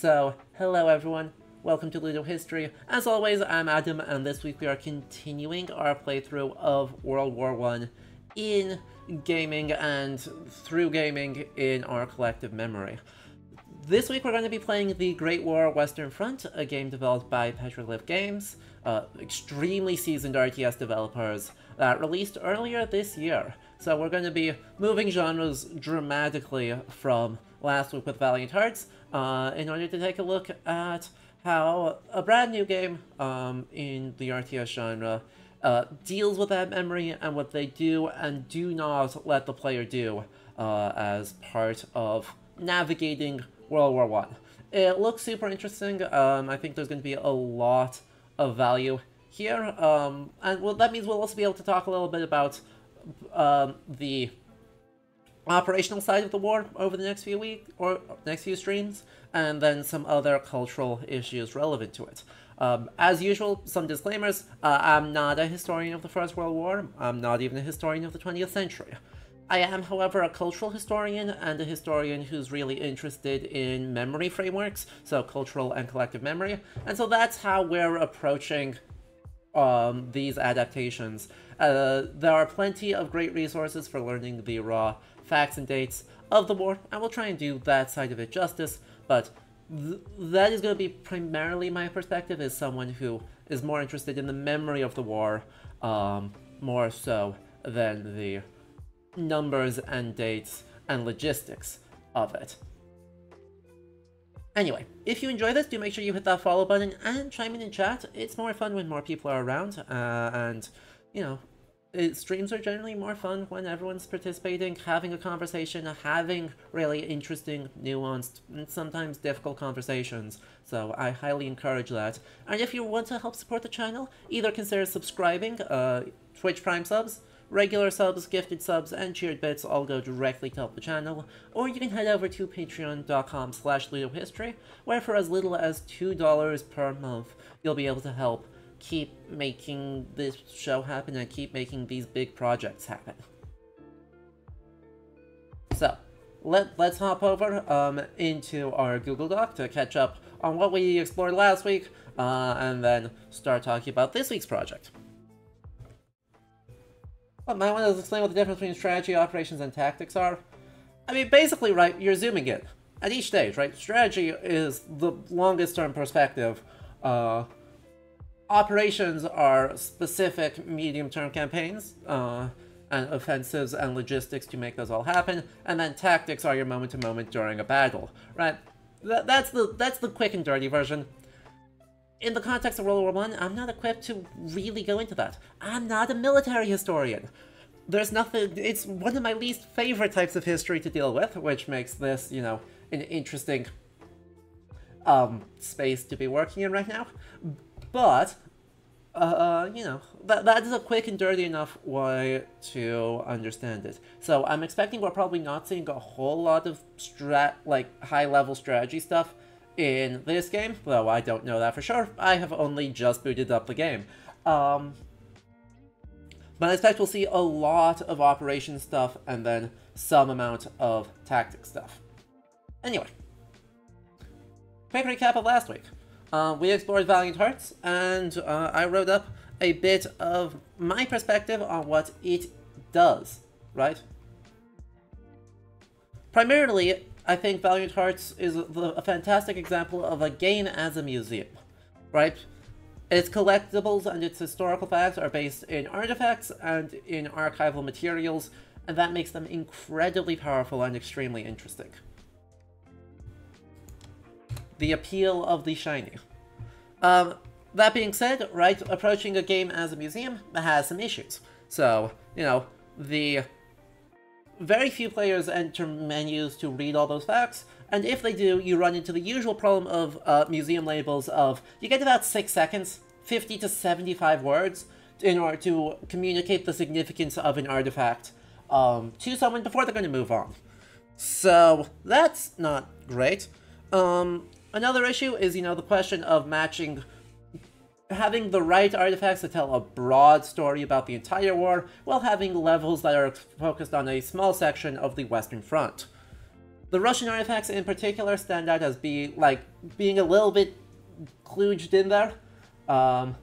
So, hello everyone, welcome to Ludo History. As always, I'm Adam, and this week we are continuing our playthrough of World War One in gaming and through gaming in our collective memory. This week we're going to be playing the Great War Western Front, a game developed by Petroglyph Games, uh, extremely seasoned RTS developers that released earlier this year. So we're going to be moving genres dramatically from last week with Valiant Hearts uh, in order to take a look at how a brand new game um, in the RTS genre uh, deals with that memory and what they do and do not let the player do uh, as part of navigating World War One. It looks super interesting. Um, I think there's going to be a lot of value here, um, and well, that means we'll also be able to talk a little bit about um, the operational side of the war over the next few weeks or next few streams, and then some other cultural issues relevant to it. Um, as usual, some disclaimers. Uh, I'm not a historian of the First World War. I'm not even a historian of the 20th century. I am, however, a cultural historian and a historian who's really interested in memory frameworks, so cultural and collective memory. And so that's how we're approaching um, these adaptations. Uh, there are plenty of great resources for learning the raw facts and dates of the war, and we'll try and do that side of it justice, but th that is going to be primarily my perspective as someone who is more interested in the memory of the war, um, more so than the numbers and dates and logistics of it. Anyway, if you enjoy this, do make sure you hit that follow button and chime in in chat. It's more fun when more people are around, uh, and, you know, it, streams are generally more fun when everyone's participating, having a conversation, having really interesting, nuanced, and sometimes difficult conversations. So I highly encourage that. And if you want to help support the channel, either consider subscribing, uh, Twitch Prime subs, regular subs, gifted subs, and cheered bits all go directly to help the channel, or you can head over to patreon.com slash ludohistory, where for as little as $2 per month, you'll be able to help keep making this show happen and keep making these big projects happen. So, let, let's hop over um, into our Google Doc to catch up on what we explored last week, uh, and then start talking about this week's project. Well, might want to explain what the difference between strategy, operations, and tactics are. I mean, basically, right, you're zooming in. At each stage, right, strategy is the longest term perspective, uh, operations are specific medium-term campaigns, uh, and offensives and logistics to make those all happen, and then tactics are your moment-to-moment -moment during a battle, right? Th that's the that's the quick and dirty version. In the context of World War One, I'm not equipped to really go into that. I'm not a military historian. There's nothing. It's one of my least favorite types of history to deal with, which makes this, you know, an interesting um, space to be working in right now. But, uh, you know, that, that is a quick and dirty enough way to understand it. So I'm expecting we're probably not seeing a whole lot of strat, like, high-level strategy stuff in this game, though I don't know that for sure. I have only just booted up the game. Um, but I expect we'll see a lot of operation stuff and then some amount of tactic stuff. Anyway, quick recap of last week. Uh, we explored Valiant Hearts, and uh, I wrote up a bit of my perspective on what it does, right? Primarily, I think Valiant Hearts is a, a fantastic example of a game as a museum, right? Its collectibles and its historical facts are based in artifacts and in archival materials, and that makes them incredibly powerful and extremely interesting the appeal of the shiny. Um, that being said, right, approaching a game as a museum has some issues. So, you know, the very few players enter menus to read all those facts, and if they do, you run into the usual problem of uh, museum labels of, you get about 6 seconds, 50 to 75 words, in order to communicate the significance of an artifact um, to someone before they're going to move on. So, that's not great. Um, Another issue is, you know, the question of matching having the right artifacts to tell a broad story about the entire war, while having levels that are focused on a small section of the Western Front. The Russian artifacts in particular stand out as being like being a little bit kludged in there. Um,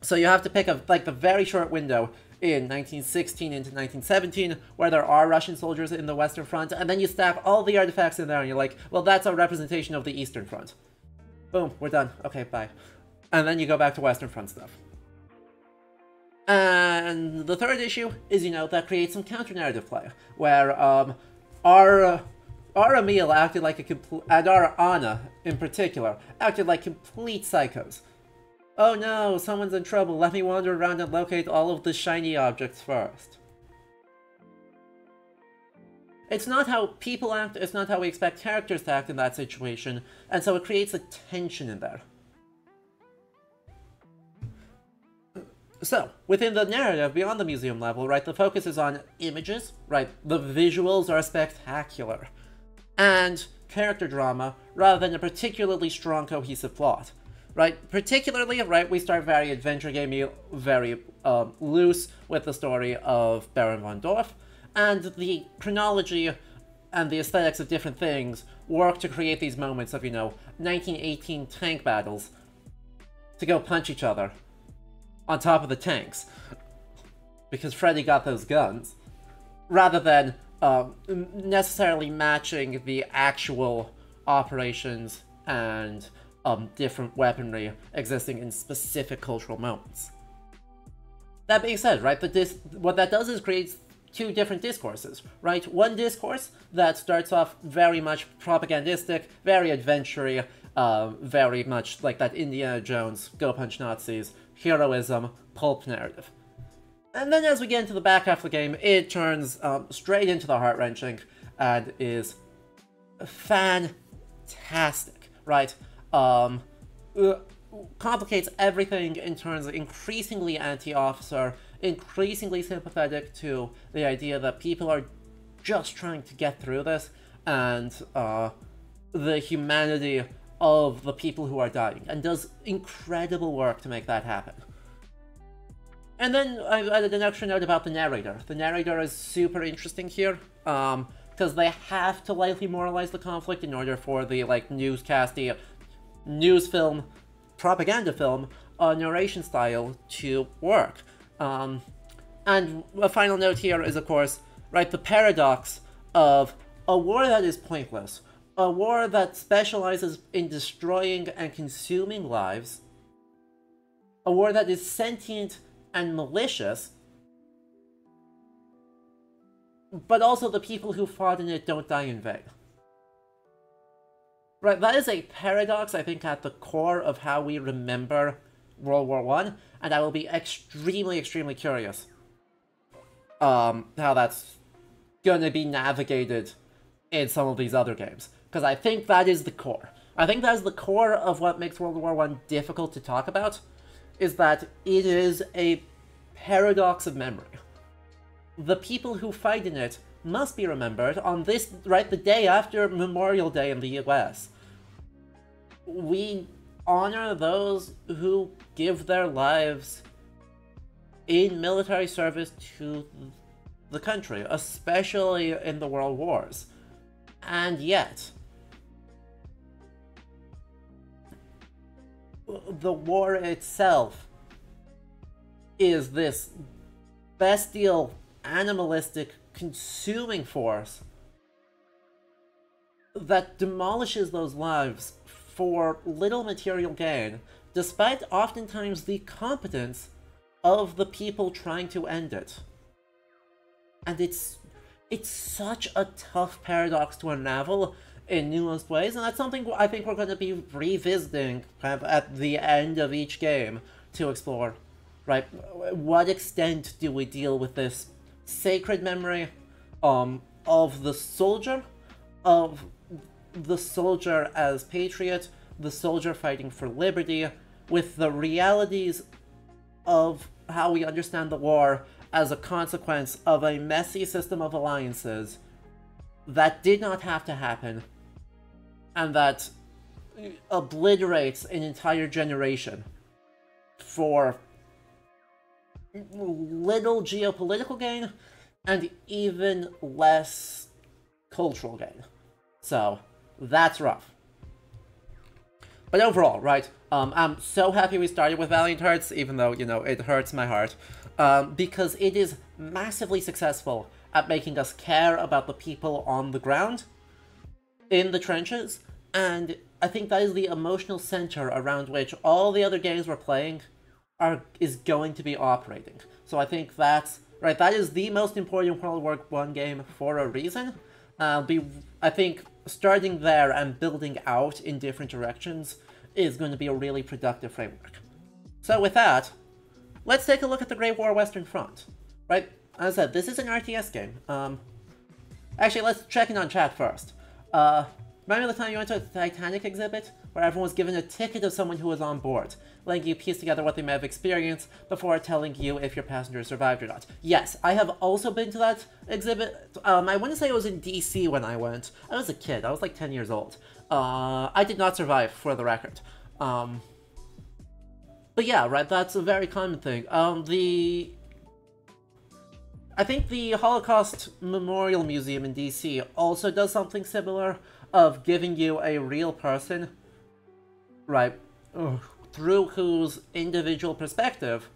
so you have to pick a like the very short window in 1916 into 1917 where there are Russian soldiers in the Western Front, and then you stack all the artifacts in there, and you're like, well, that's a representation of the Eastern Front. Boom, we're done. Okay, bye. And then you go back to Western Front stuff. And the third issue is, you know, that creates some counter-narrative play, where um, our uh, acted like a complete, and our Anna, in particular, acted like complete psychos. Oh no, someone's in trouble, let me wander around and locate all of the shiny objects first. It's not how people act, it's not how we expect characters to act in that situation, and so it creates a tension in there. So, within the narrative, beyond the museum level, right, the focus is on images, right, the visuals are spectacular, and character drama, rather than a particularly strong cohesive plot. Right, particularly, right, we start very adventure gamey, very um, loose with the story of Baron von Dorf, and the chronology and the aesthetics of different things work to create these moments of, you know, 1918 tank battles to go punch each other on top of the tanks. Because Freddie got those guns rather than um, necessarily matching the actual operations and um, different weaponry existing in specific cultural moments. That being said, right, the what that does is creates two different discourses, right? One discourse that starts off very much propagandistic, very adventure uh, very much like that Indiana Jones, go punch Nazis, heroism, pulp narrative. And then as we get into the back half of the game, it turns um, straight into the heart-wrenching and is fantastic, right? Um, uh, complicates everything in terms of increasingly anti-officer, increasingly sympathetic to the idea that people are just trying to get through this, and uh, the humanity of the people who are dying, and does incredible work to make that happen. And then I added an extra note about the narrator. The narrator is super interesting here, um, because they have to lightly moralize the conflict in order for the, like, newscasty, news film, propaganda film, uh, narration style to work. Um, and a final note here is, of course, right, the paradox of a war that is pointless, a war that specializes in destroying and consuming lives, a war that is sentient and malicious, but also the people who fought in it don't die in vain. Right, that is a paradox, I think, at the core of how we remember World War One, and I will be extremely, extremely curious um, how that's gonna be navigated in some of these other games. Because I think that is the core. I think that is the core of what makes World War One difficult to talk about, is that it is a paradox of memory. The people who fight in it must be remembered on this, right, the day after Memorial Day in the US. We honor those who give their lives in military service to the country, especially in the world wars. And yet, the war itself is this bestial, animalistic, consuming force that demolishes those lives for little material gain, despite oftentimes the competence of the people trying to end it. And it's it's such a tough paradox to unravel in nuanced ways, and that's something I think we're going to be revisiting kind of at the end of each game to explore right? What extent do we deal with this sacred memory um, of the soldier, of the soldier as patriot, the soldier fighting for liberty, with the realities of how we understand the war as a consequence of a messy system of alliances that did not have to happen and that obliterates an entire generation for little geopolitical gain and even less cultural gain. So, that's rough. But overall, right, um, I'm so happy we started with Valiant Hearts, even though, you know, it hurts my heart, um, because it is massively successful at making us care about the people on the ground, in the trenches, and I think that is the emotional center around which all the other games we're playing are is going to be operating. So I think that's right. That is the most important World War One game for a reason. Uh, be I think starting there and building out in different directions is going to be a really productive framework. So with that, let's take a look at the Great War Western Front. Right, as I said, this is an RTS game. Um, actually, let's check in on chat first. Uh, remember the time you went to a Titanic exhibit? Where everyone was given a ticket of someone who was on board, letting you piece together what they may have experienced before telling you if your passenger survived or not. Yes, I have also been to that exhibit. Um, I want to say it was in DC when I went. I was a kid, I was like 10 years old. Uh, I did not survive, for the record. Um, but yeah, right, that's a very common thing. Um, the I think the Holocaust Memorial Museum in DC also does something similar of giving you a real person, right, through whose individual perspective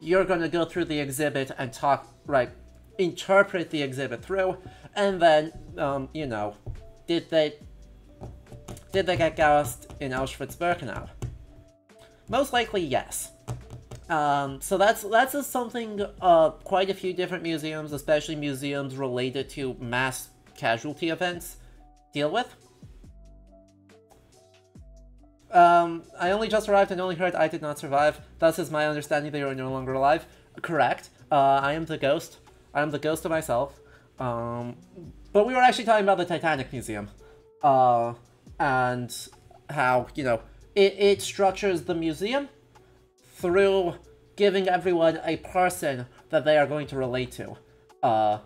you're going to go through the exhibit and talk, right, interpret the exhibit through, and then, um, you know, did they, did they get gassed in Auschwitz-Birkenau? Most likely, yes. Um, so that's that's a, something uh, quite a few different museums, especially museums related to mass casualty events, deal with. Um, I only just arrived and only heard I did not survive. Thus is my understanding that you are no longer alive. Correct. Uh, I am the ghost. I am the ghost of myself. Um, but we were actually talking about the Titanic Museum. Uh, and how, you know, it, it structures the museum through giving everyone a person that they are going to relate to. Uh,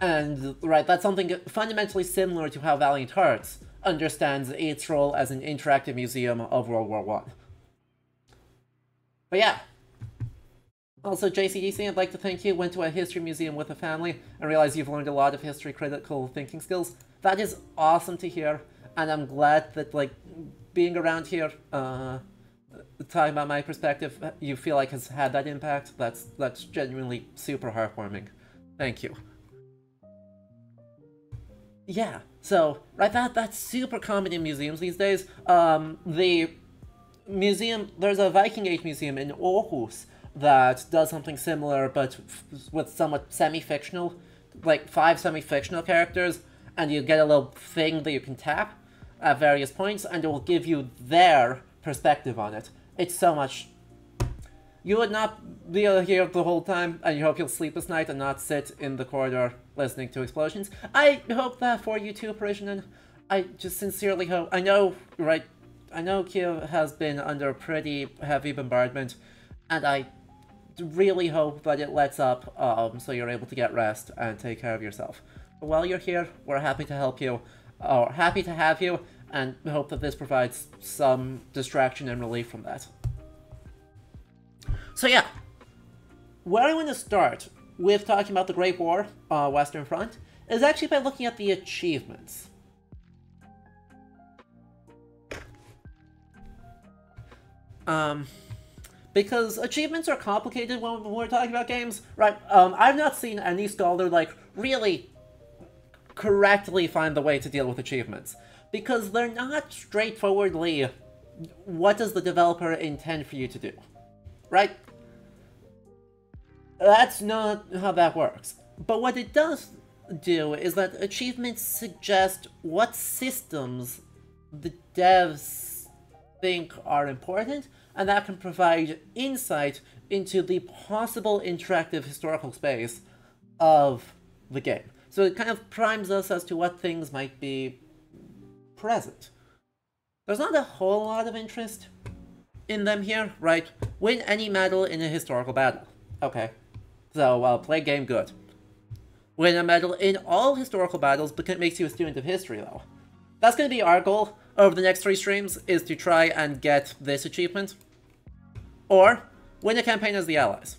and, right, that's something fundamentally similar to how Valiant Hearts understands its role as an interactive museum of World War One. But yeah. Also, JCDC, I'd like to thank you. Went to a history museum with a family and realized you've learned a lot of history critical thinking skills. That is awesome to hear, and I'm glad that, like, being around here, uh, talking about my perspective, you feel like has had that impact. That's that's genuinely super heartwarming. Thank you. Yeah, so right that that's super common in museums these days. Um, the museum there's a Viking Age museum in Aarhus that does something similar, but with somewhat semi-fictional, like five semi-fictional characters, and you get a little thing that you can tap at various points, and it will give you their perspective on it. It's so much. You would not be here the whole time, and you hope you'll sleep this night and not sit in the corridor listening to explosions. I hope that for you too, Parisian. I just sincerely hope. I know, right? I know Kiev has been under pretty heavy bombardment, and I really hope that it lets up um, so you're able to get rest and take care of yourself. But while you're here, we're happy to help you, or happy to have you, and hope that this provides some distraction and relief from that. So yeah, where I want to start with talking about the Great War, uh, Western Front, is actually by looking at the achievements. Um, because achievements are complicated when we're talking about games, right? Um, I've not seen any scholar, like, really correctly find the way to deal with achievements because they're not straightforwardly what does the developer intend for you to do, right? That's not how that works. But what it does do is that achievements suggest what systems the devs think are important, and that can provide insight into the possible interactive historical space of the game. So it kind of primes us as to what things might be present. There's not a whole lot of interest in them here, right? Win any medal in a historical battle. Okay. So, uh, play game good. Win a medal in all historical battles because it makes you a student of history, though. That's going to be our goal over the next three streams, is to try and get this achievement. Or, win a campaign as the Allies.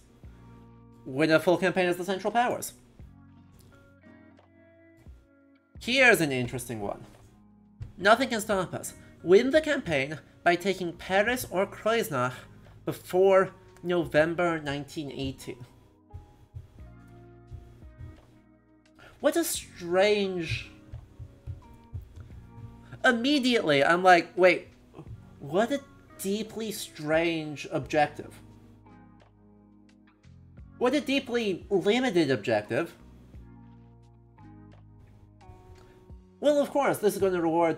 Win a full campaign as the Central Powers. Here's an interesting one. Nothing can stop us. Win the campaign by taking Paris or Kreuznach before November 1918. What a strange... Immediately, I'm like, wait, what a deeply strange objective. What a deeply limited objective. Well, of course, this is going to reward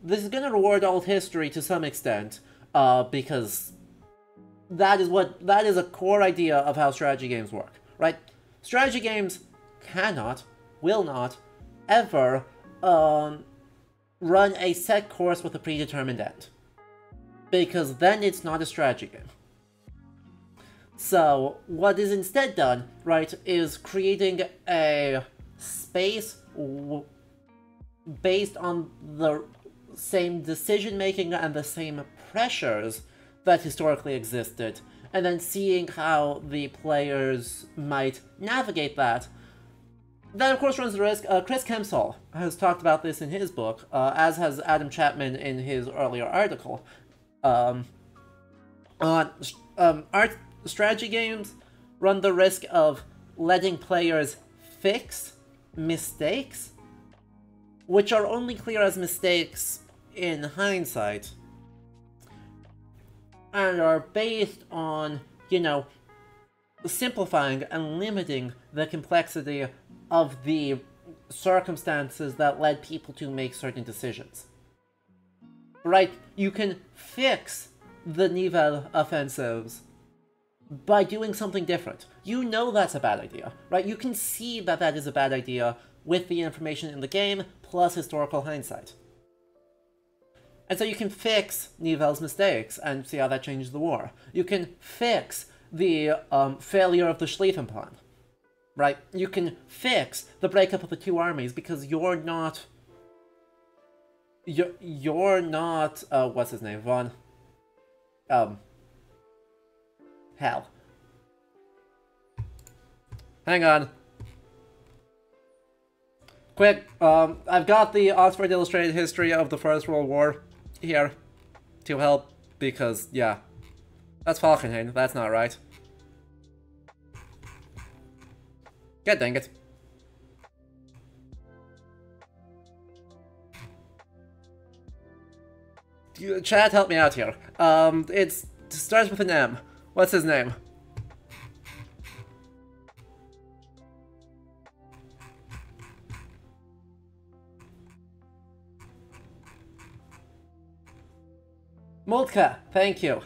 this is going to reward old history to some extent, uh, because that is what that is a core idea of how strategy games work, right? Strategy games cannot, will not, ever um, run a set course with a predetermined end, because then it's not a strategy game. So what is instead done, right, is creating a space based on the same decision making and the same pressures that historically existed, and then seeing how the players might navigate that. That, of course, runs the risk. Uh, Chris Kempshall has talked about this in his book, uh, as has Adam Chapman in his earlier article. Um, on um, art strategy games run the risk of letting players fix mistakes, which are only clear as mistakes in hindsight and are based on, you know, simplifying and limiting the complexity of the circumstances that led people to make certain decisions. Right? You can fix the Nivelle offensives by doing something different. You know that's a bad idea, right? You can see that that is a bad idea with the information in the game plus historical hindsight. And so you can fix Nivelle's mistakes and see how that changes the war. You can fix the um, failure of the Schlieffen plan, right? You can fix the breakup of the two armies because you're not... You're, you're not... Uh, what's his name? Von... Um... Hell. Hang on. Quick, um, I've got the Oxford Illustrated History of the First World War here to help because, yeah. That's Falkenhayn, that's not right. God dang it. Chad, help me out here. Um, it starts with an M. What's his name? Moltke, thank you.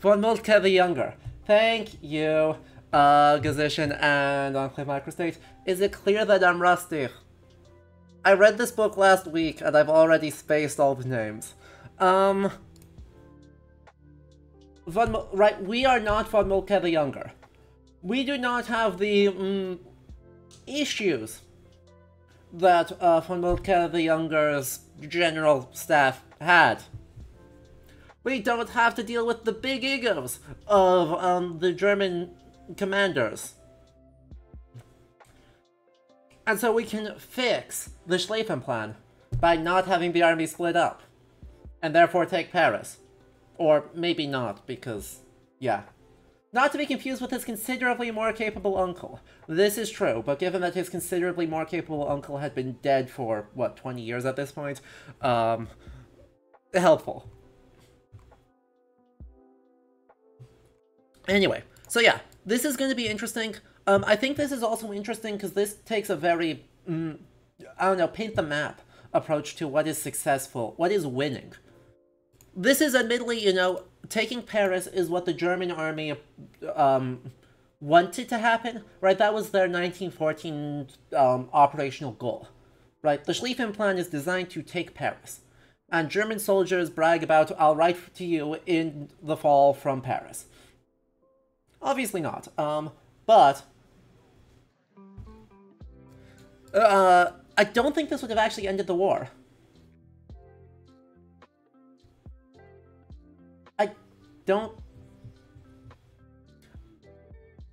Von Moltke the Younger. Thank you, uh, Gazishan and Enclave Microstate. Is it clear that I'm rusty? I read this book last week and I've already spaced all the names. Um... Von right, we are not Von Moltke the Younger. We do not have the mm, issues that uh, Von Moltke the Younger's general staff had we don't have to deal with the big egos of um, the German commanders. And so we can fix the Schlieffen plan by not having the army split up, and therefore take Paris. Or maybe not, because, yeah. Not to be confused with his considerably more capable uncle. This is true, but given that his considerably more capable uncle had been dead for, what, 20 years at this point? Um, helpful. Anyway, so yeah, this is going to be interesting. Um, I think this is also interesting because this takes a very, mm, I don't know, paint the map approach to what is successful, what is winning. This is admittedly, you know, taking Paris is what the German army um, wanted to happen, right? That was their 1914 um, operational goal, right? The Schlieffen Plan is designed to take Paris. And German soldiers brag about, I'll write to you in the fall from Paris. Obviously not. Um, but... Uh, I don't think this would have actually ended the war. I don't...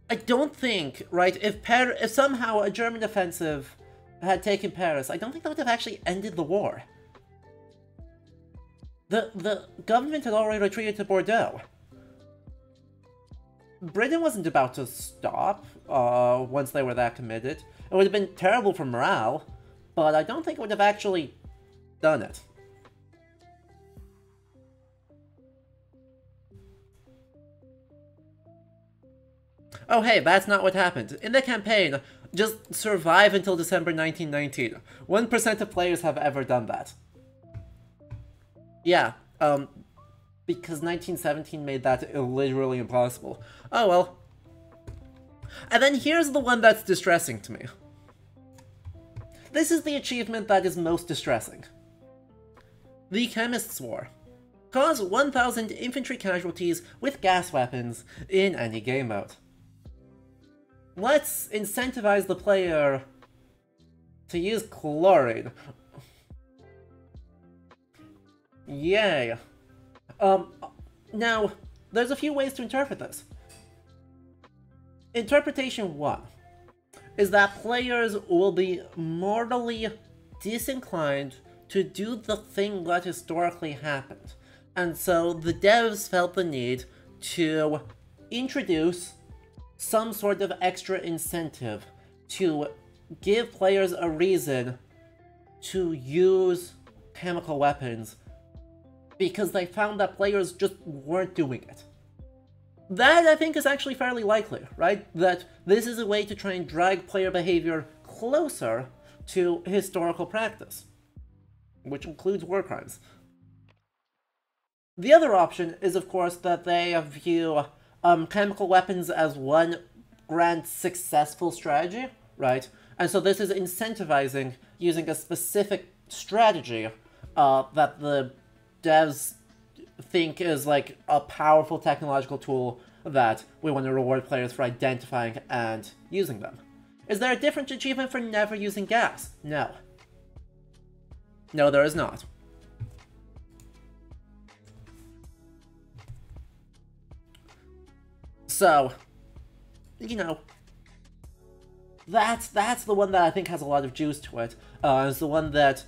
I don't think, right, if, per if somehow a German offensive had taken Paris, I don't think that would have actually ended the war. The, the government had already retreated to Bordeaux. Britain wasn't about to stop uh, once they were that committed. It would have been terrible for morale, but I don't think it would have actually done it. Oh hey, that's not what happened. In the campaign, just survive until December 1919. 1% of players have ever done that. Yeah, um, because 1917 made that literally impossible. Oh well. And then here's the one that's distressing to me. This is the achievement that is most distressing. The Chemist's War. Cause 1,000 infantry casualties with gas weapons in any game mode. Let's incentivize the player to use chlorine. Yay. Um, now, there's a few ways to interpret this. Interpretation 1 is that players will be mortally disinclined to do the thing that historically happened. And so the devs felt the need to introduce some sort of extra incentive to give players a reason to use chemical weapons because they found that players just weren't doing it. That, I think, is actually fairly likely, right? That this is a way to try and drag player behavior closer to historical practice, which includes war crimes. The other option is, of course, that they view um, chemical weapons as one grand successful strategy, right? And so this is incentivizing using a specific strategy uh, that the devs think is like a powerful technological tool that we want to reward players for identifying and using them. Is there a different achievement for never using gas? No. No, there is not. So, you know, that's that's the one that I think has a lot of juice to it. Uh, it's the one that,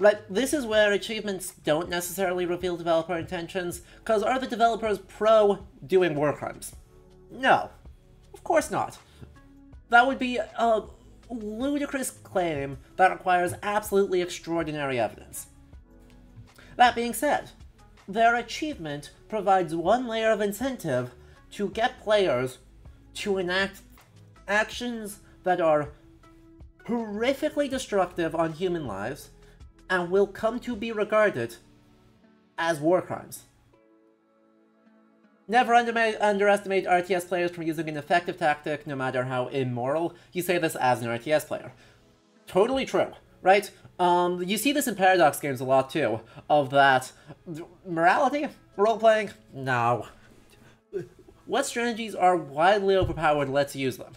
like, this is where achievements don't necessarily reveal developer intentions, because are the developers pro doing war crimes? No, of course not. That would be a ludicrous claim that requires absolutely extraordinary evidence. That being said, their achievement provides one layer of incentive to get players to enact actions that are horrifically destructive on human lives and will come to be regarded as war crimes. Never underestimate RTS players from using an effective tactic, no matter how immoral. You say this as an RTS player. Totally true, right? Um, you see this in Paradox games a lot too, of that morality, role-playing, no, what strategies are widely overpowered, let's use them.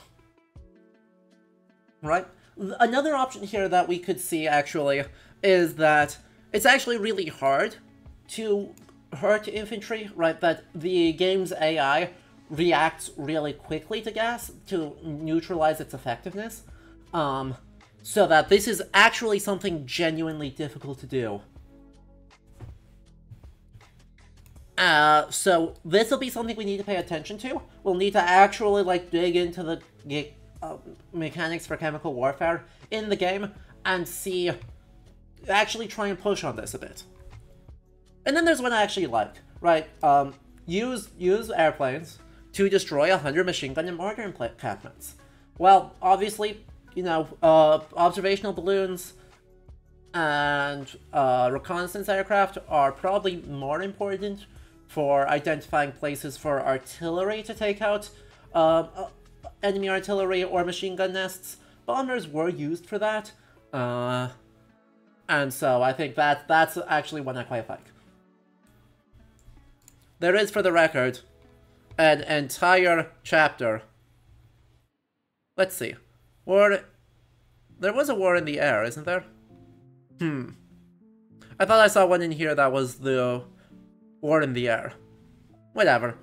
Right? Another option here that we could see, actually, is that it's actually really hard to hurt infantry, right? That the game's AI reacts really quickly to gas to neutralize its effectiveness. Um, so that this is actually something genuinely difficult to do. Uh, so this will be something we need to pay attention to. We'll need to actually like dig into the uh, mechanics for chemical warfare in the game and see, actually try and push on this a bit. And then there's one I actually like, right? Um, use use airplanes to destroy a 100 machine gun and mortar encampments. Well, obviously, you know, uh, observational balloons and uh, reconnaissance aircraft are probably more important for identifying places for artillery to take out uh, enemy artillery or machine gun nests. Bombers were used for that, uh, and so I think that that's actually one I quite like. There is, for the record, an entire chapter. Let's see. War... There was a war in the air, isn't there? Hmm. I thought I saw one in here that was the war in the air. Whatever.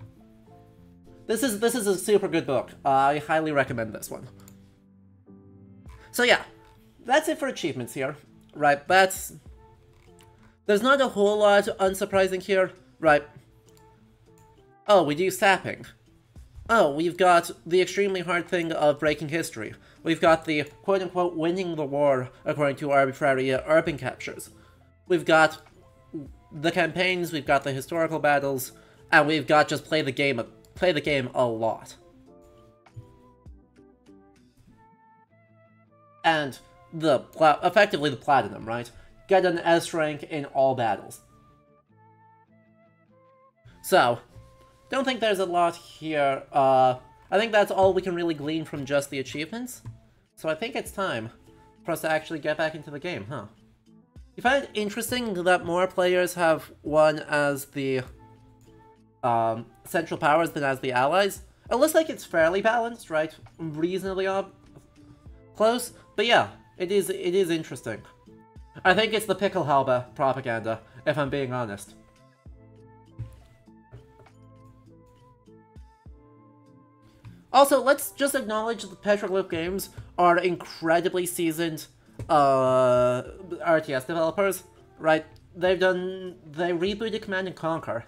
This is this is a super good book. Uh, I highly recommend this one. So yeah, that's it for achievements here. Right, that's... There's not a whole lot unsurprising here. Right. Oh, we do sapping. Oh, we've got the extremely hard thing of breaking history. We've got the quote-unquote winning the war according to arbitrary uh, urban captures. We've got the campaigns, we've got the historical battles, and we've got just play the game play the game a lot. And the effectively the platinum, right? Get an S rank in all battles. So, don't think there's a lot here. Uh, I think that's all we can really glean from just the achievements. So I think it's time for us to actually get back into the game, huh? You find it interesting that more players have won as the um, Central Powers than as the Allies? It looks like it's fairly balanced, right? Reasonably close, but yeah, it is it is interesting. I think it's the Pickelhaube propaganda, if I'm being honest. Also, let's just acknowledge that Petroglyph Games are incredibly seasoned uh, RTS developers, right? They've done... They rebooted Command & Conquer.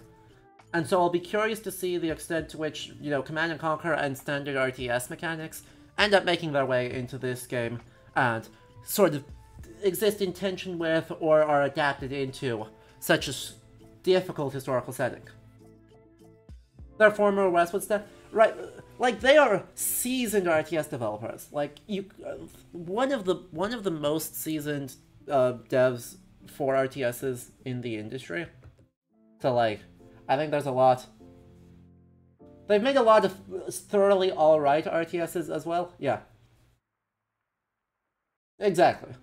And so I'll be curious to see the extent to which, you know, Command & Conquer and standard RTS mechanics end up making their way into this game and sort of exist in tension with or are adapted into such a difficult historical setting. They're former Westwood staff, right? Like they are seasoned RTS developers. Like you, uh, one of the one of the most seasoned uh, devs for RTSs in the industry. So like, I think there's a lot. They've made a lot of thoroughly alright RTSs as well. Yeah, Exactly.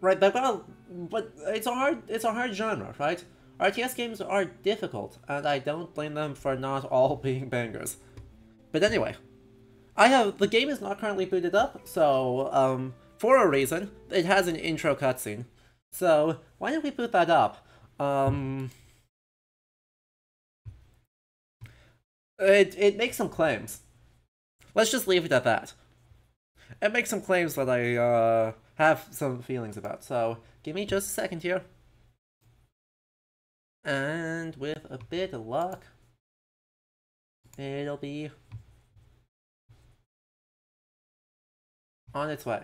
Right, they've got a, but it's a hard, it's a hard genre, right? RTS games are difficult, and I don't blame them for not all being bangers. But anyway, I have, the game is not currently booted up, so, um, for a reason, it has an intro cutscene. So, why don't we boot that up? Um... It, it makes some claims. Let's just leave it at that and make some claims that I uh, have some feelings about. So give me just a second here. And with a bit of luck, it'll be on its way.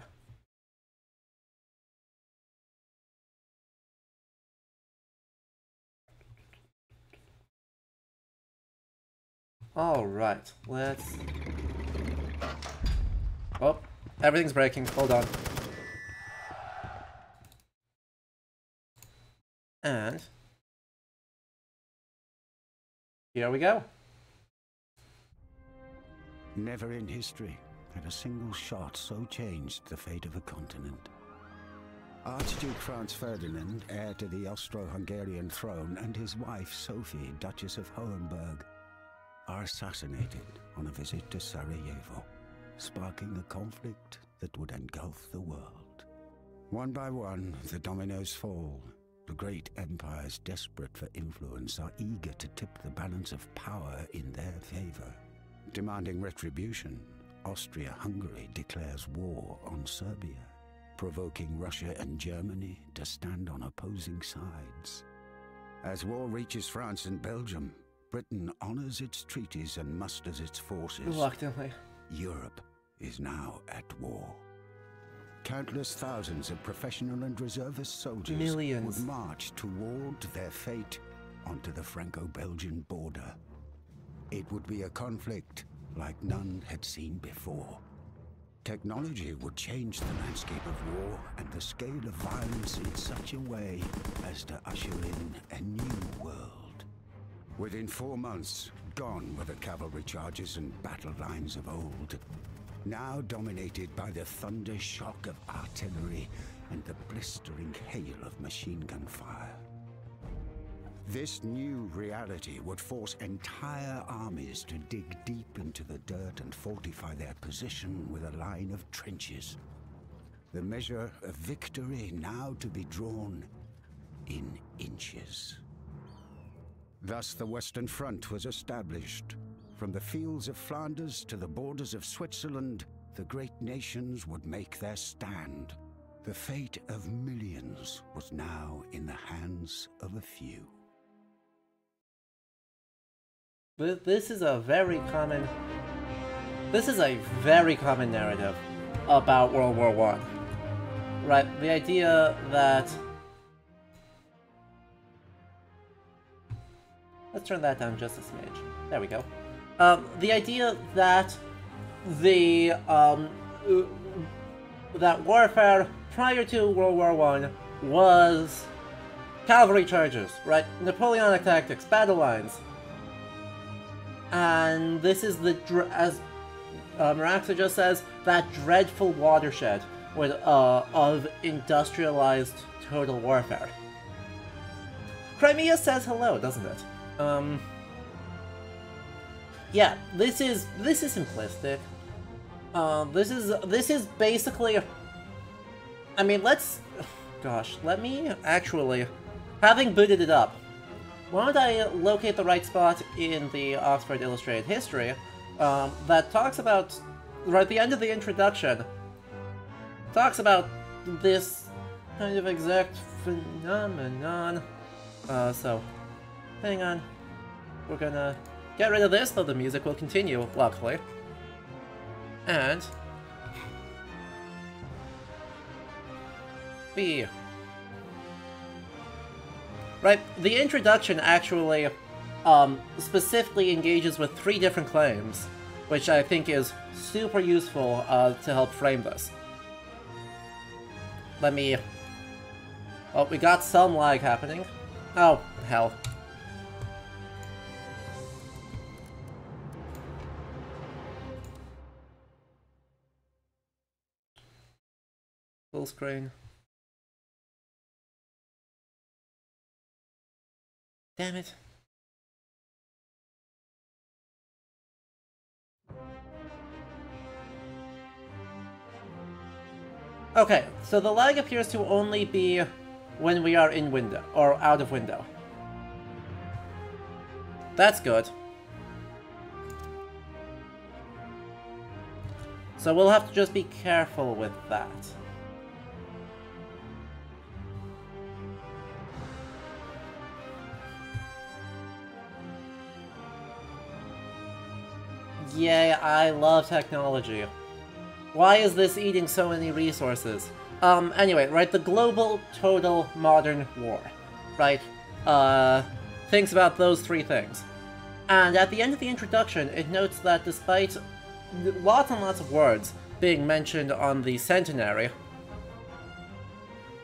All right, let's. Oh, Everything's breaking. Hold on. And here we go. Never in history had a single shot so changed the fate of a continent. Archduke Franz Ferdinand, heir to the Austro-Hungarian throne, and his wife Sophie, Duchess of Hohenberg, are assassinated on a visit to Sarajevo sparking a conflict that would engulf the world. One by one, the dominoes fall. The great empires desperate for influence are eager to tip the balance of power in their favor. Demanding retribution, Austria-Hungary declares war on Serbia, provoking Russia and Germany to stand on opposing sides. As war reaches France and Belgium, Britain honors its treaties and musters its forces. Reluctantly. Europe is now at war. Countless thousands of professional and reservist soldiers Millions. would march toward their fate onto the Franco-Belgian border. It would be a conflict like none had seen before. Technology would change the landscape of war and the scale of violence in such a way as to usher in a new world. Within four months, gone were the cavalry charges and battle lines of old now dominated by the thunder shock of artillery and the blistering hail of machine gun fire. This new reality would force entire armies to dig deep into the dirt and fortify their position with a line of trenches. The measure of victory now to be drawn in inches. Thus the Western Front was established, from the fields of Flanders to the borders of Switzerland, the great nations would make their stand. The fate of millions was now in the hands of a few. This is a very common... This is a very common narrative about World War One. Right, the idea that... Let's turn that down just a smidge. There we go. Um, the idea that the, um, that warfare prior to World War One was cavalry charges, right? Napoleonic tactics, battle lines. And this is the, as uh, Maraxa just says, that dreadful watershed with, uh, of industrialized total warfare. Crimea says hello, doesn't it? Um, yeah, this is this is simplistic. Uh, this is this is basically. I mean, let's. Gosh, let me actually, having booted it up, why don't I locate the right spot in the Oxford Illustrated History um, that talks about right at the end of the introduction talks about this kind of exact phenomenon. Uh, so, hang on. We're gonna get rid of this, though the music will continue, luckily. And... B. Right, the introduction actually um, specifically engages with three different claims, which I think is super useful uh, to help frame this. Let me... Oh, we got some lag happening. Oh, hell. Full screen. Damn it. Okay, so the lag appears to only be when we are in window, or out of window. That's good. So we'll have to just be careful with that. Yay, I love technology. Why is this eating so many resources? Um, anyway, right, the global total modern war, right? Uh, thinks about those three things. And at the end of the introduction, it notes that despite lots and lots of words being mentioned on the centenary,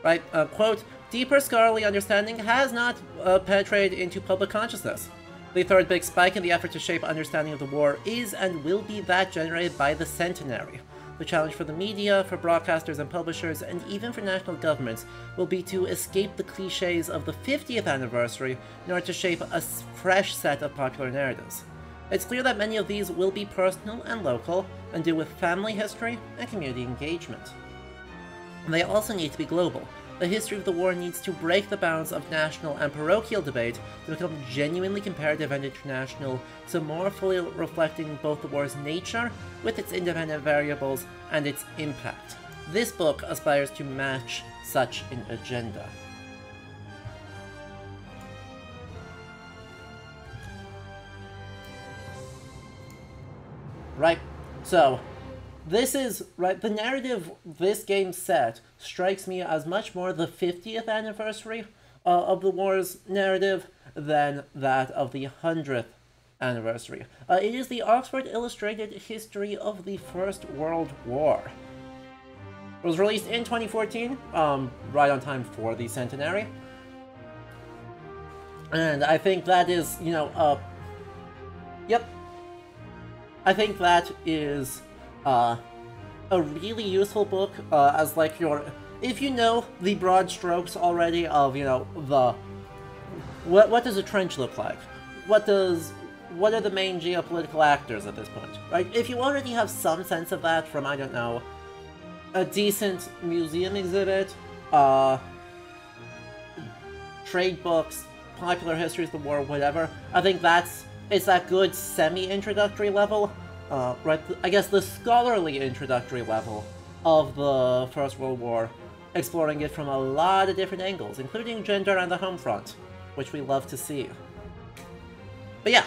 right, uh, quote, deeper scholarly understanding has not uh, penetrated into public consciousness. The third big spike in the effort to shape understanding of the war is and will be that generated by the centenary. The challenge for the media, for broadcasters and publishers, and even for national governments will be to escape the cliches of the 50th anniversary in order to shape a fresh set of popular narratives. It's clear that many of these will be personal and local, and deal with family history and community engagement. They also need to be global, the history of the war needs to break the bounds of national and parochial debate to become genuinely comparative and international, so more fully reflecting both the war's nature, with its independent variables, and its impact. This book aspires to match such an agenda. Right, so this is, right, the narrative this game set strikes me as much more the 50th anniversary uh, of the war's narrative than that of the 100th anniversary. Uh, it is the Oxford Illustrated History of the First World War. It was released in 2014, um, right on time for the centenary. And I think that is, you know, uh, yep. I think that is uh, a really useful book uh, as like your if you know the broad strokes already of you know the what what does a trench look like? What does what are the main geopolitical actors at this point right? If you already have some sense of that from i don't know a decent museum exhibit uh trade books popular histories of the war whatever i think that's it's that good semi-introductory level uh, right, I guess the scholarly introductory level of the First World War, exploring it from a lot of different angles, including gender and the home front, which we love to see. But yeah.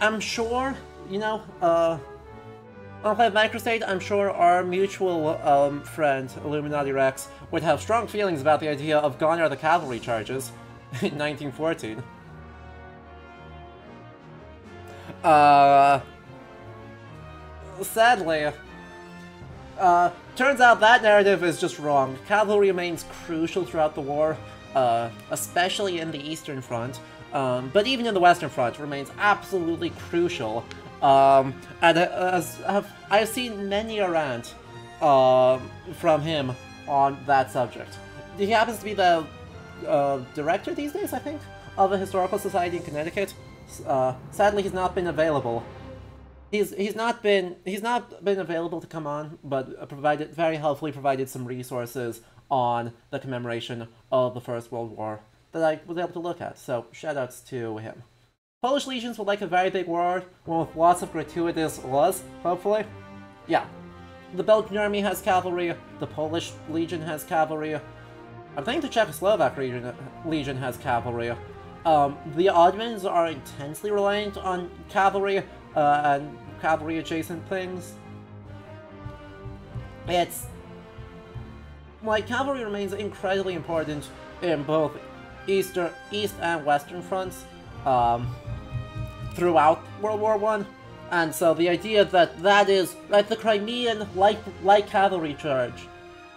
I'm sure, you know, uh, on Play Microstate, I'm sure our mutual um, friend, Illuminati Rex, would have strong feelings about the idea of Gone Are the Cavalry charges in 1914. Uh, sadly, uh, turns out that narrative is just wrong. Cavalry remains crucial throughout the war, uh, especially in the Eastern Front, um, but even in the Western Front, remains absolutely crucial. Um, and uh, as have, I've seen many a rant uh, from him on that subject. He happens to be the uh, director these days, I think, of the Historical Society in Connecticut. Uh, sadly, he's not been available. He's he's not been he's not been available to come on, but provided very helpfully provided some resources on the commemoration of the First World War that I was able to look at. So shoutouts to him. Polish legions would like a very big war, one with lots of gratuitous laws, hopefully. Yeah. The Belgian army has cavalry, the Polish legion has cavalry, I think the Czechoslovak legion, legion has cavalry. Um, the Ottomans are intensely reliant on cavalry uh, and cavalry adjacent things. It's like cavalry remains incredibly important in both eastern, east and western fronts um, throughout World War One, and so the idea that that is like the Crimean light light cavalry charge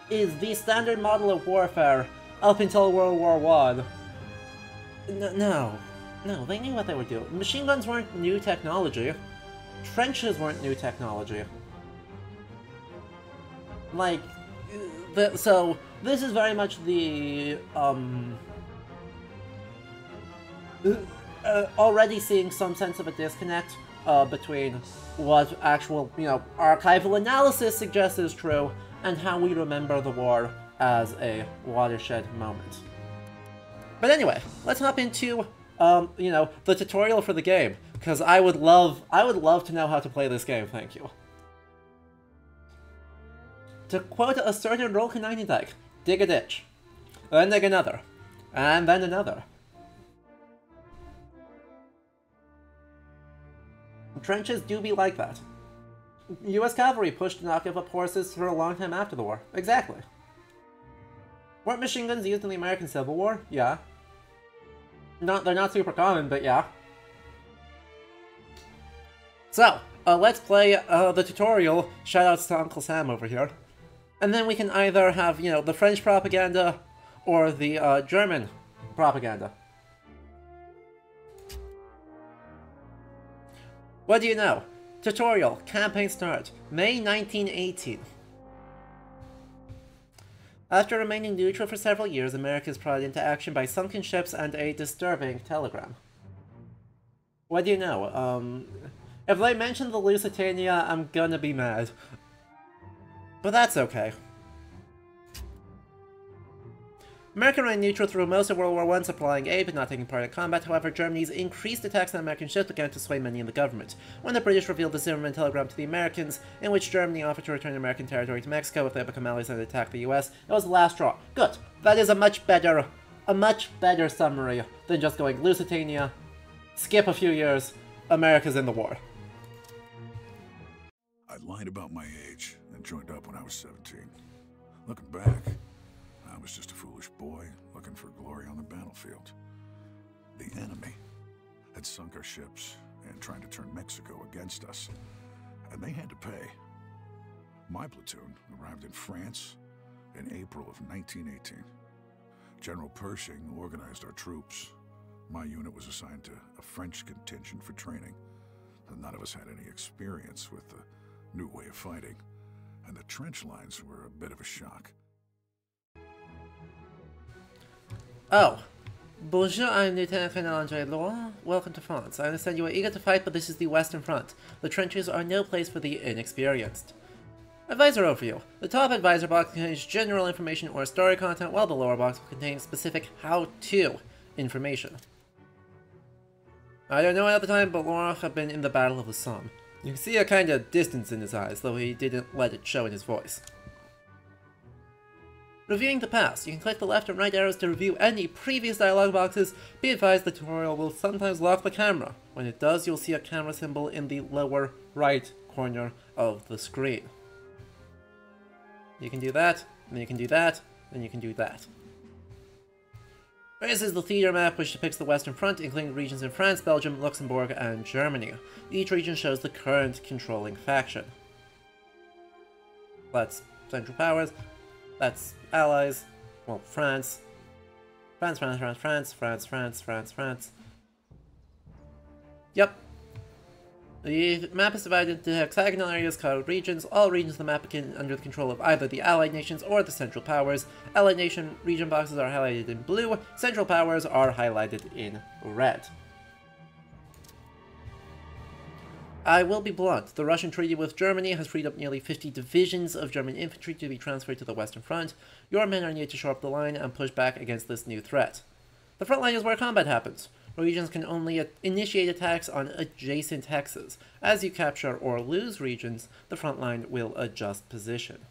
is the standard model of warfare up until World War One. No, no, no, they knew what they were doing. Machine guns weren't new technology. Trenches weren't new technology. Like, the, so this is very much the um, uh, already seeing some sense of a disconnect uh, between what actual, you know, archival analysis suggests is true and how we remember the war as a watershed moment. But anyway, let's hop into, um, you know, the tutorial for the game, because I would love, I would love to know how to play this game, thank you. To quote a certain Roll 90 deck, dig a ditch, then dig another, and then another. Trenches do be like that. US cavalry pushed to not give up horses for a long time after the war. Exactly. Weren't machine guns used in the American Civil War? Yeah. Not, they're not super common, but yeah. So, uh, let's play uh, the tutorial. Shoutouts to Uncle Sam over here. And then we can either have, you know, the French propaganda or the uh, German propaganda. What do you know? Tutorial, campaign start, May 1918. After remaining neutral for several years, America is brought into action by sunken ships and a disturbing telegram. What do you know? Um, if they mention the Lusitania, I'm gonna be mad. But that's okay. America remained neutral through most of World War I, supplying aid but not taking part in combat. However, Germany's increased attacks on American ships began to sway many in the government. When the British revealed the Zimmermann telegram to the Americans, in which Germany offered to return American territory to Mexico if they become allies and attack the US, it was the last straw. Good. That is a much better, a much better summary than just going Lusitania, skip a few years, America's in the war. I lied about my age and joined up when I was 17. Looking back, was just a foolish boy looking for glory on the battlefield. The enemy had sunk our ships and trying to turn Mexico against us, and they had to pay. My platoon arrived in France in April of 1918. General Pershing organized our troops. My unit was assigned to a French contingent for training. None of us had any experience with the new way of fighting, and the trench lines were a bit of a shock. Oh. Bonjour, I'm Lieutenant Colonel Andre Laurent. Welcome to France. I understand you are eager to fight, but this is the Western Front. The trenches are no place for the inexperienced. Advisor Overview. The top advisor box contains general information or story content, while the lower box will contain specific how-to information. I don't know at the time, but Laurent had been in the Battle of the Somme. You can see a kind of distance in his eyes, though he didn't let it show in his voice. Reviewing the past, you can click the left and right arrows to review any previous dialog boxes. Be advised the tutorial will sometimes lock the camera. When it does, you'll see a camera symbol in the lower right corner of the screen. You can do that, and you can do that, and you can do that. This is the theater map which depicts the Western Front, including regions in France, Belgium, Luxembourg, and Germany. Each region shows the current controlling faction. That's Central Powers, that's allies. Well, France. France, France, France, France, France, France, France, France. Yep. The map is divided into hexagonal areas called regions. All regions of the map are under the control of either the Allied nations or the Central Powers. Allied nation region boxes are highlighted in blue, Central Powers are highlighted in red. I will be blunt. The Russian treaty with Germany has freed up nearly 50 divisions of German infantry to be transferred to the Western Front. Your men are needed to shore up the line and push back against this new threat. The front line is where combat happens. Regions can only initiate attacks on adjacent hexes. As you capture or lose regions, the front line will adjust position.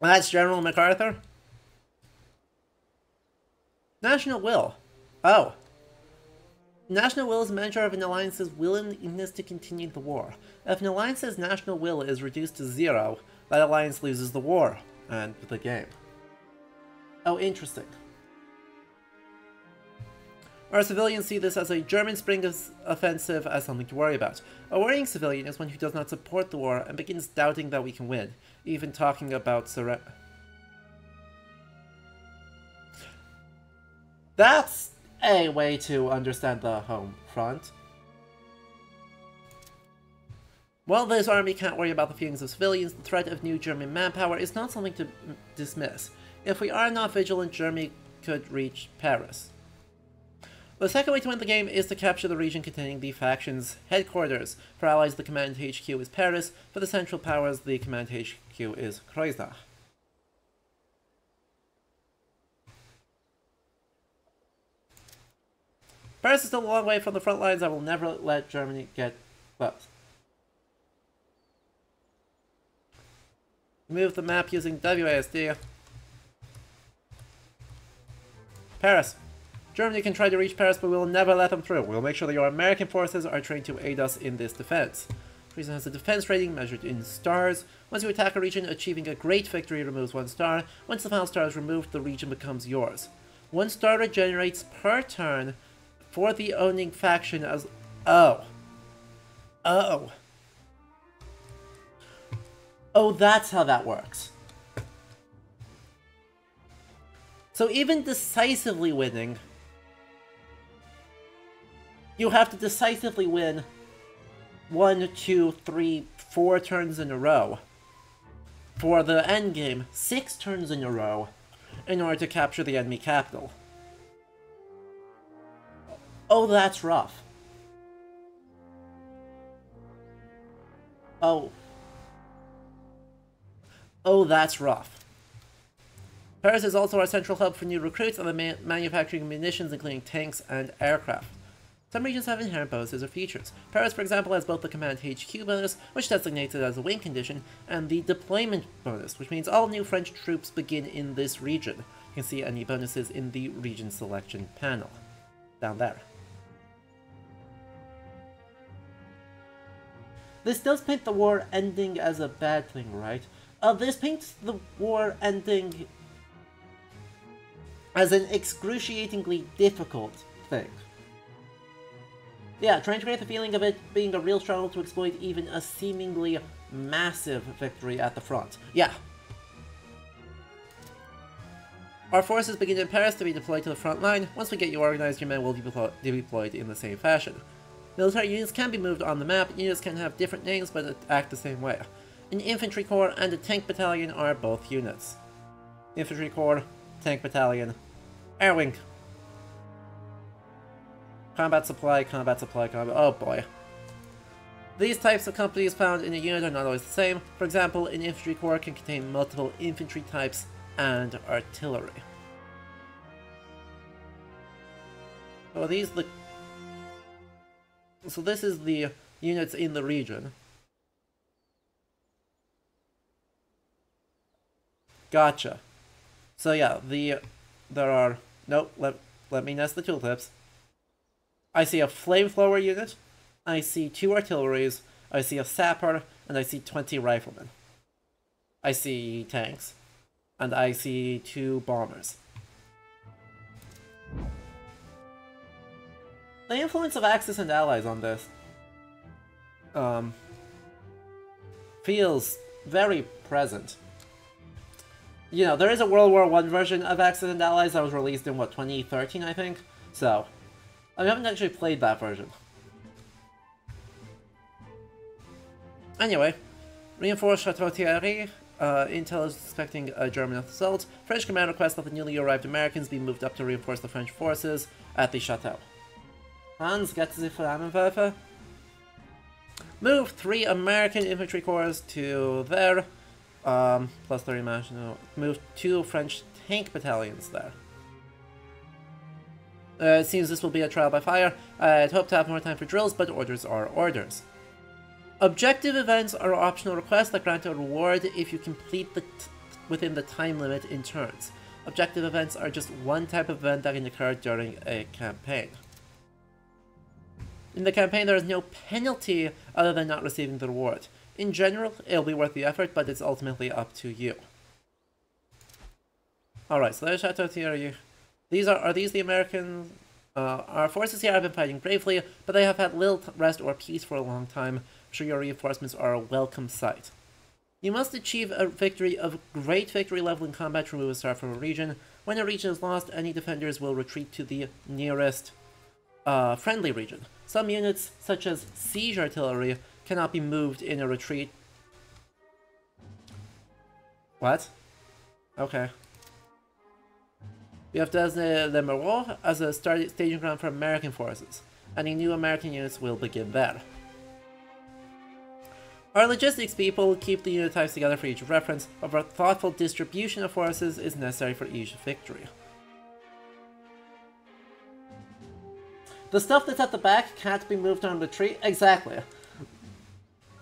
That's General MacArthur? National Will. Oh, National will is a measure of an alliance's willingness to continue the war. If an alliance's national will is reduced to zero, that alliance loses the war, and the game. Oh, interesting. Our civilians see this as a German spring offensive as something to worry about. A worrying civilian is one who does not support the war and begins doubting that we can win, even talking about surrender. That's a way to understand the home front. While this army can't worry about the feelings of civilians, the threat of new German manpower is not something to dismiss. If we are not vigilant, Germany could reach Paris. The second way to win the game is to capture the region containing the faction's headquarters. For allies, the command HQ is Paris. For the Central Powers, the command HQ is Kreuznach. Paris is still a long way from the front lines. I will never let Germany get close. Move the map using WASD. Paris. Germany can try to reach Paris, but we will never let them through. We'll make sure that your American forces are trained to aid us in this defense. Prison has a defense rating measured in stars. Once you attack a region, achieving a great victory removes one star. Once the final star is removed, the region becomes yours. One star regenerates per turn for the owning faction as... Oh. Oh. Oh, that's how that works. So even decisively winning, you have to decisively win one, two, three, four turns in a row. For the endgame, six turns in a row in order to capture the enemy capital. Oh, that's rough. Oh. Oh, that's rough. Paris is also our central hub for new recruits and the man manufacturing of munitions including tanks and aircraft. Some regions have inherent bonuses or features. Paris, for example, has both the Command HQ bonus, which designates it as a win condition, and the Deployment bonus, which means all new French troops begin in this region. You can see any bonuses in the region selection panel. Down there. This does paint the war ending as a bad thing, right? Uh, this paints the war ending as an excruciatingly difficult thing. Yeah, trying to create the feeling of it being a real struggle to exploit even a seemingly massive victory at the front. Yeah. Our forces begin in Paris to be deployed to the front line. Once we get you organized, your men will be deployed in the same fashion. Military units can be moved on the map, units can have different names but act the same way. An infantry corps and a tank battalion are both units. Infantry corps, tank battalion, air wing. Combat supply, combat supply, combat... Oh boy. These types of companies found in a unit are not always the same. For example, an infantry corps can contain multiple infantry types and artillery. So these the so this is the units in the region. Gotcha. So yeah, the there are nope. Let let me nest the tooltips. I see a flamethrower unit. I see two artilleries. I see a sapper, and I see twenty riflemen. I see tanks, and I see two bombers. The influence of Axis and allies on this um, feels very present. You know, there is a World War One version of Axis and Allies that was released in, what, 2013, I think? So, I haven't actually played that version. Anyway, reinforced Chateau Thierry. Uh, Intel is expecting a German assault. French command requests that the newly arrived Americans be moved up to reinforce the French forces at the chateau. Hans, get the Flammenwerfer. Move three American infantry corps to there. Um, plus 30 match, no. Move two French tank battalions there. Uh, it seems this will be a trial by fire. I'd hope to have more time for drills, but orders are orders. Objective events are optional requests that grant a reward if you complete the within the time limit in turns. Objective events are just one type of event that can occur during a campaign. In the campaign, there is no penalty other than not receiving the reward. In general, it'll be worth the effort, but it's ultimately up to you. Alright, so there's Chateau Thierry. These are, are these the American... Uh, our forces here have been fighting bravely, but they have had little rest or peace for a long time. I'm sure your reinforcements are a welcome sight. You must achieve a victory of great victory level in combat to remove a star from a region. When a region is lost, any defenders will retreat to the nearest uh, friendly region. Some units, such as siege artillery, cannot be moved in a retreat. What? Okay. We have designated Le Marois as a staging ground for American forces. Any new American units will begin there. Our logistics people keep the unit types together for each reference, but a thoughtful distribution of forces is necessary for each victory. The stuff that's at the back can't be moved on the tree? Exactly.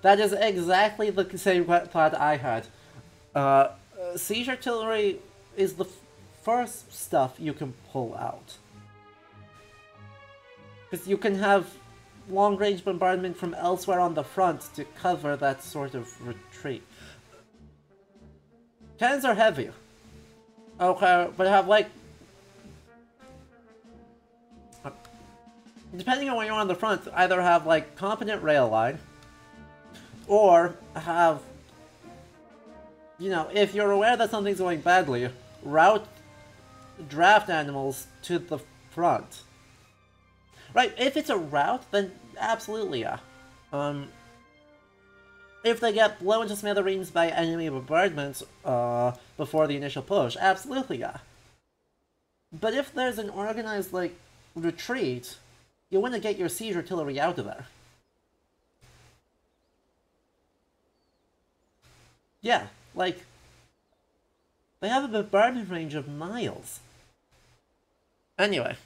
That is exactly the same thought I had. Uh, siege artillery is the first stuff you can pull out. Because you can have long-range bombardment from elsewhere on the front to cover that sort of retreat. Cannons are heavy. Okay, but have like depending on where you're on the front, either have like competent rail line, or have, you know, if you're aware that something's going badly, route draft animals to the front. Right, if it's a route, then absolutely, yeah. Um, if they get blown to smithereens by enemy bombardments uh, before the initial push, absolutely, yeah. But if there's an organized, like, retreat, you want to get your siege artillery out of there. Yeah, like, they have a bombardment range of miles. Anyway,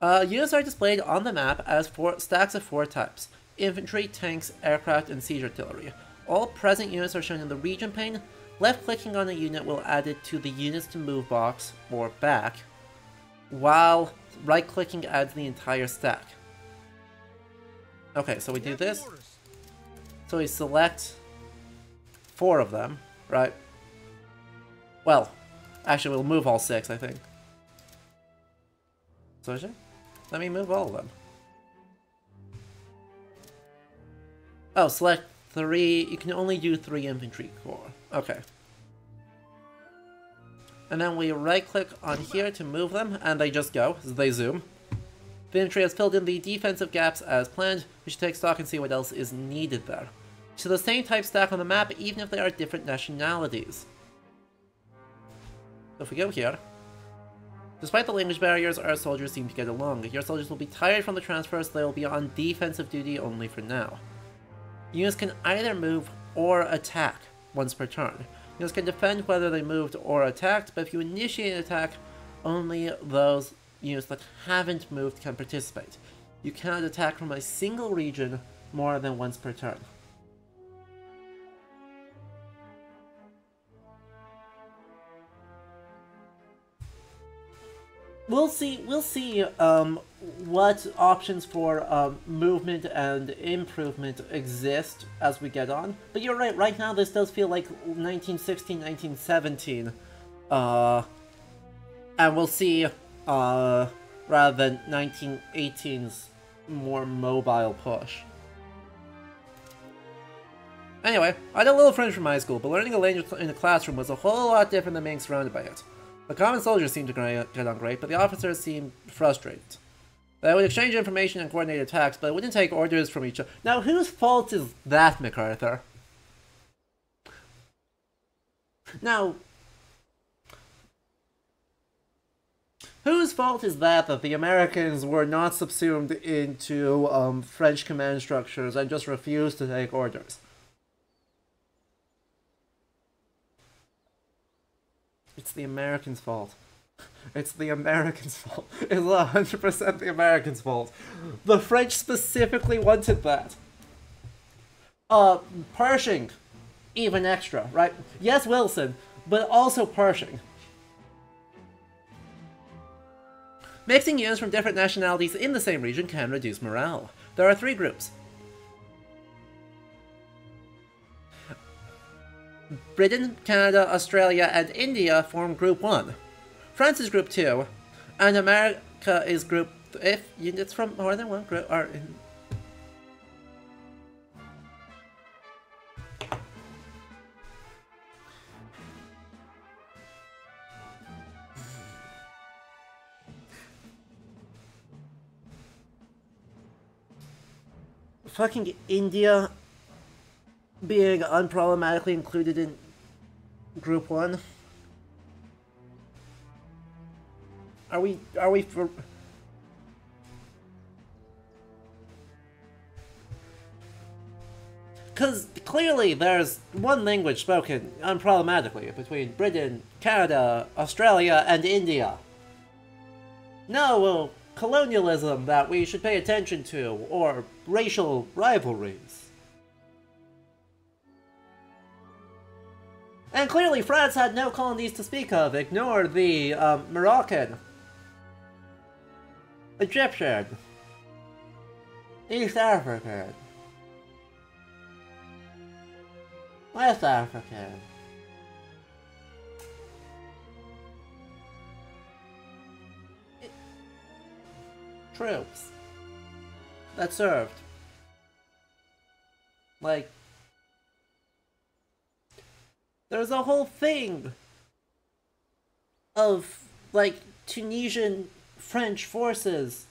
uh, units are displayed on the map as four stacks of four types. Infantry, tanks, aircraft, and siege artillery. All present units are shown in the region pane. Left-clicking on a unit will add it to the units to move box, or back, while right-clicking adds the entire stack. Okay, so we do this. So we select four of them, right? Well, actually we'll move all six, I think. So let me move all of them. Oh, select three. You can only do three infantry corps. Okay. And then we right click on here to move them, and they just go, they zoom. The infantry has filled in the defensive gaps as planned. We should take stock and see what else is needed there. So the same type stack on the map, even if they are different nationalities. So if we go here, Despite the language barriers, our soldiers seem to get along. Your soldiers will be tired from the transfer, so they will be on defensive duty only for now. Units can either move or attack once per turn. Units can defend whether they moved or attacked, but if you initiate an attack, only those units that haven't moved can participate. You cannot attack from a single region more than once per turn. We'll see we'll see um, what options for um, movement and improvement exist as we get on. But you're right right now this does feel like 1916 1917 uh, and we'll see uh, rather than 1918's more mobile push. Anyway, I had a little French from high school, but learning a language in the classroom was a whole lot different than being surrounded by it. The common soldiers seemed to get on great, but the officers seemed frustrated. They would exchange information and coordinate attacks, but wouldn't take orders from each other. Now, whose fault is that, MacArthur? Now, whose fault is that that the Americans were not subsumed into um, French command structures and just refused to take orders? It's the Americans' fault. It's the Americans' fault. It's 100% the Americans' fault. The French specifically wanted that. Uh, Pershing, even extra, right? Yes, Wilson, but also Pershing. Mixing units from different nationalities in the same region can reduce morale. There are three groups Britain, Canada, Australia, and India form Group 1. France is Group 2, and America is Group... If units from more than one group are in... Fucking India being unproblematically included in Group 1? Are we, are we for... Because clearly there's one language spoken unproblematically between Britain, Canada, Australia, and India. No colonialism that we should pay attention to, or racial rivalries. And clearly France had no colonies to speak of, ignore the um, Moroccan, Egyptian, East African, West African, troops that served. Like, there's a whole thing of, like, Tunisian French forces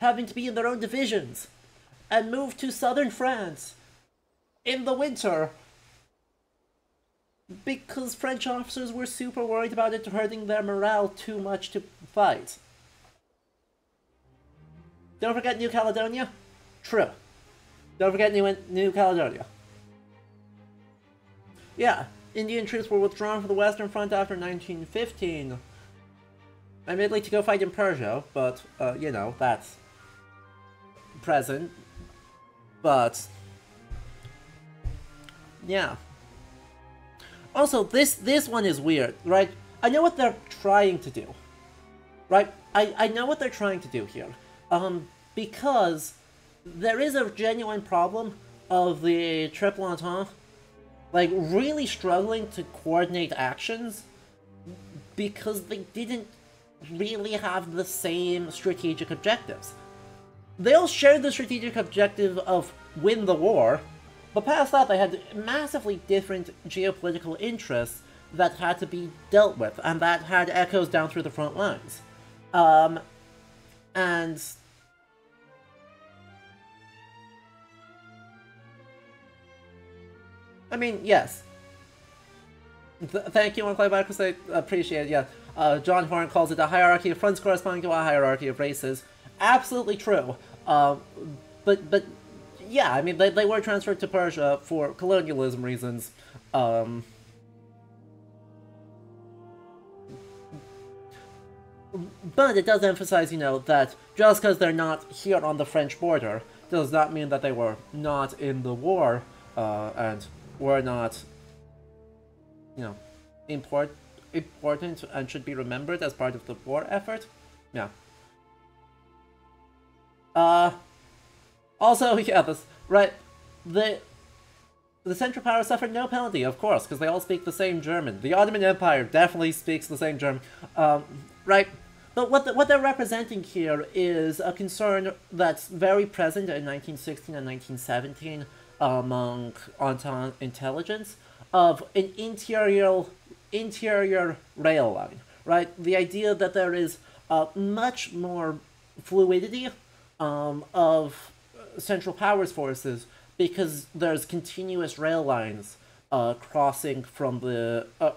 having to be in their own divisions and move to southern France in the winter because French officers were super worried about it hurting their morale too much to fight. Don't forget New Caledonia? True. Don't forget New, New Caledonia. Yeah, Indian troops were withdrawn from the Western Front after 1915. Admittedly to go fight in Persia, but, uh, you know, that's present. But, yeah. Also, this this one is weird, right? I know what they're trying to do, right? I, I know what they're trying to do here. Um, because there is a genuine problem of the Triple Entente like really struggling to coordinate actions because they didn't really have the same strategic objectives. They all shared the strategic objective of win the war, but past that they had massively different geopolitical interests that had to be dealt with, and that had echoes down through the front lines. Um, and I mean, yes. Th thank you, One because I appreciate it, yeah. Uh, John Horne calls it a hierarchy of fronts corresponding to a hierarchy of races. Absolutely true. Uh, but, but, yeah, I mean, they, they were transferred to Persia for colonialism reasons. Um, but it does emphasize, you know, that just because they're not here on the French border does not mean that they were not in the war uh, and were not, you know, import, important and should be remembered as part of the war effort. Yeah. Uh, also, yeah, this, right, the, the Central Power suffered no penalty, of course, because they all speak the same German. The Ottoman Empire definitely speaks the same German. Um, right, but what, the, what they're representing here is a concern that's very present in 1916 and 1917 among Entente intelligence of an interior, interior rail line, right? The idea that there is uh, much more fluidity um, of Central Powers forces because there's continuous rail lines uh, crossing from the uh,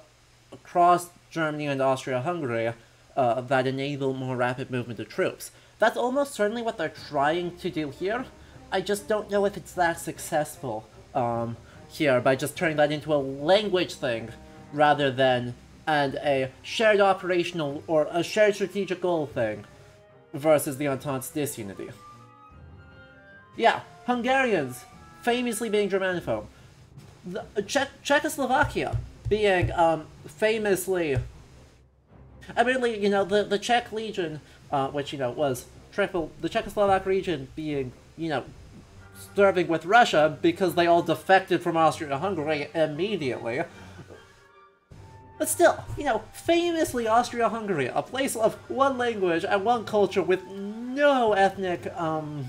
across Germany and Austria-Hungary uh, that enable more rapid movement of troops. That's almost certainly what they're trying to do here. I just don't know if it's that successful um, here by just turning that into a language thing rather than and a shared operational or a shared strategic goal thing versus the Entente's disunity. Yeah, Hungarians famously being Germanophone. The, Czech Czechoslovakia being um, famously I mean, you know, the, the Czech Legion, uh, which, you know, was triple, the Czechoslovak legion being, you know, serving with Russia because they all defected from Austria-Hungary immediately. But still, you know, famously Austria-Hungary, a place of one language and one culture with no ethnic, um,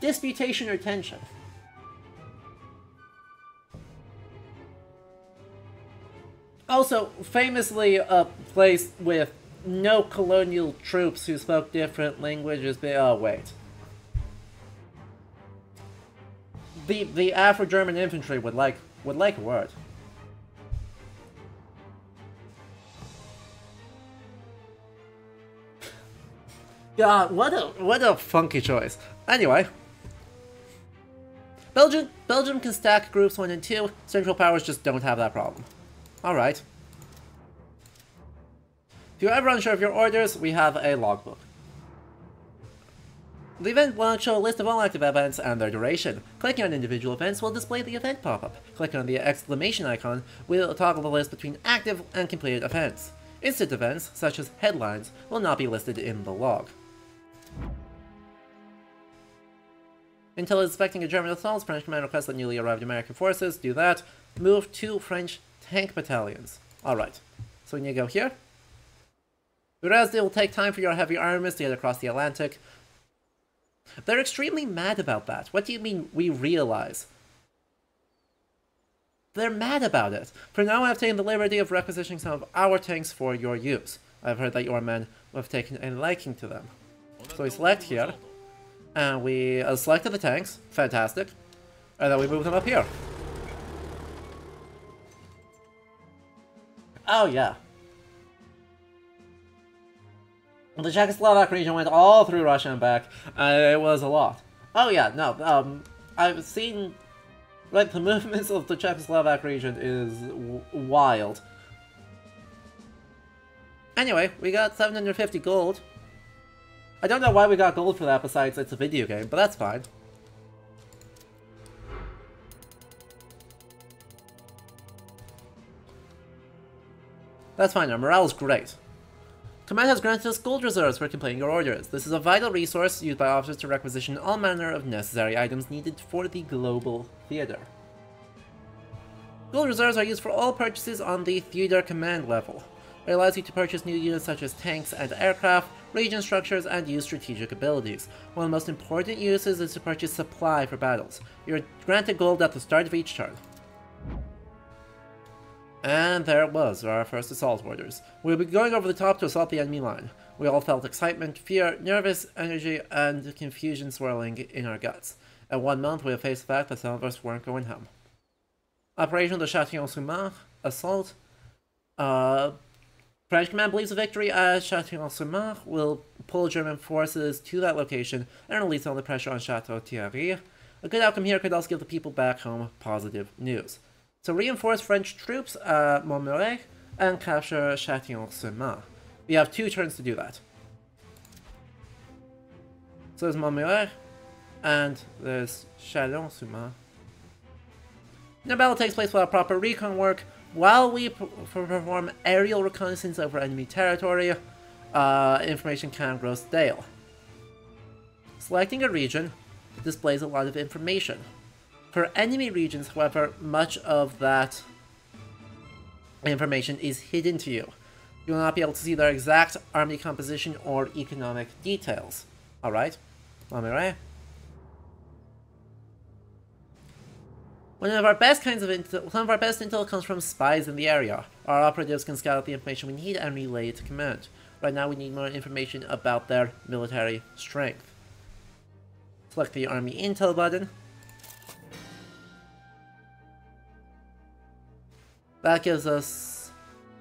disputation or tension. Also, famously a place with no colonial troops who spoke different languages, but oh wait. The the Afro-German infantry would like would like a word. God, what a what a funky choice. Anyway. Belgium Belgium can stack groups 1 and 2, Central Powers just don't have that problem. Alright. If you're ever unsure of your orders, we have a logbook. The event will show a list of all active events and their duration. Clicking on individual events will display the event pop-up. Clicking on the exclamation icon will toggle the list between active and completed events. Instant events, such as headlines, will not be listed in the log. Intel is expecting a German assault, French command requests that newly arrived American forces do that. Move two French tank battalions. Alright, so when you go here, whereas it will take time for your heavy armaments to get across the Atlantic, they're extremely mad about that. What do you mean, we realize? They're mad about it. For now, I have taken the liberty of requisitioning some of our tanks for your use. I've heard that your men have taken a liking to them. So we select here, and we uh, selected the tanks. Fantastic. And then we move them up here. Oh, yeah. The Czechoslovak legion went all through Russia and back. Uh, it was a lot. Oh, yeah, no. Um, I've seen... Like, the movements of the Czechoslovak legion is wild. Anyway, we got 750 gold. I don't know why we got gold for that besides it's a video game, but that's fine. That's fine, our morale is great. Command has granted us gold reserves for completing your orders. This is a vital resource used by officers to requisition all manner of necessary items needed for the global theater. Gold reserves are used for all purchases on the theater command level. It allows you to purchase new units such as tanks and aircraft, region structures, and use strategic abilities. One of the most important uses is to purchase supply for battles. You're granted gold at the start of each turn. And there it was, our first assault orders. We'll be going over the top to assault the enemy line. We all felt excitement, fear, nervous energy, and confusion swirling in our guts. At one month, we faced the fact that some of us weren't going home. Operation de Châtillon-sur-Marne, assault. Uh, French command believes a victory at Châtillon-sur-Marne will pull German forces to that location and release all the pressure on Chateau Thierry. A good outcome here could also give the people back home positive news. So reinforce French troops at Montmirail and capture Châtillon-sur-Marne. We have two turns to do that. So there's Montmirail, and there's Châtillon-sur-Marne. The battle takes place without proper recon work, while we perform aerial reconnaissance over enemy territory, uh, information can grow stale. Selecting a region displays a lot of information. For enemy regions, however, much of that information is hidden to you. You will not be able to see their exact army composition or economic details. Alright? Montmirail. One of our best kinds of intel, one of our best intel comes from spies in the area. Our operatives can scout out the information we need and relay it to command. Right now we need more information about their military strength. Select the army intel button. That gives us...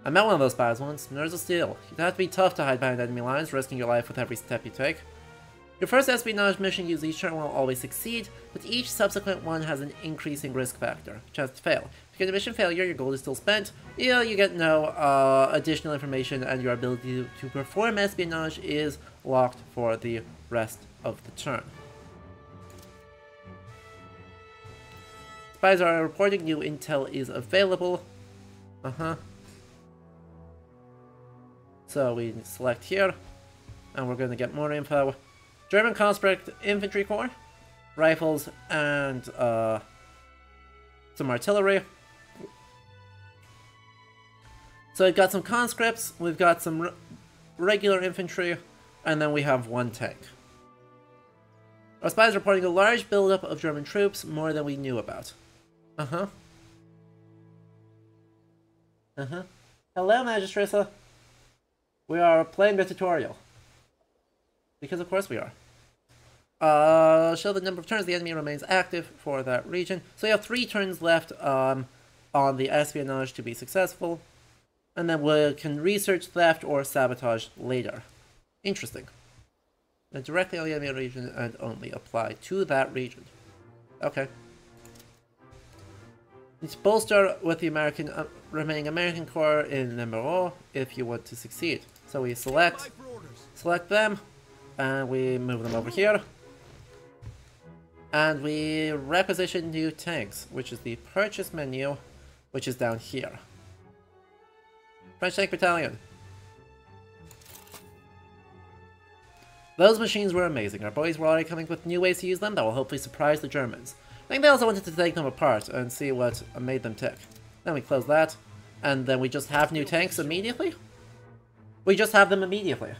I met one of those spies once, nerves of steel. You'd have to be tough to hide behind enemy lines, risking your life with every step you take. Your first espionage mission used each turn will always succeed, but each subsequent one has an increasing risk factor, chance to fail. If you get a mission failure, your gold is still spent, you, you get no uh, additional information, and your ability to perform espionage is locked for the rest of the turn. Spies are reporting new intel is available. Uh-huh. So we select here, and we're going to get more info. German conscript infantry corps, rifles, and uh, some artillery. So we've got some conscripts, we've got some re regular infantry, and then we have one tank. Our spies are reporting a large buildup of German troops, more than we knew about. Uh-huh. Uh-huh. Hello, Magistressa. We are playing the tutorial. Because of course we are. Uh, show the number of turns the enemy remains active for that region. So you have three turns left um, on the espionage to be successful. And then we can research theft or sabotage later. Interesting. And directly on the enemy region and only apply to that region. Okay. It's bolster with the American uh, remaining American Corps in Numero if you want to succeed. So we select, select them, and we move them over here. And we reposition new tanks, which is the purchase menu, which is down here. French Tank Battalion. Those machines were amazing. Our boys were already coming with new ways to use them that will hopefully surprise the Germans. I think they also wanted to take them apart and see what made them tick. Then we close that, and then we just have new tanks immediately? We just have them immediately.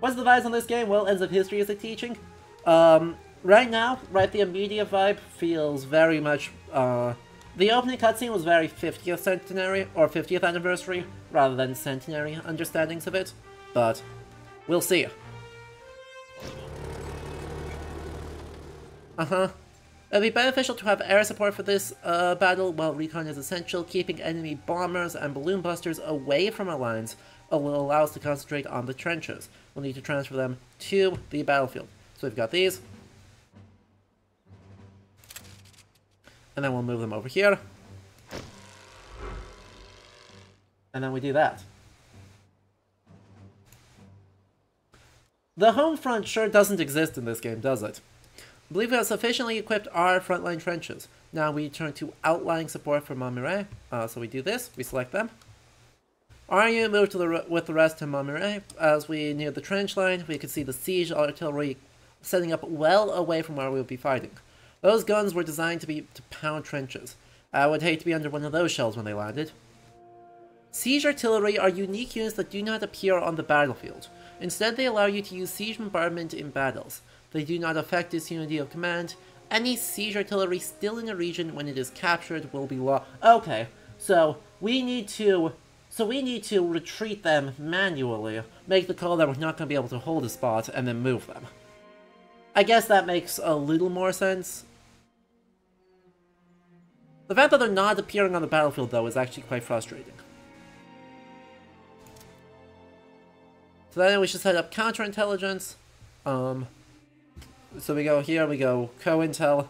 What's the vibes on this game? Well, Ends of History is a teaching. Um, right now, right, the immediate vibe feels very much, uh, the opening cutscene was very 50th centenary, or 50th anniversary, rather than centenary understandings of it, but we'll see. Uh-huh. It'll be beneficial to have air support for this uh, battle, while recon is essential. Keeping enemy bombers and balloon busters away from our lines will allow us to concentrate on the trenches. We'll need to transfer them to the battlefield. So we've got these. And then we'll move them over here. And then we do that. The home front sure doesn't exist in this game, does it? I believe we have sufficiently equipped our frontline trenches. Now we turn to outlying support for Montmirail. Uh, so we do this, we select them. Our unit moved to the, with the rest to Montmirail. As we near the trench line, we can see the siege artillery setting up well away from where we would be fighting. Those guns were designed to be to pound trenches. I would hate to be under one of those shells when they landed. Siege artillery are unique units that do not appear on the battlefield. Instead, they allow you to use siege bombardment in battles. They do not affect its unity of command. Any siege artillery still in a region when it is captured will be lost. Okay, so we need to so we need to retreat them manually, make the call that we're not going to be able to hold a spot, and then move them. I guess that makes a little more sense. The fact that they're not appearing on the battlefield, though, is actually quite frustrating. So then we should set up counterintelligence. Um, so we go here, we go co-intel.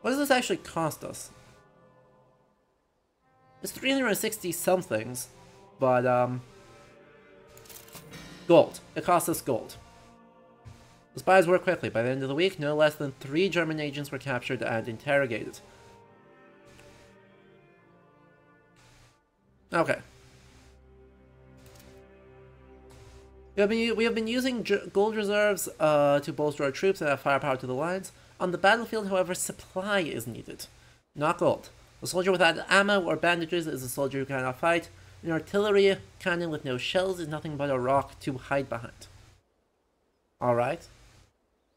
What does this actually cost us? It's 360 somethings, but, um... Gold. It costs us gold. The spies work quickly. By the end of the week, no less than three German agents were captured and interrogated. Okay. We have been, we have been using gold reserves uh, to bolster our troops and add firepower to the lines. On the battlefield, however, supply is needed, not gold. A soldier without ammo or bandages is a soldier who cannot fight. An artillery cannon with no shells is nothing but a rock to hide behind. Alright.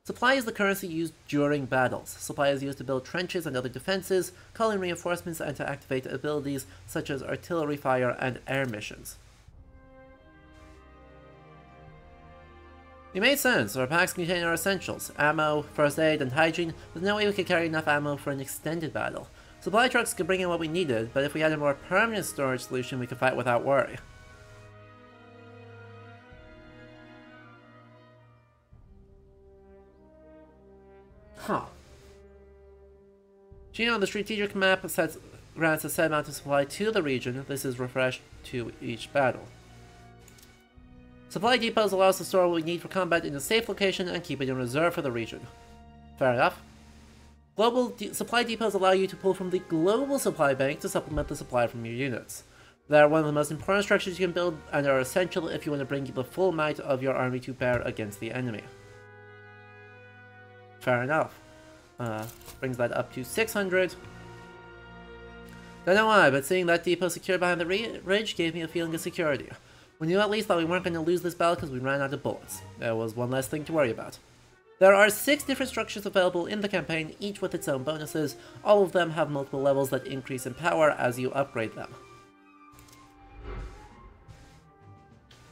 Supply is the currency used during battles. Supply is used to build trenches and other defenses, call in reinforcements, and to activate abilities such as artillery fire and air missions. It made sense, our packs contain our essentials, ammo, first aid, and hygiene, There's no way we could carry enough ammo for an extended battle. Supply trucks could bring in what we needed, but if we had a more permanent storage solution, we could fight without worry. Huh. Gino, the strategic map sets grants a set amount of supply to the region. This is refreshed to each battle. Supply depots allow us to store what we need for combat in a safe location and keep it in reserve for the region. Fair enough. Global de supply depots allow you to pull from the global supply bank to supplement the supply from your units. They are one of the most important structures you can build and are essential if you want to bring the full might of your army to bear against the enemy. Fair enough. Uh, brings that up to 600. Don't know why, but seeing that depot secured behind the ridge gave me a feeling of security. We knew at least that we weren't going to lose this battle because we ran out of bullets. There was one less thing to worry about. There are six different structures available in the campaign, each with its own bonuses. All of them have multiple levels that increase in power as you upgrade them.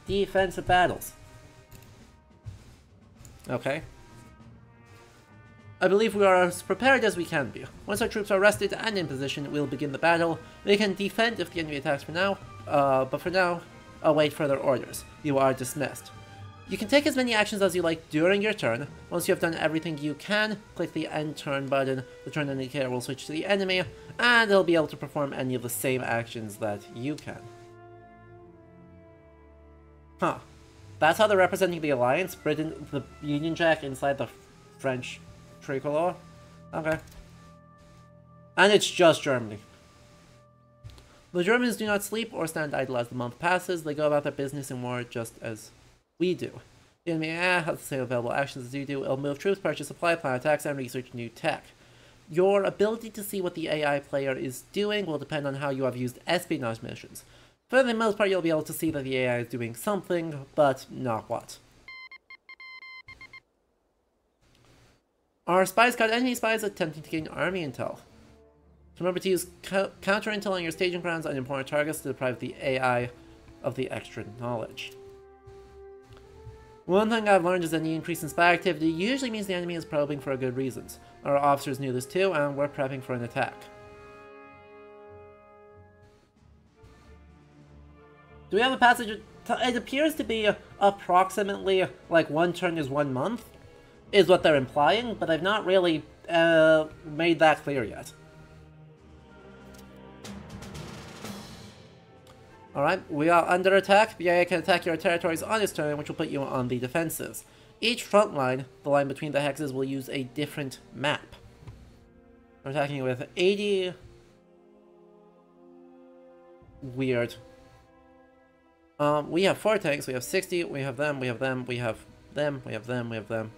Defensive battles. Okay. I believe we are as prepared as we can be. Once our troops are rested and in position, we'll begin the battle. They can defend if the enemy attacks for now, uh, but for now, await further orders. You are dismissed. You can take as many actions as you like during your turn. Once you have done everything you can, click the end turn button. The turn indicator will switch to the enemy, and they'll be able to perform any of the same actions that you can. Huh. That's how they're representing the Alliance? Britain, the Union Jack inside the French tricolor? Okay. And it's just Germany. The Germans do not sleep or stand idle as the month passes. They go about their business in war just as we do. Ah, the enemy has the same available actions as you do. It'll move troops, purchase supply, plan attacks, and research new tech. Your ability to see what the AI player is doing will depend on how you have used espionage missions. For the most part, you'll be able to see that the AI is doing something, but not what. Our spies caught enemy spies attempting to gain army intel. Remember to use counter intel on your staging grounds on important targets to deprive the AI of the extra knowledge. One thing I've learned is that the increase in spy activity usually means the enemy is probing for good reasons. Our officers knew this too, and we're prepping for an attack. Do we have a passage? It appears to be approximately like one turn is one month, is what they're implying, but I've not really uh, made that clear yet. Alright, we are under attack. BIA can attack your territories on its turn, which will put you on the defensives. Each front line, the line between the hexes, will use a different map. We're attacking with 80... Weird. Um, we have 4 tanks, we have 60, we have them, we have them, we have them, we have them, we have them.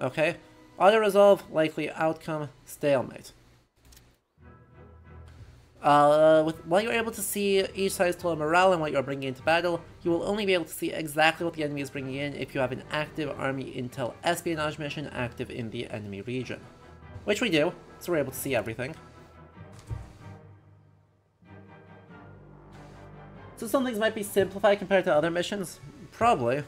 Okay. Auto resolve, likely outcome, stalemate. Uh, with, while you're able to see each side's total morale and what you're bringing into battle, you will only be able to see exactly what the enemy is bringing in if you have an active army intel espionage mission active in the enemy region. Which we do, so we're able to see everything. So some things might be simplified compared to other missions? Probably.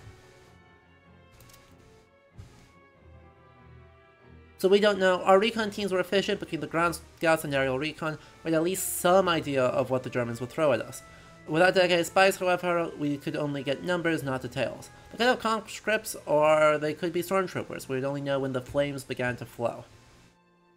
So we don't know. Our recon teams were efficient between the ground scouts and aerial recon, with at least some idea of what the Germans would throw at us. Without dedicated spies, however, we could only get numbers, not details. They could have conscripts, or they could be stormtroopers. We'd only know when the flames began to flow.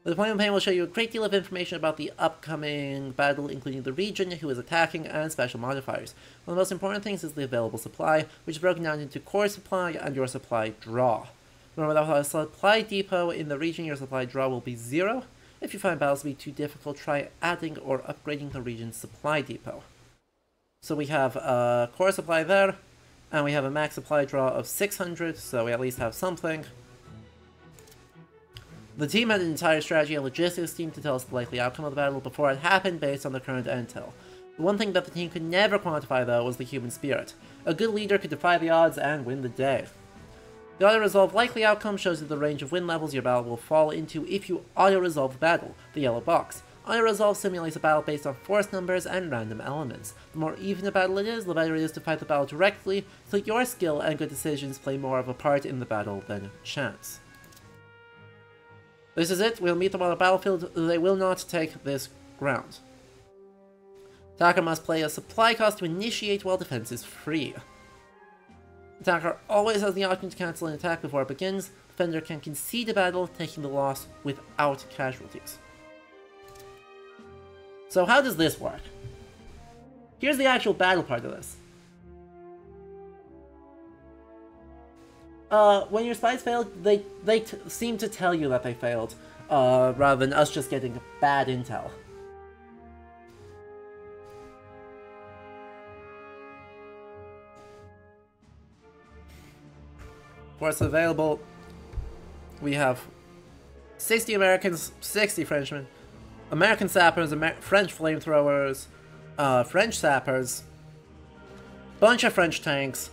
The deployment pane will show you a great deal of information about the upcoming battle, including the region, who is attacking, and special modifiers. One of the most important things is the available supply, which is broken down into core supply and your supply draw. Remember that without a supply depot in the region, your supply draw will be zero. If you find battles to be too difficult, try adding or upgrading the region's supply depot. So we have a core supply there, and we have a max supply draw of 600, so we at least have something. The team had an entire strategy and logistics team to tell us the likely outcome of the battle before it happened based on the current intel. The one thing that the team could never quantify though was the human spirit. A good leader could defy the odds and win the day. The auto-resolve likely outcome shows you the range of win levels your battle will fall into if you auto-resolve the battle, the yellow box. Auto-resolve simulates a battle based on force numbers and random elements. The more even a battle it is, the better it is to fight the battle directly, so your skill and good decisions play more of a part in the battle than chance. This is it, we'll meet them on the battlefield, they will not take this ground. Attacker must play a supply cost to initiate while defense is free. Attacker always has the option to cancel an attack before it begins. Defender can concede a battle, taking the loss without casualties. So how does this work? Here's the actual battle part of this. uh, when your spies failed, they they seem to tell you that they failed, uh, rather than us just getting bad intel. Force available. We have 60 Americans, 60 Frenchmen, American sappers, Amer French flamethrowers, uh, French sappers, bunch of French tanks,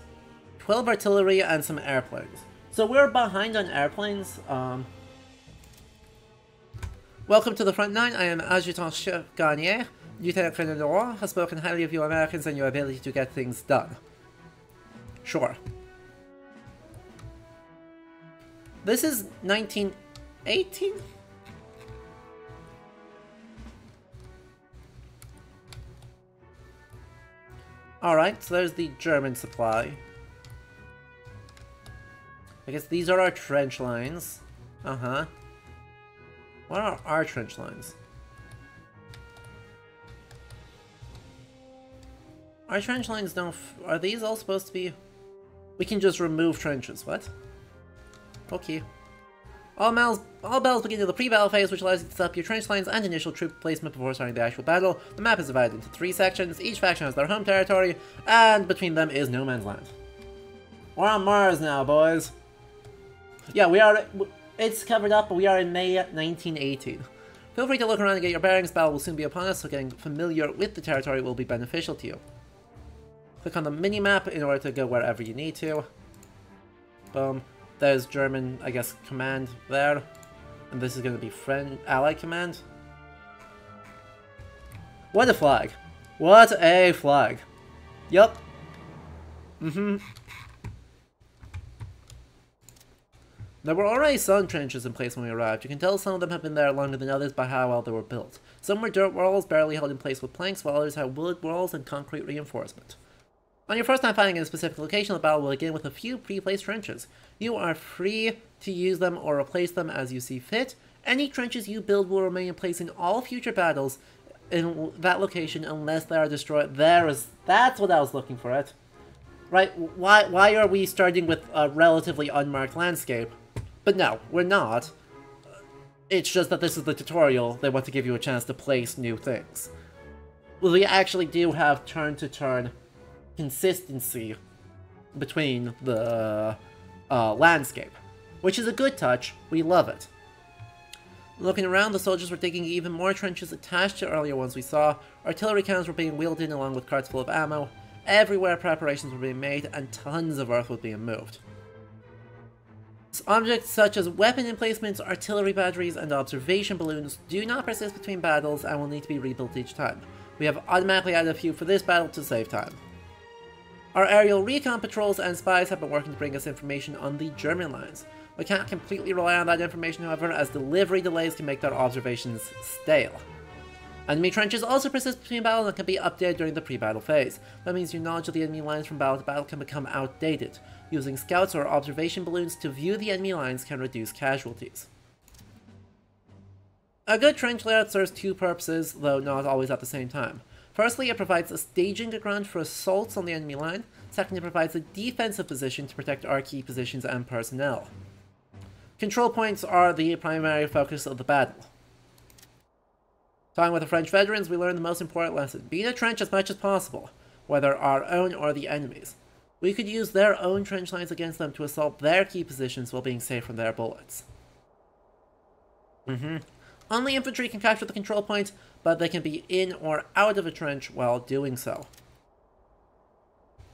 12 artillery, and some airplanes. So we're behind on airplanes. Um, welcome to the front line. I am Adjutant Chef Garnier. Lieutenant Colonel Leroy has spoken highly of you Americans and your ability to get things done. Sure. This is 1918? Alright, so there's the German supply. I guess these are our trench lines. Uh-huh. What are our trench lines? Our trench lines don't... are these all supposed to be... We can just remove trenches, what? Okay. All, bells, all bells begin in the pre-battle phase, which allows you to set up your trench lines and initial troop placement before starting the actual battle. The map is divided into three sections, each faction has their home territory, and between them is no man's land. We're on Mars now, boys. Yeah, we are... It's covered up, but we are in May 1918. Feel free to look around and get your bearings. Battle will soon be upon us, so getting familiar with the territory will be beneficial to you. Click on the mini-map in order to go wherever you need to. Boom. There's German, I guess, command there. And this is going to be friend ally command. What a flag. What a flag. Yup. Mm-hmm. There were already some trenches in place when we arrived. You can tell some of them have been there longer than others by how well they were built. Some were dirt walls, barely held in place with planks, while others had wood walls and concrete reinforcement. On your first time fighting in a specific location, the battle will begin with a few pre-placed trenches. You are free to use them or replace them as you see fit. Any trenches you build will remain in place in all future battles in that location unless they are destroyed. There is... That's what I was looking for, it. Right, why, why are we starting with a relatively unmarked landscape? But no, we're not. It's just that this is the tutorial, they want to give you a chance to place new things. We actually do have turn-to-turn -turn consistency between the uh, landscape, which is a good touch, we love it. Looking around, the soldiers were digging even more trenches attached to earlier ones we saw, artillery cannons were being wheeled in along with carts full of ammo, everywhere preparations were being made, and tons of earth was being moved. Objects such as weapon emplacements, artillery batteries, and observation balloons do not persist between battles and will need to be rebuilt each time. We have automatically added a few for this battle to save time. Our aerial recon patrols and spies have been working to bring us information on the German lines. We can't completely rely on that information, however, as delivery delays can make their observations stale. Enemy trenches also persist between battles and can be updated during the pre-battle phase. That means your knowledge of the enemy lines from battle to battle can become outdated. Using scouts or observation balloons to view the enemy lines can reduce casualties. A good trench layout serves two purposes, though not always at the same time. Firstly, it provides a staging ground for assaults on the enemy line. Second, it provides a defensive position to protect our key positions and personnel. Control points are the primary focus of the battle. Talking with the French veterans, we learned the most important lesson. Be in a trench as much as possible, whether our own or the enemy's. We could use their own trench lines against them to assault their key positions while being safe from their bullets. Mm-hmm. Only infantry can capture the control point, but they can be in or out of a trench while doing so.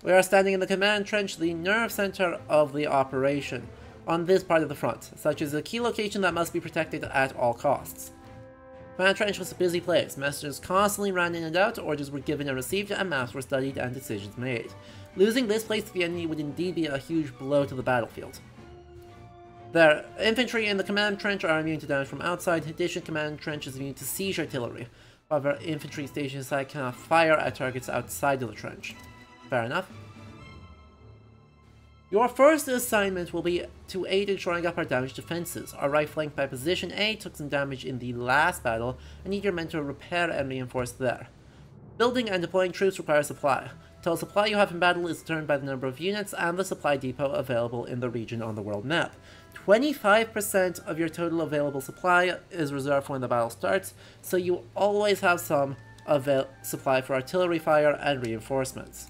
We are standing in the command trench, the nerve center of the operation, on this part of the front, such as a key location that must be protected at all costs. Command trench was a busy place, messages constantly ran in and out, orders were given and received, and maps were studied and decisions made. Losing this place to the enemy would indeed be a huge blow to the battlefield. Their infantry in the command trench are immune to damage from outside, in addition command trench is immune to siege artillery. However, infantry stationed inside cannot fire at targets outside of the trench. Fair enough. Your first assignment will be to aid in shoring up our damaged defenses. Our right flank by position A took some damage in the last battle, and need your men to repair and reinforce there. Building and deploying troops requires supply. Total supply you have in battle is determined by the number of units and the supply depot available in the region on the world map. 25% of your total available supply is reserved for when the battle starts, so you always have some supply for artillery fire and reinforcements.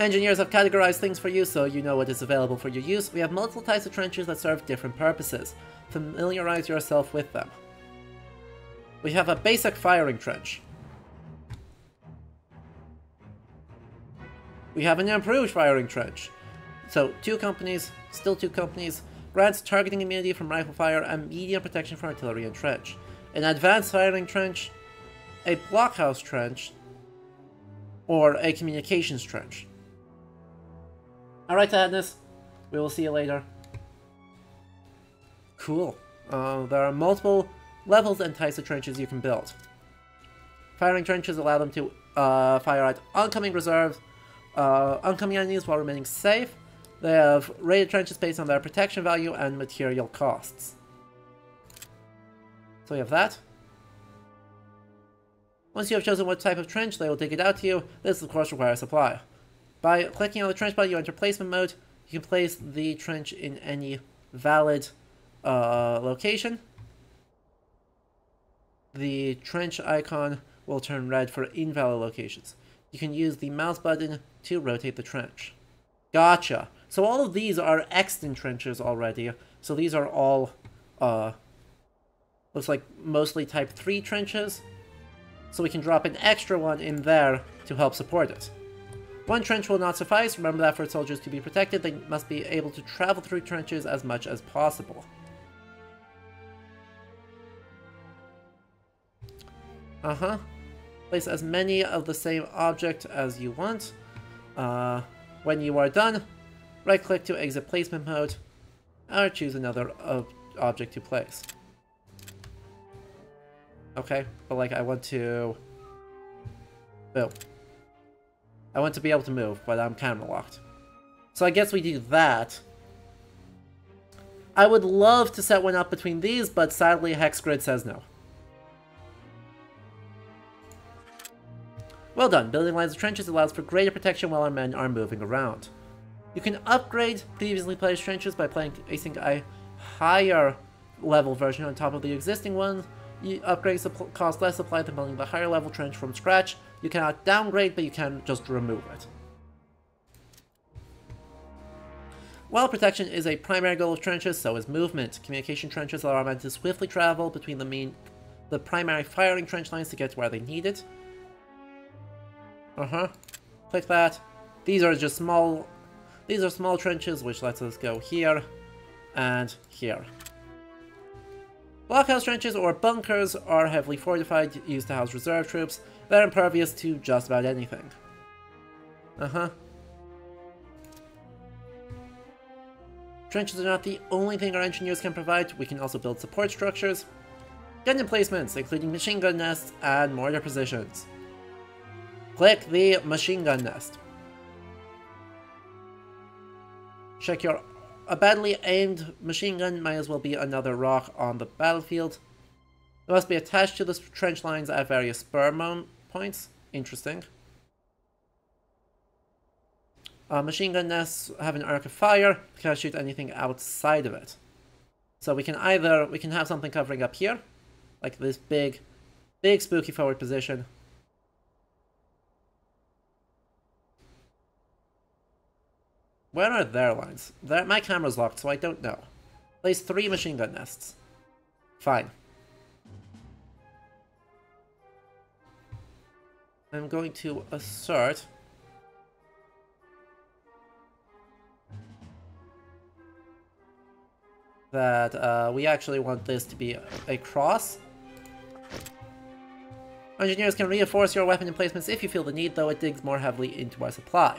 Engineers have categorized things for you so you know what is available for your use. We have multiple types of trenches that serve different purposes. Familiarize yourself with them. We have a basic firing trench. We have an improved firing trench. So, two companies, still two companies, grants targeting immunity from rifle fire and medium protection from artillery and trench. An advanced firing trench, a blockhouse trench, or a communications trench. Alright, Sadness. We will see you later. Cool. Uh, there are multiple levels and types of trenches you can build. Firing trenches allow them to uh, fire at oncoming reserves, uh, oncoming enemies while remaining safe. They have rated trenches based on their protection value and material costs. So we have that. Once you have chosen what type of trench, they will dig it out to you. This, of course, requires supply. By clicking on the trench button, you enter placement mode. You can place the trench in any valid uh, location. The trench icon will turn red for invalid locations. You can use the mouse button to rotate the trench. Gotcha. So all of these are extant trenches already. So these are all, uh, looks like mostly type 3 trenches. So we can drop an extra one in there to help support it. One trench will not suffice. Remember that for soldiers to be protected, they must be able to travel through trenches as much as possible. Uh-huh. Place as many of the same object as you want. Uh, when you are done, right-click to exit placement mode, or choose another ob object to place. Okay, but like I want to... Boom. I want to be able to move, but I'm camera locked. So I guess we do that. I would love to set one up between these, but sadly Hex Grid says no. Well done. Building lines of trenches allows for greater protection while our men are moving around. You can upgrade previously placed trenches by placing a higher level version on top of the existing one. You upgrades cost less supply than building the higher level trench from scratch, you cannot downgrade, but you can just remove it. While protection is a primary goal of trenches, so is movement. Communication trenches are meant to swiftly travel between the main, the primary firing trench lines to get to where they need it. Uh-huh. Click that. These are just small... These are small trenches, which lets us go here and here. Blockhouse trenches or bunkers are heavily fortified, used to house reserve troops. They're impervious to just about anything. Uh-huh. Trenches are not the only thing our engineers can provide, we can also build support structures. Gun emplacements, including machine gun nests and mortar positions. Click the machine gun nest. Check your a badly aimed machine gun might as well be another rock on the battlefield. It must be attached to the trench lines at various spur points. Interesting. Uh, machine gun nests have an arc of fire, cannot shoot anything outside of it. So we can either, we can have something covering up here, like this big, big spooky forward position. Where are their lines? My camera's locked, so I don't know. Place three machine gun nests. Fine. I'm going to assert that uh, we actually want this to be a cross. Engineers can reinforce your weapon emplacements if you feel the need, though it digs more heavily into our supply.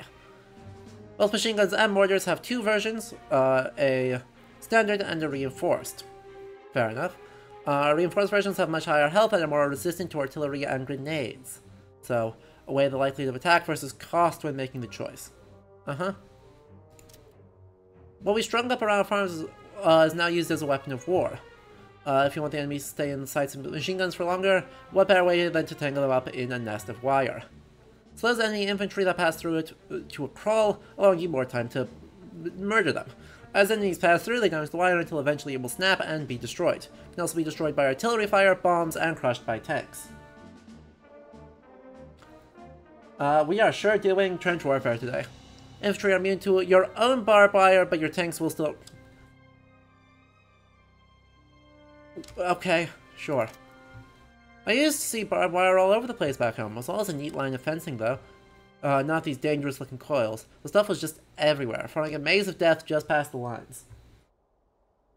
Both machine guns and mortars have two versions, uh, a standard and a reinforced. Fair enough. Uh, reinforced versions have much higher health and are more resistant to artillery and grenades. So, weigh the likelihood of attack versus cost when making the choice. Uh-huh. What we strung up around farms uh, is now used as a weapon of war. Uh, if you want the enemies to stay in the sights of machine guns for longer, what better way than to tangle them up in a nest of wire? Slows any infantry that pass through it uh, to a crawl, allowing you more time to murder them. As enemies pass through, they damage the wire until eventually it will snap and be destroyed. It can also be destroyed by artillery fire, bombs, and crushed by tanks. Uh, we are sure doing trench warfare today. Infantry are immune to your own barbed wire, but your tanks will still Okay, sure. I used to see barbed wire all over the place back home. It was always a neat line of fencing, though. Uh, not these dangerous-looking coils. The stuff was just everywhere, forming a maze of death just past the lines.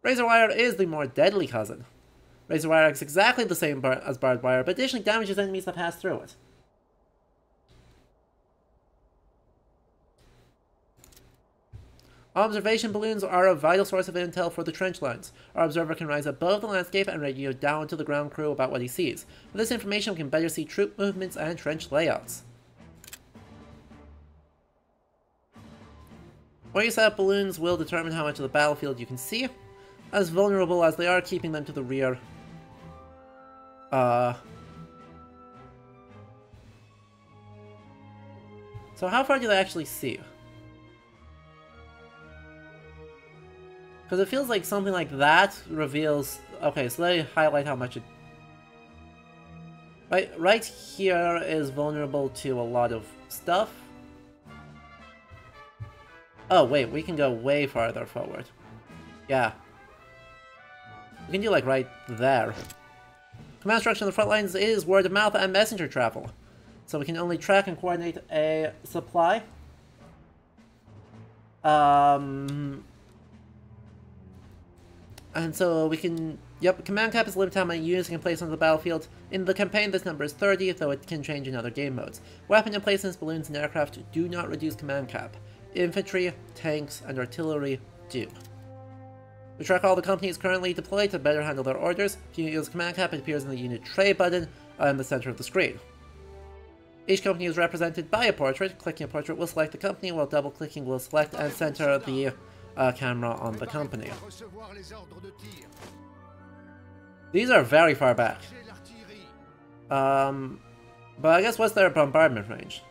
Razor wire is the more deadly cousin. Razor wire acts exactly the same bar as barbed wire, but additionally damages enemies that pass through it. Observation balloons are a vital source of intel for the trench lines. Our observer can rise above the landscape and radio down to the ground crew about what he sees. With this information, we can better see troop movements and trench layouts. Where you set up balloons will determine how much of the battlefield you can see. As vulnerable as they are, keeping them to the rear. Uh... So how far do they actually see? Because it feels like something like that reveals... Okay, so let me highlight how much it... Right, right here is vulnerable to a lot of stuff. Oh, wait, we can go way farther forward. Yeah. We can do, like, right there. Command structure on the front lines is word of mouth and messenger travel. So we can only track and coordinate a supply. Um, and so we can, yep, command cap is limited how many units can place on the battlefield. In the campaign, this number is 30, though it can change in other game modes. Weapon emplacements, balloons, and aircraft do not reduce command cap. Infantry, tanks, and artillery do. We track all the companies currently deployed to better handle their orders, if you use command cap, it appears in the unit tray button in the center of the screen. Each company is represented by a portrait. Clicking a portrait will select the company, while double-clicking will select and center the uh, camera on the company. These are very far back. Um, but I guess what's their bombardment range?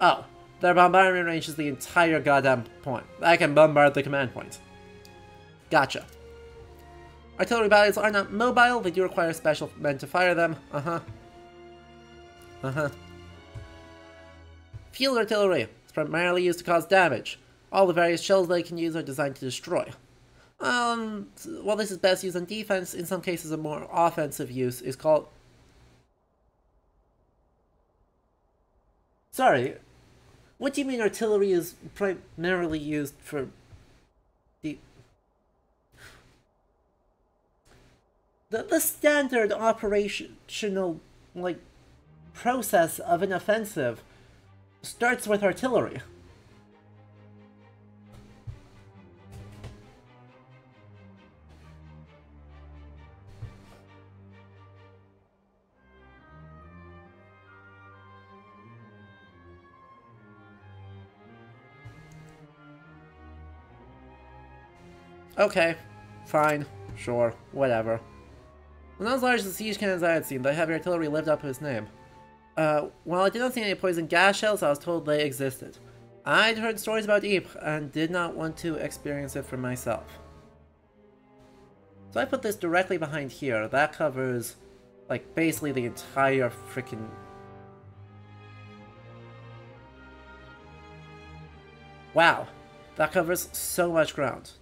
Oh, their bombardment range is the entire goddamn point. I can bombard the command point. Gotcha. Artillery batteries are not mobile, they do require special men to fire them. Uh-huh. Uh-huh. Field artillery is primarily used to cause damage. All the various shells they can use are designed to destroy. Um, while this is best used on defense, in some cases a more offensive use is called... Sorry, what do you mean artillery is primarily used for the... The, the standard operational, like, process of an offensive starts with artillery. Okay, fine, sure, whatever. When as large as the siege cannons I had seen, the heavy artillery lived up to its name. Uh, while I did not see any poison gas shells, I was told they existed. I'd heard stories about Ypres and did not want to experience it for myself. So I put this directly behind here. That covers, like, basically the entire freaking... Wow. That covers so much ground.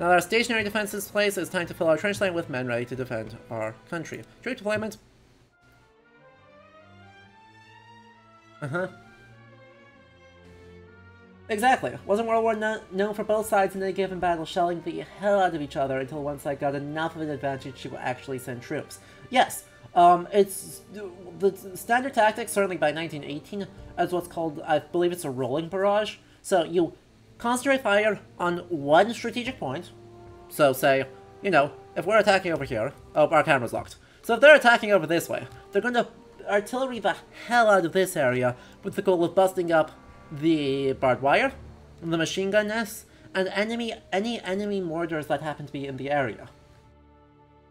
Now that our stationary defenses place, it's time to fill our trench line with men ready to defend our country. Troop deployment. Uh-huh. Exactly. Wasn't World War no known for both sides in any given battle shelling the hell out of each other until one side got enough of an advantage to actually send troops? Yes, um, it's the standard tactic, certainly by 1918, as what's called, I believe it's a rolling barrage. So you concentrate fire on one strategic point. So say, you know, if we're attacking over here, oh, our camera's locked. So if they're attacking over this way, they're going to artillery the hell out of this area with the goal of busting up the barbed wire, the machine gun nests, and enemy any enemy mortars that happen to be in the area.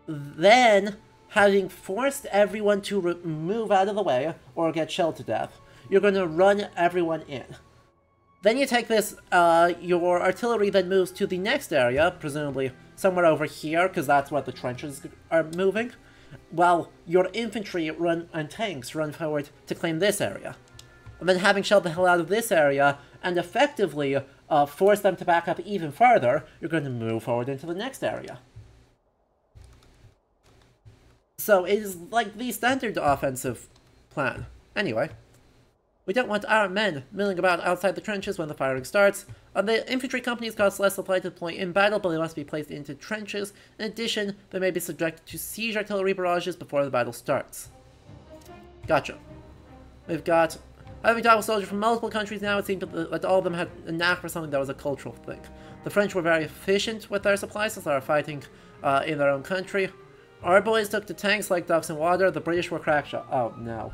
Then, having forced everyone to move out of the way or get shelled to death, you're going to run everyone in. Then you take this, uh, your artillery then moves to the next area, presumably somewhere over here, because that's where the trenches are moving, while your infantry run and tanks run forward to claim this area and then having shelled the hell out of this area and effectively uh, force them to back up even further, you're going to move forward into the next area. So it is like the standard offensive plan. Anyway, we don't want our men milling about outside the trenches when the firing starts. Uh, the infantry companies cost less supply to deploy in battle, but they must be placed into trenches. In addition, they may be subjected to siege artillery barrages before the battle starts. Gotcha. We've got Having talked with soldiers from multiple countries now, it seemed that all of them had a knack for something that was a cultural thing. The French were very efficient with their supplies since they were fighting uh, in their own country. Our boys took to tanks like ducks in water, the British were crack shot. Oh, no.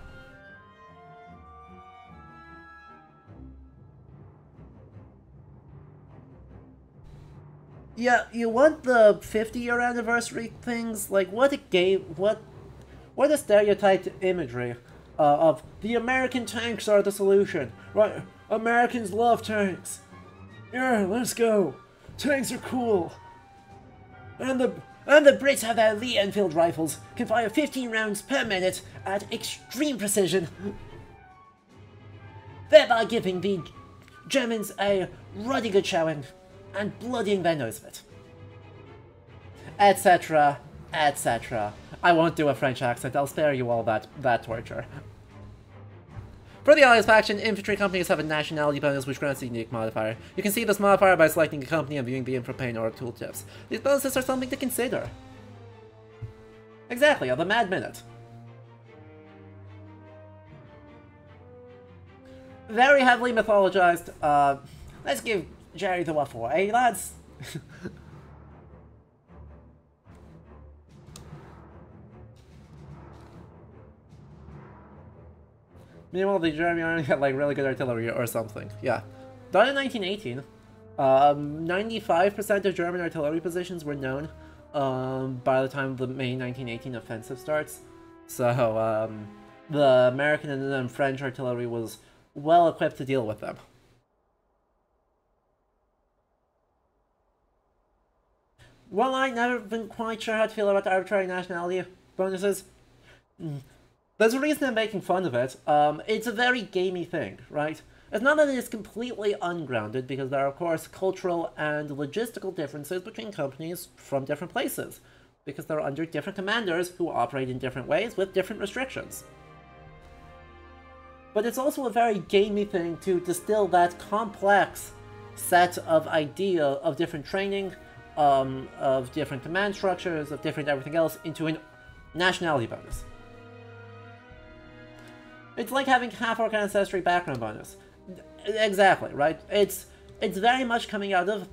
Yeah, you want the 50 year anniversary things? Like, what a game, what, what a stereotyped imagery uh, of the American tanks are the solution. Right? Americans love tanks. Yeah, let's go. Tanks are cool. And the and the Brits have their Lee Enfield rifles, can fire 15 rounds per minute at extreme precision, thereby giving the Germans a ruddy good showing and bloodying their nose of it. Etc. Etc. I won't do a French accent, I'll spare you all that, that torture. For the Allies faction, infantry companies have a nationality bonus which grants a unique modifier. You can see this modifier by selecting a company and viewing the info pane or tooltips. These bonuses are something to consider. Exactly, of the Mad Minute. Very heavily mythologized. Uh, let's give Jerry the waffle, eh lads? Meanwhile, the German army had like really good artillery or something. Yeah. Done in 1918. 95% um, of German artillery positions were known um, by the time the May 1918 offensive starts. So um, the American and French artillery was well equipped to deal with them. Well, I never been quite sure how to feel about arbitrary nationality bonuses. Mm, there's a reason I'm making fun of it. Um, it's a very gamey thing, right? It's not that it is completely ungrounded, because there are, of course, cultural and logistical differences between companies from different places, because they're under different commanders who operate in different ways with different restrictions. But it's also a very gamey thing to distill that complex set of idea of different training, um, of different command structures, of different everything else into a nationality bonus. It's like having half orc ancestry background bonus. Exactly, right? It's it's very much coming out of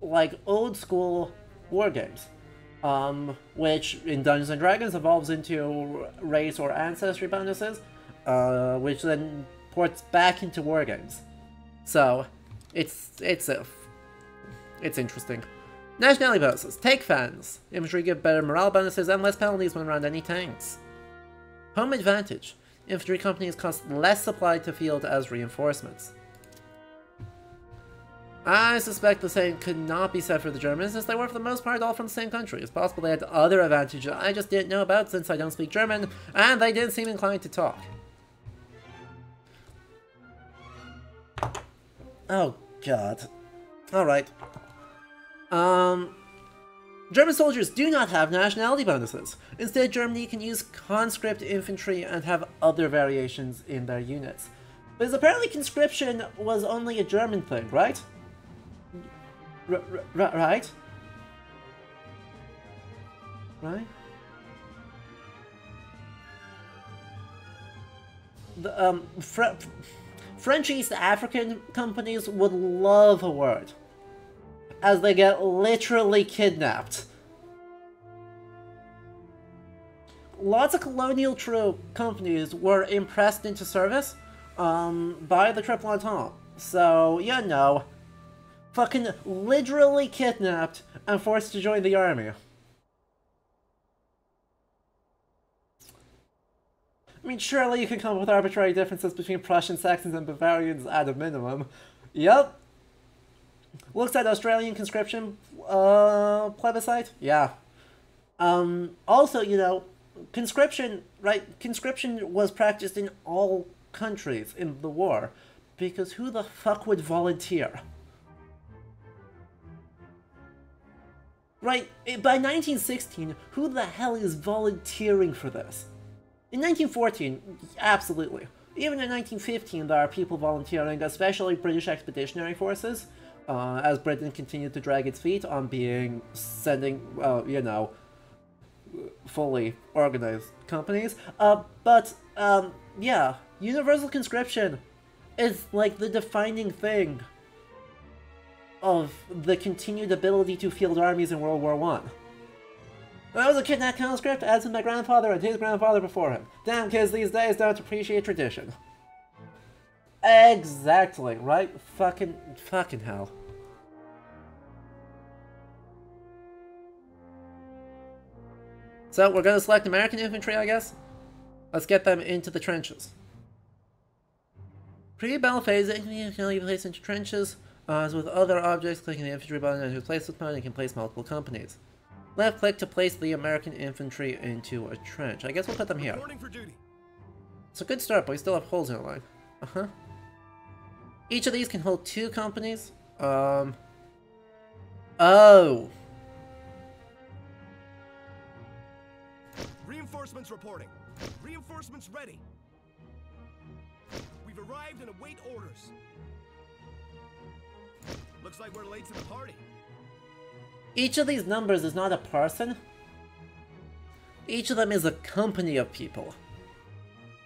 like old school war games. Um, which in Dungeons and Dragons evolves into race or ancestry bonuses, uh, which then ports back into war games. So, it's it's a It's interesting. Nationality bonuses. Take fans. Infantry give better morale bonuses and less penalties when around any tanks. Home advantage. Infantry companies cost less supply to field as reinforcements. I suspect the same could not be said for the Germans, as they were for the most part all from the same country. It's possible they had other advantages I just didn't know about since I don't speak German, and they didn't seem inclined to talk. Oh, God. Alright. Um, German soldiers do not have nationality bonuses. Instead, Germany can use conscript infantry and have other variations in their units. Because apparently conscription was only a German thing, right? R right? Right? The, um, Fr French East African companies would love a word. As they get literally kidnapped. Lots of colonial troop companies were impressed into service um, by the Triple Entente. So, you know, fucking literally kidnapped and forced to join the army. I mean, surely you can come up with arbitrary differences between Prussian Saxons and Bavarians at a minimum. Yep. Looks at Australian conscription uh, plebiscite. Yeah. Um, also, you know, conscription, right? Conscription was practiced in all countries in the war. Because who the fuck would volunteer? Right, eh, by 1916, who the hell is volunteering for this? In 1914, absolutely. Even in 1915, there are people volunteering, especially British expeditionary forces, uh, as Britain continued to drag its feet on being sending, uh, you know, fully organized companies. Uh, but, um, yeah, universal conscription is like the defining thing of the continued ability to field armies in World War One. I was a kidnapped conscript, as did my grandfather and his grandfather before him. Damn kids these days don't appreciate tradition. Exactly, right? Fucking, fucking hell. So, we're gonna select American infantry, I guess? Let's get them into the trenches. Pre-battle phase, infantry can only be placed into trenches. Uh, as with other objects, clicking the infantry button and replace with button, you can place multiple companies. Left click to place the American infantry into a trench. I guess we'll put them here. It's a good start, but we still have holes in our line. Uh-huh. Each of these can hold two companies. Um. Oh. Reinforcements reporting. Reinforcements ready. We've arrived and await orders. Looks like we're late to the party. Each of these numbers is not a person. Each of them is a company of people.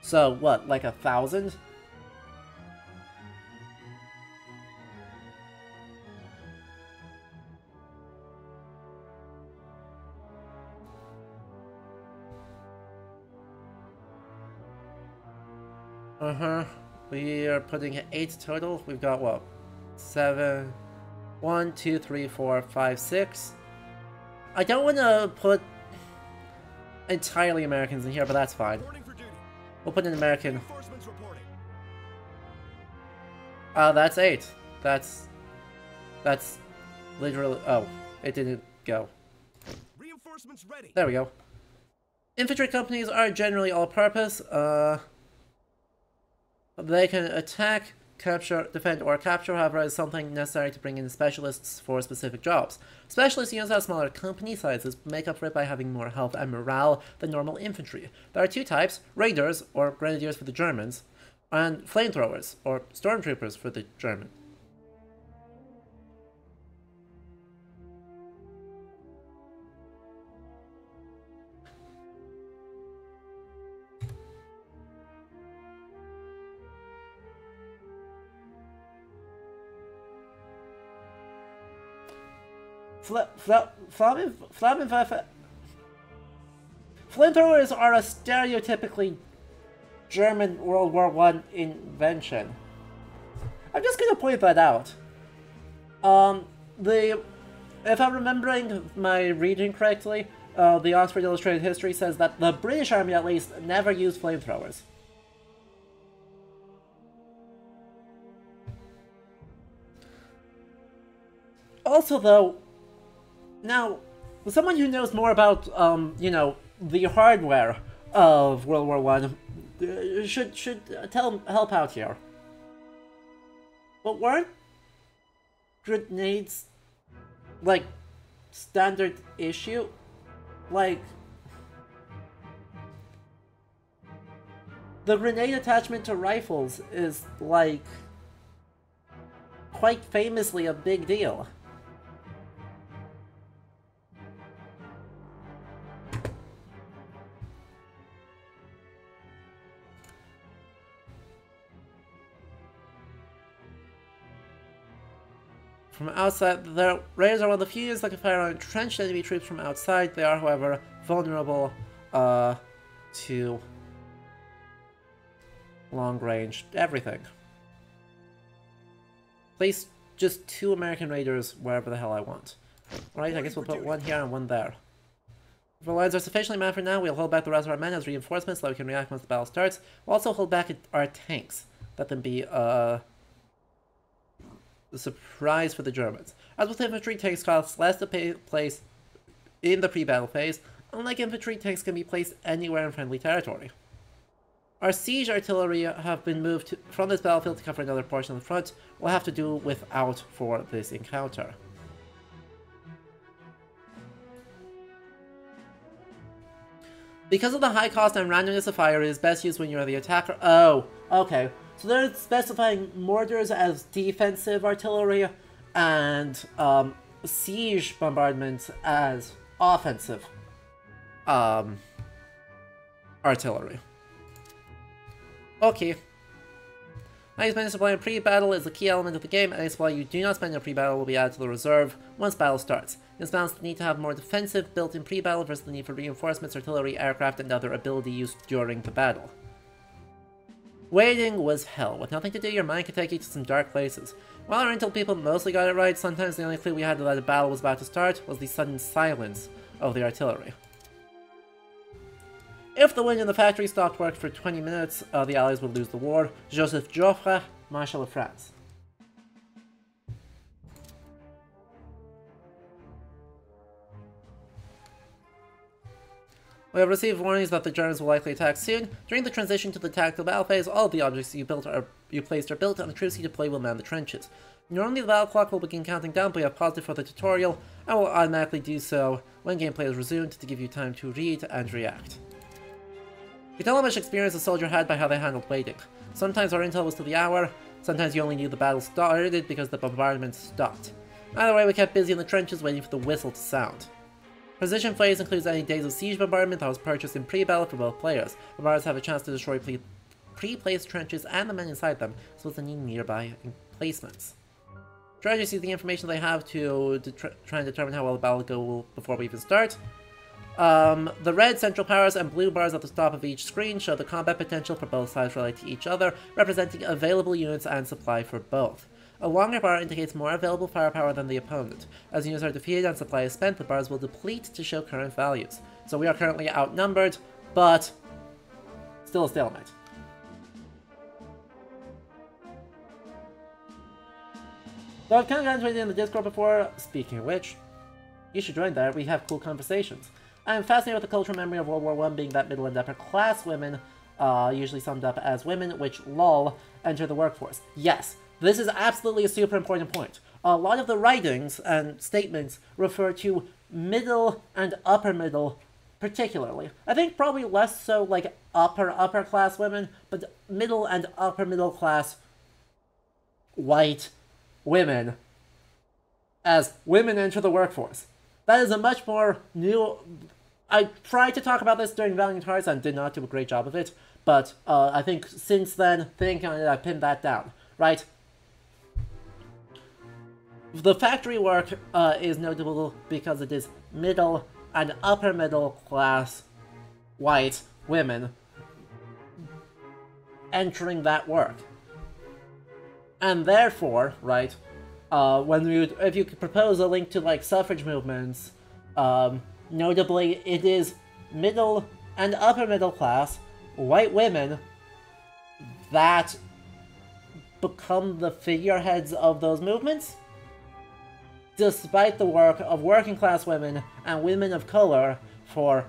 So, what, like a thousand? Uh-huh. We are putting eight total. We've got, what, seven... One, two, three, four, five, six. I don't want to put entirely Americans in here, but that's fine. We'll put an American. Uh, that's eight. That's... That's literally... Oh, it didn't go. There we go. Infantry companies are generally all-purpose. Uh, they can attack, capture, defend, or capture, however, is something necessary to bring in specialists for specific jobs. Specialist units have smaller company sizes, make up for it by having more health and morale than normal infantry. There are two types, raiders, or grenadiers for the Germans, and flamethrowers, or stormtroopers for the German. Flammenwerfer... Flamethrowers are a stereotypically German World War One invention. I'm just gonna point that out. Um, the if I'm remembering my reading correctly, uh, the Oxford Illustrated History says that the British Army at least never used flamethrowers. Also, though, now, someone who knows more about, um, you know, the hardware of World War One uh, should should tell help out here. But weren't grenades like standard issue? Like the grenade attachment to rifles is like quite famously a big deal. From outside, the raiders are one of the few units that can fire on entrenched enemy troops from outside. They are, however, vulnerable uh, to long-range everything. Place just two American raiders wherever the hell I want. Alright, I guess we'll put one here and one there. If our lines are sufficiently manned for now, we'll hold back the rest of our men as reinforcements so that we can react once the battle starts. We'll also hold back our tanks. Let them be, uh, the surprise for the Germans. As with infantry, tanks cost less to pay, place in the pre-battle phase, unlike infantry, tanks can be placed anywhere in friendly territory. Our siege artillery have been moved from this battlefield to cover another portion of the front. We'll have to do without for this encounter. Because of the high cost and randomness of fire, it is best used when you're the attacker. Oh, okay. So they're specifying mortars as defensive artillery and um, siege bombardments as offensive um, artillery. Okay. Money spent supply in pre-battle is a key element of the game, and it's why you do not spend your pre-battle will be added to the reserve once battle starts. This balanced the need to have more defensive built-in pre-battle versus the need for reinforcements, artillery, aircraft, and other ability used during the battle. Waiting was hell. With nothing to do, your mind could take you to some dark places. While our intel people mostly got it right, sometimes the only clue we had that a battle was about to start was the sudden silence of the artillery. If the wind in the factory stopped work for 20 minutes, uh, the Allies would lose the war. Joseph Joffre, Marshal of France. We have received warnings that the Germans will likely attack soon. During the transition to the tactical battle phase, all of the objects you built are you placed are built, and the troops you deploy will man the trenches. Normally the battle clock will begin counting down, but we have paused it for the tutorial, and will automatically do so when gameplay is resumed to give you time to read and react. You tell how much experience a soldier had by how they handled waiting. Sometimes our intel was to the hour, sometimes you only knew the battle started because the bombardment stopped. Either way, we kept busy in the trenches waiting for the whistle to sound. Precision phase includes any days of siege bombardment that was purchased in pre-battle for both players. Bombarders have a chance to destroy pre-placed trenches and the men inside them, as well as any nearby emplacements. Strategists use the information they have to, to try and determine how well the battle will go before we even start. Um, the red central powers and blue bars at the top of each screen show the combat potential for both sides related to each other, representing available units and supply for both. A longer bar indicates more available firepower than the opponent. As units are defeated and supply is spent, the bars will deplete to show current values. So we are currently outnumbered, but still a stalemate. So I've kind of gotten in the Discord before, speaking of which, you should join there, we have cool conversations. I am fascinated with the cultural memory of World War I being that middle and upper class women, uh, usually summed up as women, which, lol, enter the workforce. Yes, this is absolutely a super important point. A lot of the writings and statements refer to middle and upper middle particularly. I think probably less so like upper upper class women, but middle and upper middle class white women as women enter the workforce. That is a much more new... I tried to talk about this during Valiant Hearts and did not do a great job of it, but uh, I think since then, thinking on it, I pinned that down, right? The factory work uh, is notable because it is middle and upper middle class white women entering that work. And therefore, right, uh, when you if you propose a link to like suffrage movements, um, notably it is middle and upper middle class white women that become the figureheads of those movements, despite the work of working class women and women of color for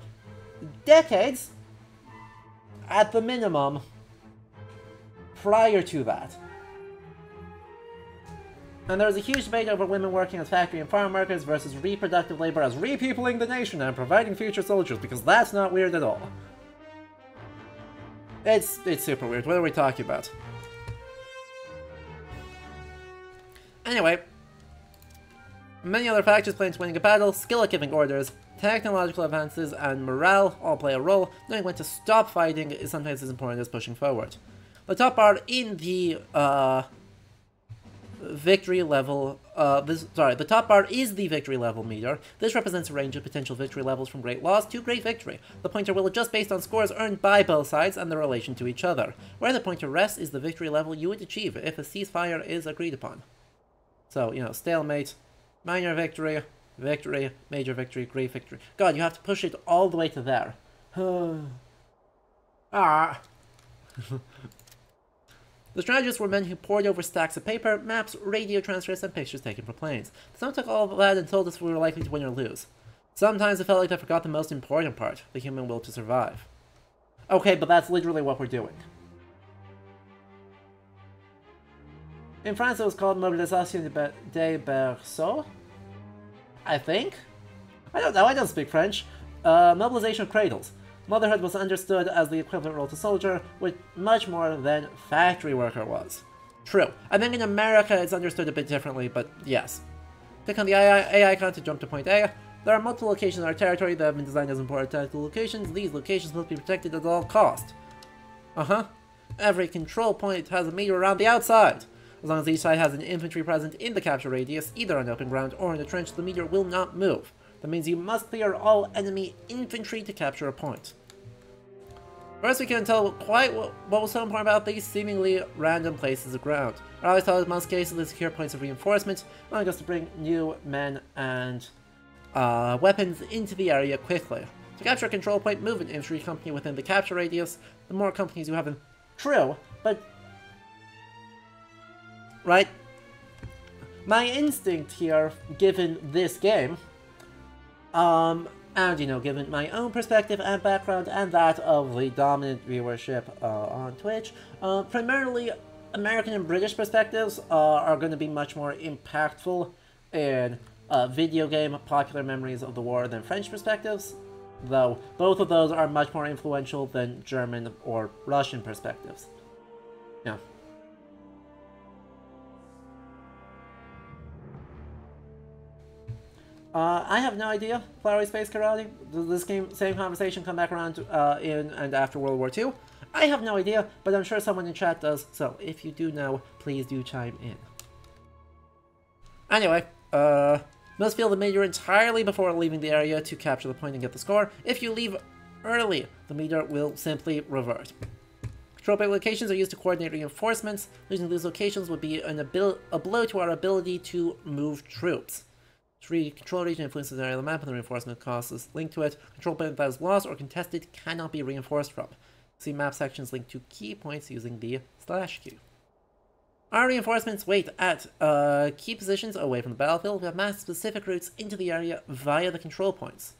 decades, at the minimum, prior to that. And there was a huge debate over women working as factory and farm workers versus reproductive labor as repeopling the nation and providing future soldiers, because that's not weird at all. It's, it's super weird. What are we talking about? Anyway, many other factors play into winning a battle, skill at giving orders, technological advances, and morale all play a role. Knowing when to stop fighting is sometimes as important as pushing forward. The top bar in the uh, victory level, uh, this, sorry, the top bar is the victory level meter. This represents a range of potential victory levels from great loss to great victory. The pointer will adjust based on scores earned by both sides and their relation to each other. Where the pointer rests is the victory level you would achieve if a ceasefire is agreed upon. So, you know, stalemate, minor victory, victory, major victory, great victory. God, you have to push it all the way to there. ah. The strategists were men who pored over stacks of paper, maps, radio transcripts, and pictures taken from planes. Some took all of that and told us we were likely to win or lose. Sometimes it felt like they forgot the most important part, the human will to survive. Okay, but that's literally what we're doing. In France it was called Mobilisation des Berceaux. I think? I don't know, I don't speak French. Uh, mobilization cradles. Motherhood was understood as the equivalent role to soldier, with much more than factory worker was. True. I think in America it's understood a bit differently, but yes. Click on the AI, AI icon to jump to point A. There are multiple locations in our territory that have been designed as important tactical locations. These locations must be protected at all cost. Uh-huh. Every control point has a meter around the outside. As long as each side has an infantry present in the capture radius, either on open ground or in a trench, the meter will not move. That means you must clear all enemy infantry to capture a point. First, we can tell quite what, what was so important about these seemingly random places of ground. I always thought in most cases the secure points of reinforcement, allowing us to bring new men and uh, weapons into the area quickly. To capture a control point, move an infantry company within the capture radius. The more companies you have in... True, but... Right? My instinct here, given this game, um, and, you know, given my own perspective and background and that of the dominant viewership uh, on Twitch, uh, primarily American and British perspectives uh, are going to be much more impactful in uh, video game popular memories of the war than French perspectives, though both of those are much more influential than German or Russian perspectives. Uh, I have no idea, Flowery Space Karate. Does this game, same conversation come back around uh, in and after World War II? I have no idea, but I'm sure someone in chat does, so if you do know, please do chime in. Anyway, uh, must feel the meter entirely before leaving the area to capture the point and get the score. If you leave early, the meter will simply revert. Point locations are used to coordinate reinforcements. Losing these locations would be an a blow to our ability to move troops. 3. Control region influences the area of the map and the reinforcement cost is linked to it. Control point that is lost or contested cannot be reinforced from. See map sections linked to key points using the slash key. Our reinforcements wait at uh, key positions away from the battlefield. We have mapped specific routes into the area via the control points.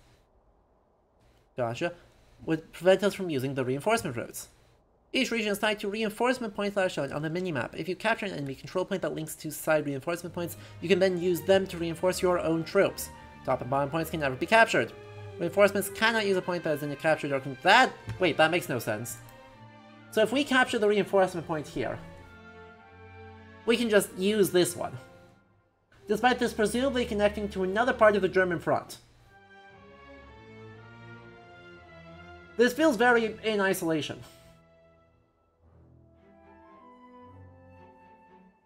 Gotcha. Would prevent us from using the reinforcement routes. Each region is tied to reinforcement points that are shown on the minimap. If you capture an enemy control point that links to side reinforcement points, you can then use them to reinforce your own troops. Top and bottom points can never be captured. Reinforcements cannot use a point that is in a captured or can- That- Wait, that makes no sense. So if we capture the reinforcement point here, we can just use this one. Despite this presumably connecting to another part of the German front. This feels very in isolation.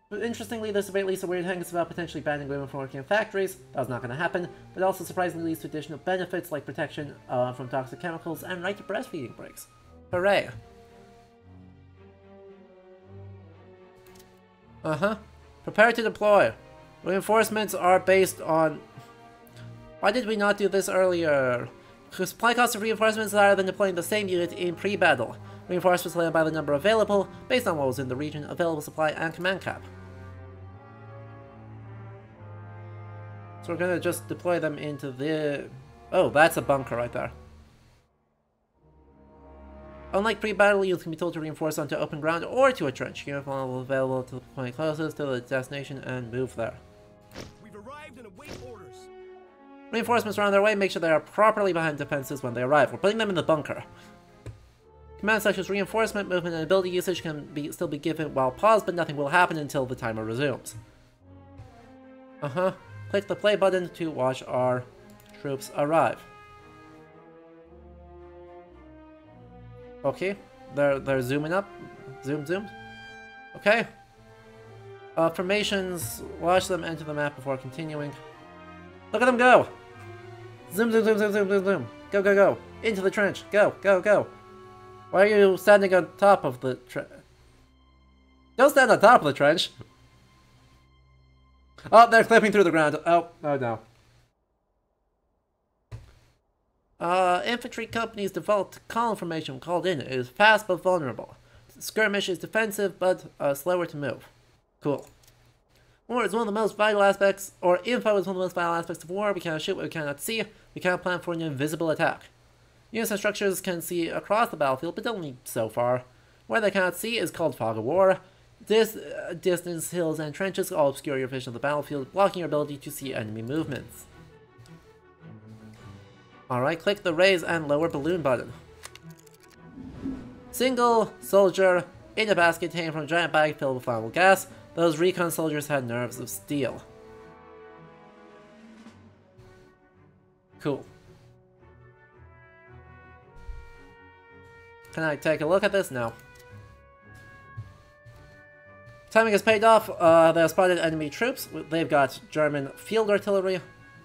But interestingly, this debate leads to weird things about potentially banning women from working in factories. That was not going to happen, but also surprisingly leads to additional benefits like protection uh, from toxic chemicals and right to breastfeeding breaks. Hooray! Uh-huh. Prepare to deploy. Reinforcements are based on... Why did we not do this earlier? Supply cost of reinforcements is higher than deploying the same unit in pre-battle. Reinforcements land by the number available, based on what was in the region, available supply, and command cap. So we're gonna just deploy them into the... Oh, that's a bunker right there. Unlike pre-battle, units can be told to reinforce onto open ground or to a trench. Unit will available to the point closest to the destination and move there. We've arrived and await orders. Reinforcements are on their way, make sure they are properly behind defenses when they arrive. We're putting them in the bunker. Commands such as reinforcement, movement, and ability usage can be still be given while paused, but nothing will happen until the timer resumes. Uh-huh. Click the play button to watch our troops arrive. Okay, they're they're zooming up. Zoom, zoom. Okay. Uh, formations, watch them enter the map before continuing. Look at them go! Zoom, zoom, zoom, zoom, zoom, zoom, zoom. Go, go, go. Into the trench. Go, go, go. Why are you standing on top of the trench? Don't stand on top of the trench. Oh, they're clipping through the ground. Oh, oh no. Uh, infantry companies developed column formation called in. It is fast but vulnerable. Skirmish is defensive but uh, slower to move. Cool. War is one of the most vital aspects, or info is one of the most vital aspects of war. We cannot shoot what we cannot see. We cannot plan for an invisible attack. Units and structures can see across the battlefield, but only so far. Where they cannot see is called fog of war. This uh, distance, hills, and trenches all obscure your vision of the battlefield, blocking your ability to see enemy movements. Alright, click the raise and lower balloon button. Single soldier in a basket hanging from a giant bag filled with flammable gas. Those recon soldiers had nerves of steel. Cool. Can I take a look at this? No. Timing has paid off. Uh, they have spotted enemy troops. They've got German field artillery.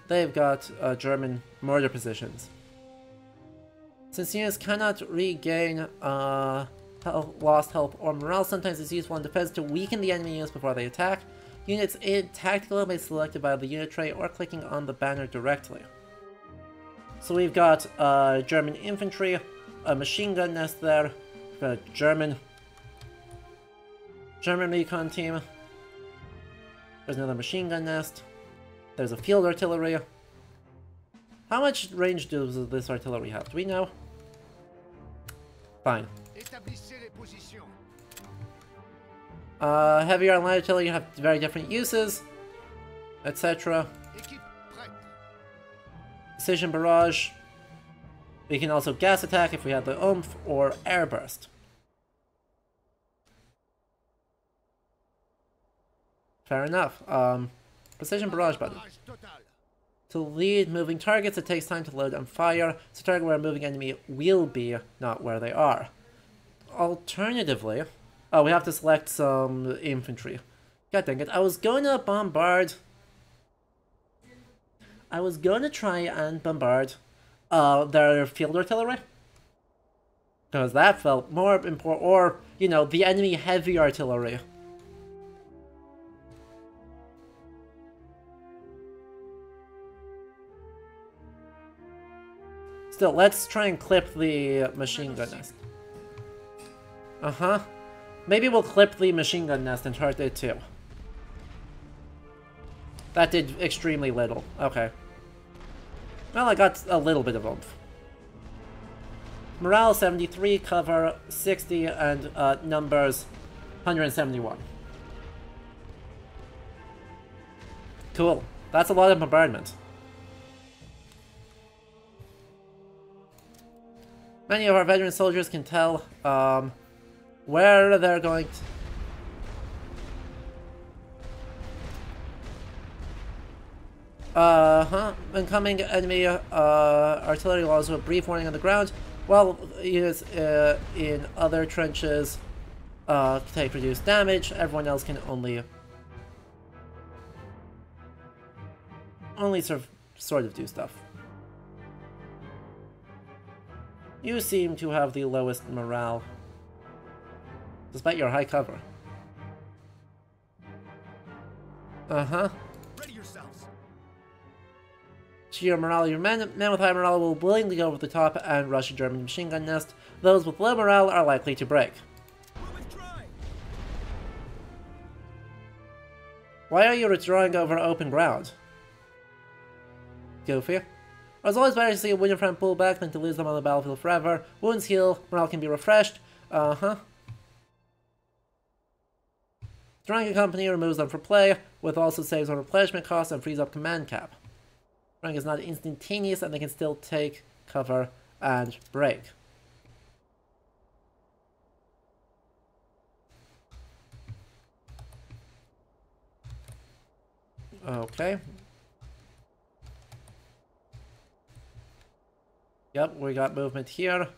They've got uh, German mortar positions. Since units cannot regain uh, health, lost health or morale, sometimes it's useful in defense to weaken the enemy units before they attack. Units in tactical may be selected by the unit tray or clicking on the banner directly. So we've got uh, German infantry, a machine gun nest there, we've got German German recon team. There's another machine gun nest. There's a field artillery. How much range does this artillery have? Do we know? Fine. Uh, heavier and light artillery have very different uses, etc. Precision barrage. We can also gas attack if we have the oomph or air burst. Fair enough. Um, precision barrage button. To lead moving targets, it takes time to load and fire, so target where a moving enemy will be, not where they are. Alternatively, oh, we have to select some infantry. God dang it, I was gonna bombard... I was gonna try and bombard uh, their field artillery. Because that felt more important, or, you know, the enemy heavy artillery. Still, let's try and clip the machine gun nest. Uh-huh. Maybe we'll clip the machine gun nest and hurt it too. That did extremely little. Okay. Well, I got a little bit of oomph. Morale 73, cover 60, and uh, numbers 171. Cool. That's a lot of bombardment. Many of our veteran soldiers can tell um, where they're going to... Uh-huh. Incoming enemy uh, artillery laws with brief warning on the ground, while units uh, in other trenches uh, take reduced damage. Everyone else can only... Only sort of, sort of do stuff. You seem to have the lowest morale, despite your high cover. Uh-huh. Ready To your morale, your men, men with high morale will willingly go over the top and rush a German machine gun nest. Those with low morale are likely to break. Why are you withdrawing over open ground? Goofy. It's always better to see a winning friend pull back than to lose them on the battlefield forever. Wounds heal, morale can be refreshed. Uh-huh. Drawing a company removes them for play, with also saves on replenishment costs and frees up command cap. Drawing is not instantaneous and they can still take cover and break. Okay. Yep, we got movement here.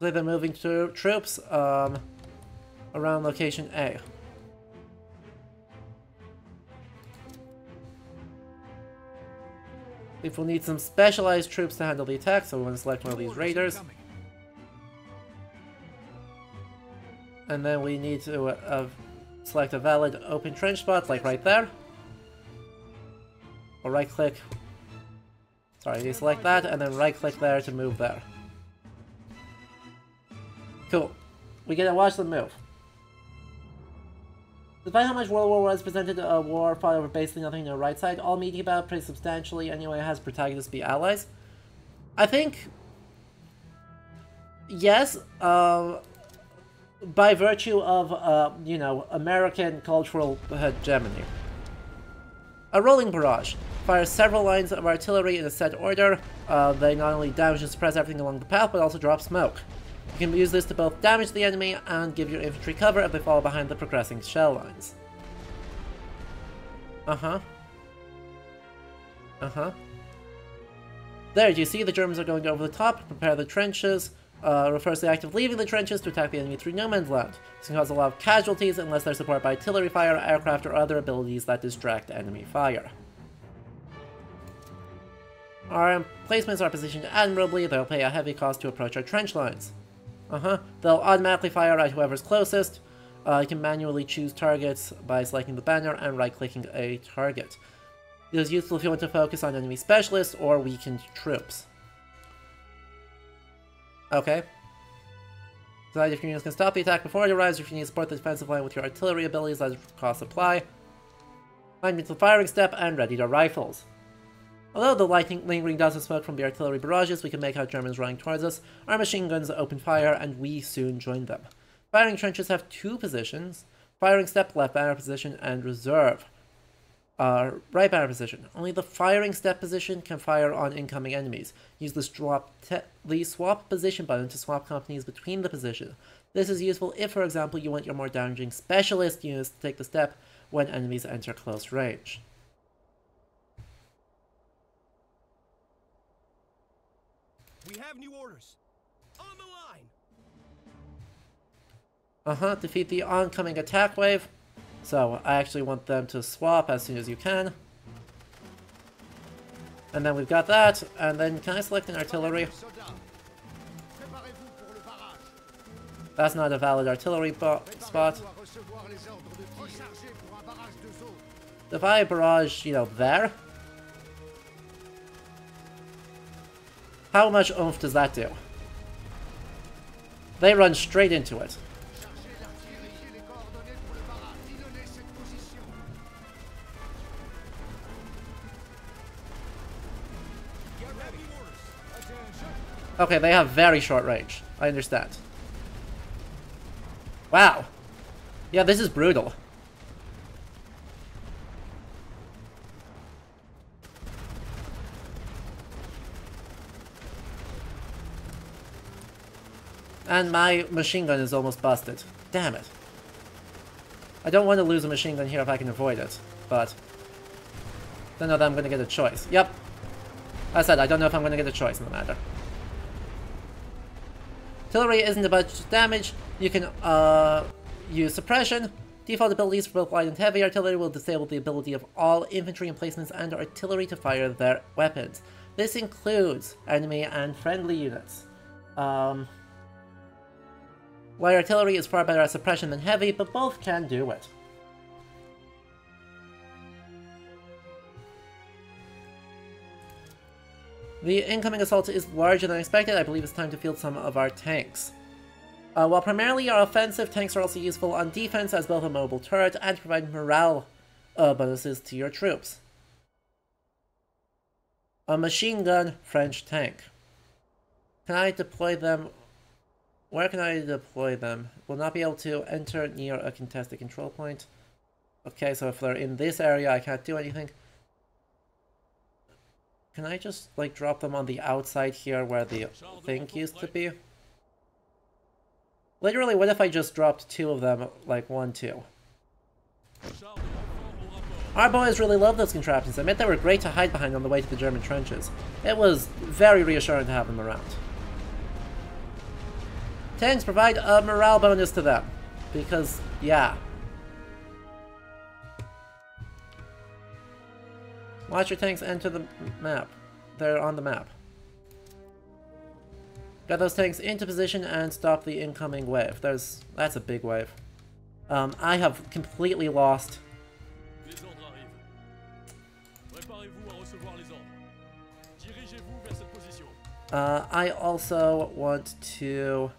Like they're moving to troops um, around location A. If we'll need some specialized troops to handle the attack, so we want to select one of these raiders. And then we need to uh, uh, select a valid open trench spot, like right there. Or right click. Sorry, you select that, and then right click there to move there. Cool. We get to watch them move. Despite how much World War was presented a war fought over basically nothing on the right side, all media about pretty substantially anyway has protagonists be allies. I think, yes, uh, by virtue of, uh, you know, American cultural hegemony. A rolling barrage fires several lines of artillery in a set order. Uh, they not only damage and suppress everything along the path, but also drop smoke. You can use this to both damage the enemy and give your infantry cover if they fall behind the progressing shell lines. Uh-huh. Uh-huh. There, do you see the Germans are going over the top, prepare the trenches, uh, refers to the act of leaving the trenches to attack the enemy through no man's land. This can cause a lot of casualties unless they're supported by artillery fire, aircraft, or other abilities that distract enemy fire. Our placements are positioned admirably, they'll pay a heavy cost to approach our trench lines. Uh-huh. They'll automatically fire at whoever's closest. Uh, you can manually choose targets by selecting the banner and right-clicking a target. It is useful if you want to focus on enemy specialists or weakened troops. Okay. Decide if your units can stop the attack before it arrives, if you need to support the defensive line with your artillery abilities as costs apply. Find the firing step and ready to rifles. Although the lightning lingering dust of smoke from the artillery barrages, we can make out Germans running towards us. Our machine guns open fire, and we soon join them. Firing trenches have two positions. Firing step, left banner position, and reserve. Uh, right banner position. Only the firing step position can fire on incoming enemies. Use the swap, the swap position button to swap companies between the positions. This is useful if, for example, you want your more damaging specialist units to take the step when enemies enter close range. We have new orders. On the line. Uh-huh, defeat the oncoming attack wave. So I actually want them to swap as soon as you can. And then we've got that, and then can I select an artillery? That's not a valid artillery spot. If I barrage, you know, there, how much oomph does that do? They run straight into it. Okay, they have very short range. I understand. Wow. Yeah, this is brutal. And my machine gun is almost busted. Damn it. I don't want to lose a machine gun here if I can avoid it, but... Don't know that I'm to get a choice. Yep. I said, I don't know if I'm to get a choice in the matter. Artillery isn't about damage. You can uh, use suppression. Default abilities for both light and heavy artillery will disable the ability of all infantry emplacements and artillery to fire their weapons. This includes enemy and friendly units. Um, light artillery is far better at suppression than heavy, but both can do it. The incoming assault is larger than expected. I believe it's time to field some of our tanks. Uh, while primarily our offensive, tanks are also useful on defense as both a mobile turret and provide morale uh, bonuses to your troops. A machine gun French tank. Can I deploy them? Where can I deploy them? Will not be able to enter near a contested control point. Okay, so if they're in this area, I can't do anything. Can I just, like, drop them on the outside here where the thing used to be? Literally, what if I just dropped two of them, like, one, two? Our boys really loved those contraptions. I meant they were great to hide behind on the way to the German trenches. It was very reassuring to have them around. Tanks provide a morale bonus to them. Because, yeah. Watch your tanks enter the map. They're on the map. Get those tanks into position and stop the incoming wave. There's... that's a big wave. Um, I have completely lost... Uh, I also want to...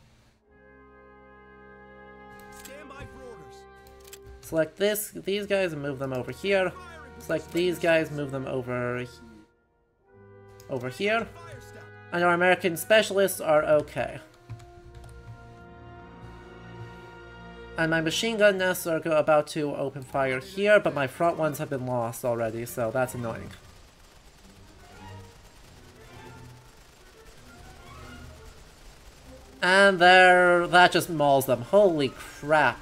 Select this, these guys and move them over here. Select these guys, move them over over here. And our American specialists are okay. And my machine gun nests are about to open fire here, but my front ones have been lost already, so that's annoying. And there, that just mauls them. Holy crap.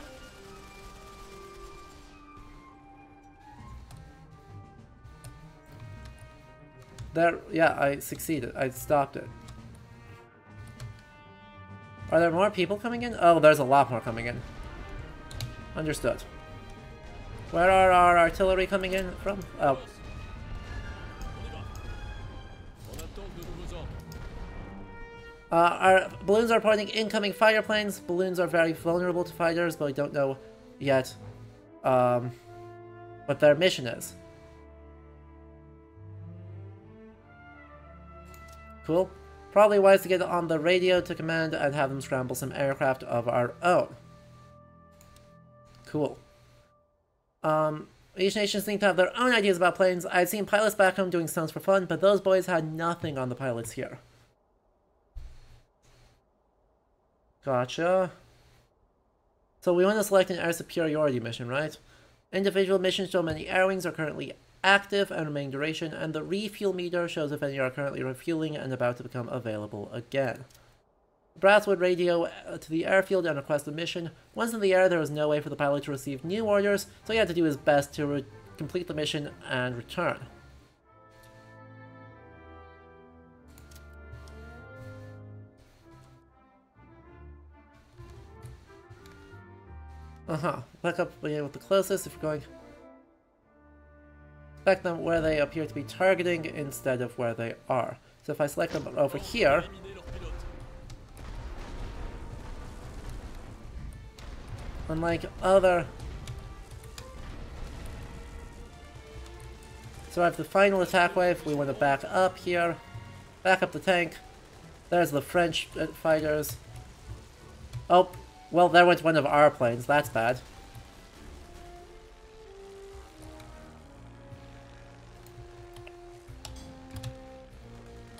There, yeah, I succeeded. I stopped it. Are there more people coming in? Oh, there's a lot more coming in. Understood. Where are our artillery coming in from? Oh. Uh, our balloons are pointing incoming fire planes. Balloons are very vulnerable to fighters, but we don't know yet um, what their mission is. Cool. Probably wise to get on the radio to command and have them scramble some aircraft of our own. Cool. Um, each nation seems to have their own ideas about planes. I'd seen pilots back home doing stunts for fun, but those boys had nothing on the pilots here. Gotcha. So we want to select an air superiority mission, right? Individual missions show many air wings are currently active and remaining duration, and the refuel meter shows if any are currently refueling and about to become available again. Brass would radio uh, to the airfield and request a mission. Once in the air, there was no way for the pilot to receive new orders, so he had to do his best to complete the mission and return. Uh-huh. Back up with the closest if you're going select them where they appear to be targeting instead of where they are. So if I select them over here, unlike other... So I have the final attack wave, we want to back up here, back up the tank, there's the French uh, fighters. Oh, well there went one of our planes, that's bad.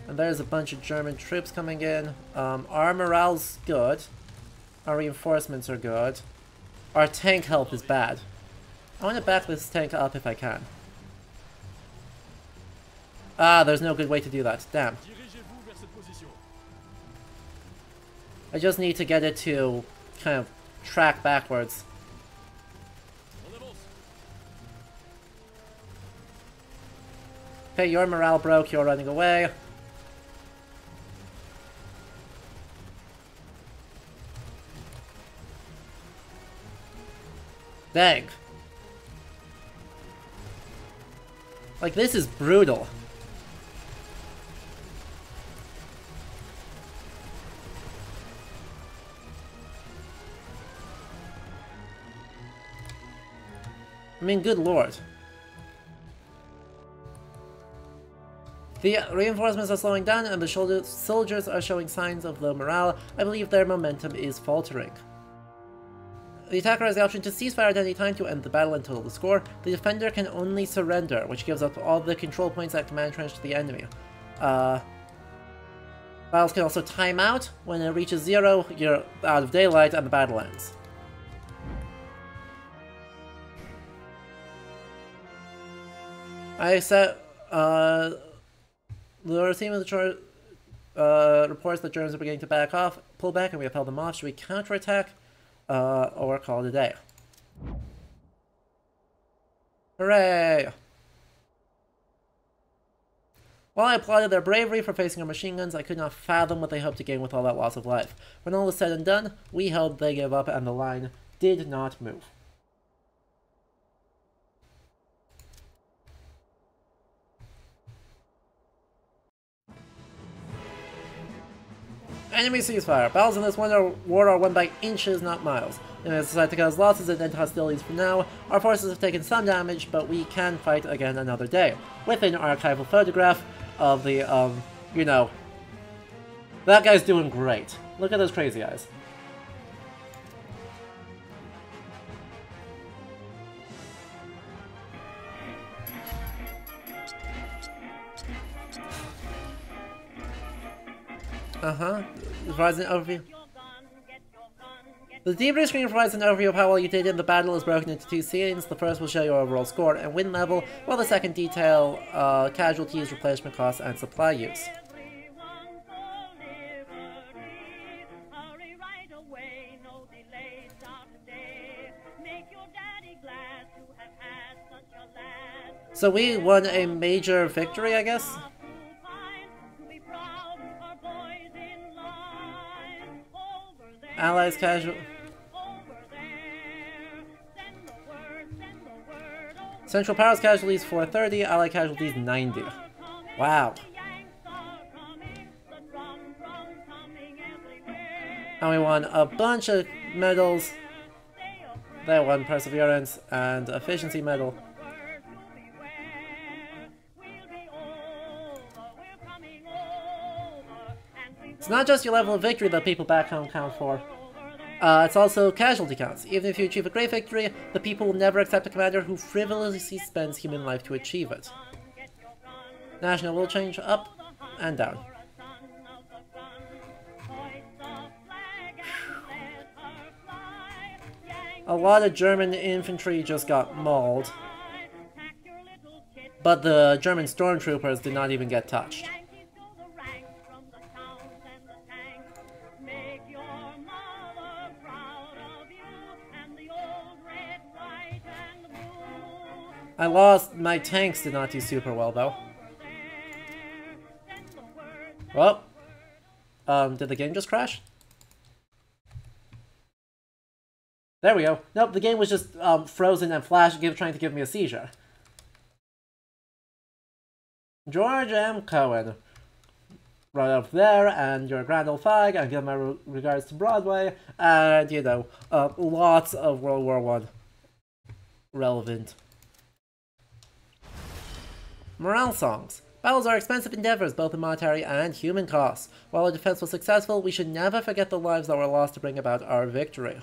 And there's a bunch of German troops coming in. Um, our morale's good. Our reinforcements are good. Our tank health is bad. I want to back this tank up if I can. Ah, there's no good way to do that. Damn. I just need to get it to kind of track backwards. Okay, your morale broke, you're running away. Dang. Like, this is brutal. I mean, good lord. The reinforcements are slowing down and the soldiers are showing signs of low morale. I believe their momentum is faltering. The attacker has the option to cease fire at any time to end the battle and total the score. The defender can only surrender, which gives up all the control points at command trench to the enemy. Uh, battles can also time out. When it reaches zero, you're out of daylight and the battle ends. I said, uh, the team of the chart uh, reports that Germans are beginning to back off, pull back, and we have held them off. Should we counterattack? Uh, or call it a day. Hooray! While I applauded their bravery for facing our machine guns, I could not fathom what they hoped to gain with all that loss of life. When all was said and done, we held they gave up and the line did not move. Enemy ceasefire. Battles in this war are won by inches, not miles. In decided to cause losses and end hostilities for now. Our forces have taken some damage, but we can fight again another day. With an archival photograph of the, um, you know, that guy's doing great. Look at those crazy eyes. Uh-huh. Provides an overview. The debrief screen provides an overview of how well you did in the battle is broken into two scenes. The first will show your overall score and win level, while the second detail uh, casualties, replacement costs, and supply use. So we won a major victory, I guess? Allies casual. Central Powers casualties 430, Allied casualties 90. Wow. And we won a bunch of medals. They won Perseverance and Efficiency medal. It's not just your level of victory that people back home count for. Uh, it's also casualty counts. Even if you achieve a great victory, the people will never accept a commander who frivolously spends human life to achieve it. National will change up and down. A lot of German infantry just got mauled. But the German stormtroopers did not even get touched. I lost. My tanks did not do super well, though. Well, um, did the game just crash? There we go. Nope, the game was just um, frozen and flash give, trying to give me a seizure. George M. Cohan. Right up there, and your Grand Old Flag, and give my re regards to Broadway, and, you know, uh, lots of World War One relevant Morale songs. Battles are expensive endeavors, both in monetary and human costs. While our defense was successful, we should never forget the lives that were lost to bring about our victory.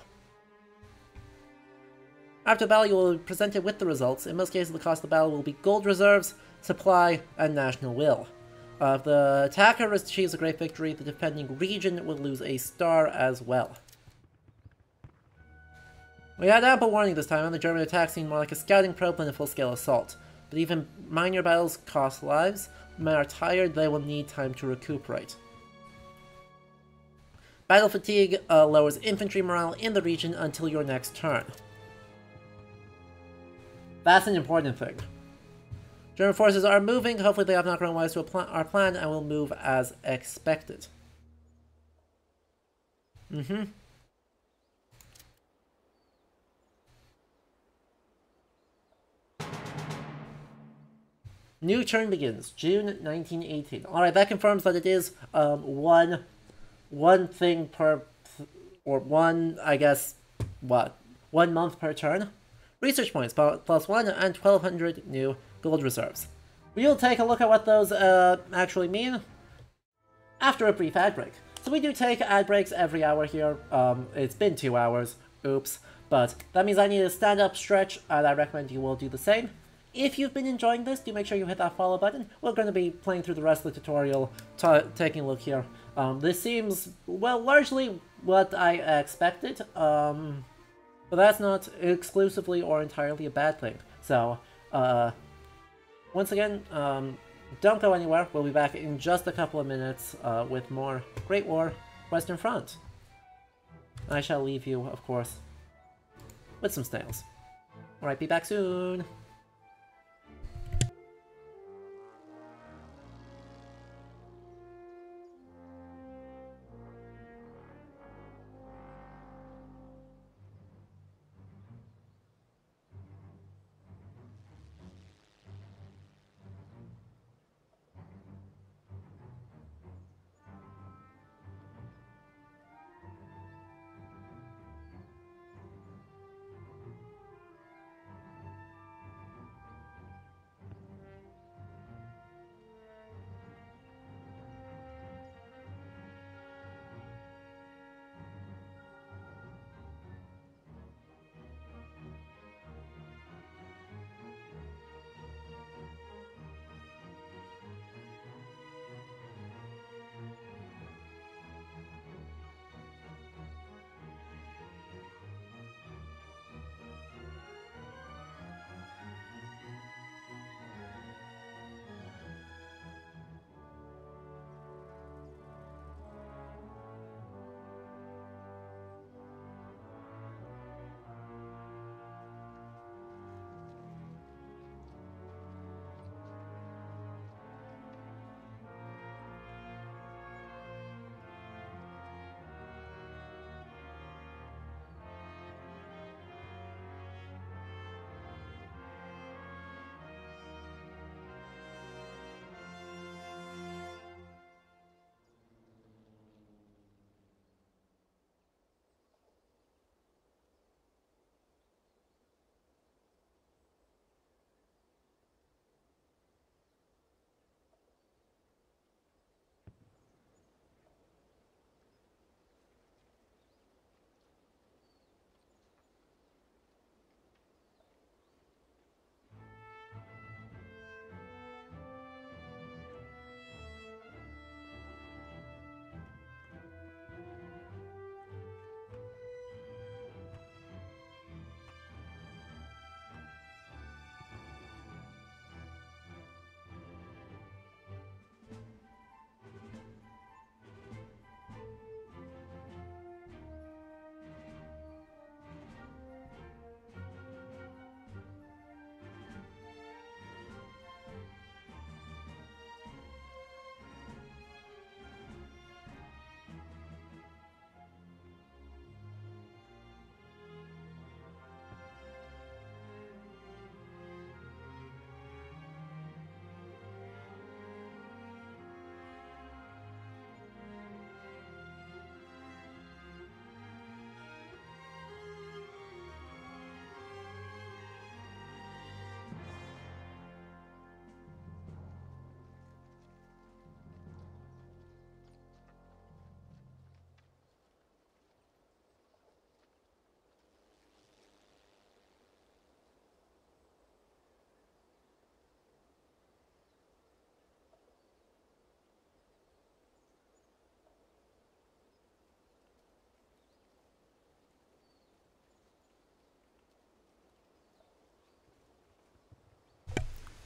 After battle, you will be presented with the results. In most cases, the cost of the battle will be gold reserves, supply, and national will. Uh, if the attacker achieves a great victory, the defending region will lose a star as well. We had ample warning this time, and the German attack seemed more like a scouting probe than a full-scale assault. But even minor battles cost lives. Men are tired, they will need time to recuperate. Battle fatigue uh, lowers infantry morale in the region until your next turn. That's an important thing. German forces are moving. Hopefully they have not grown wise to pl our plan and will move as expected. Mm-hmm. New turn begins, June 1918. Alright, that confirms that it is um, one, one thing per, or one, I guess, what, one month per turn? Research points, plus one, and 1200 new gold reserves. We'll take a look at what those uh, actually mean after a brief ad break. So we do take ad breaks every hour here. Um, it's been two hours. Oops. But that means I need a stand-up stretch, and I recommend you all do the same. If you've been enjoying this, do make sure you hit that follow button. We're going to be playing through the rest of the tutorial, taking a look here. Um, this seems, well, largely what I expected, um, but that's not exclusively or entirely a bad thing. So, uh, once again, um, don't go anywhere. We'll be back in just a couple of minutes uh, with more Great War Western Front. I shall leave you, of course, with some snails. Alright, be back soon!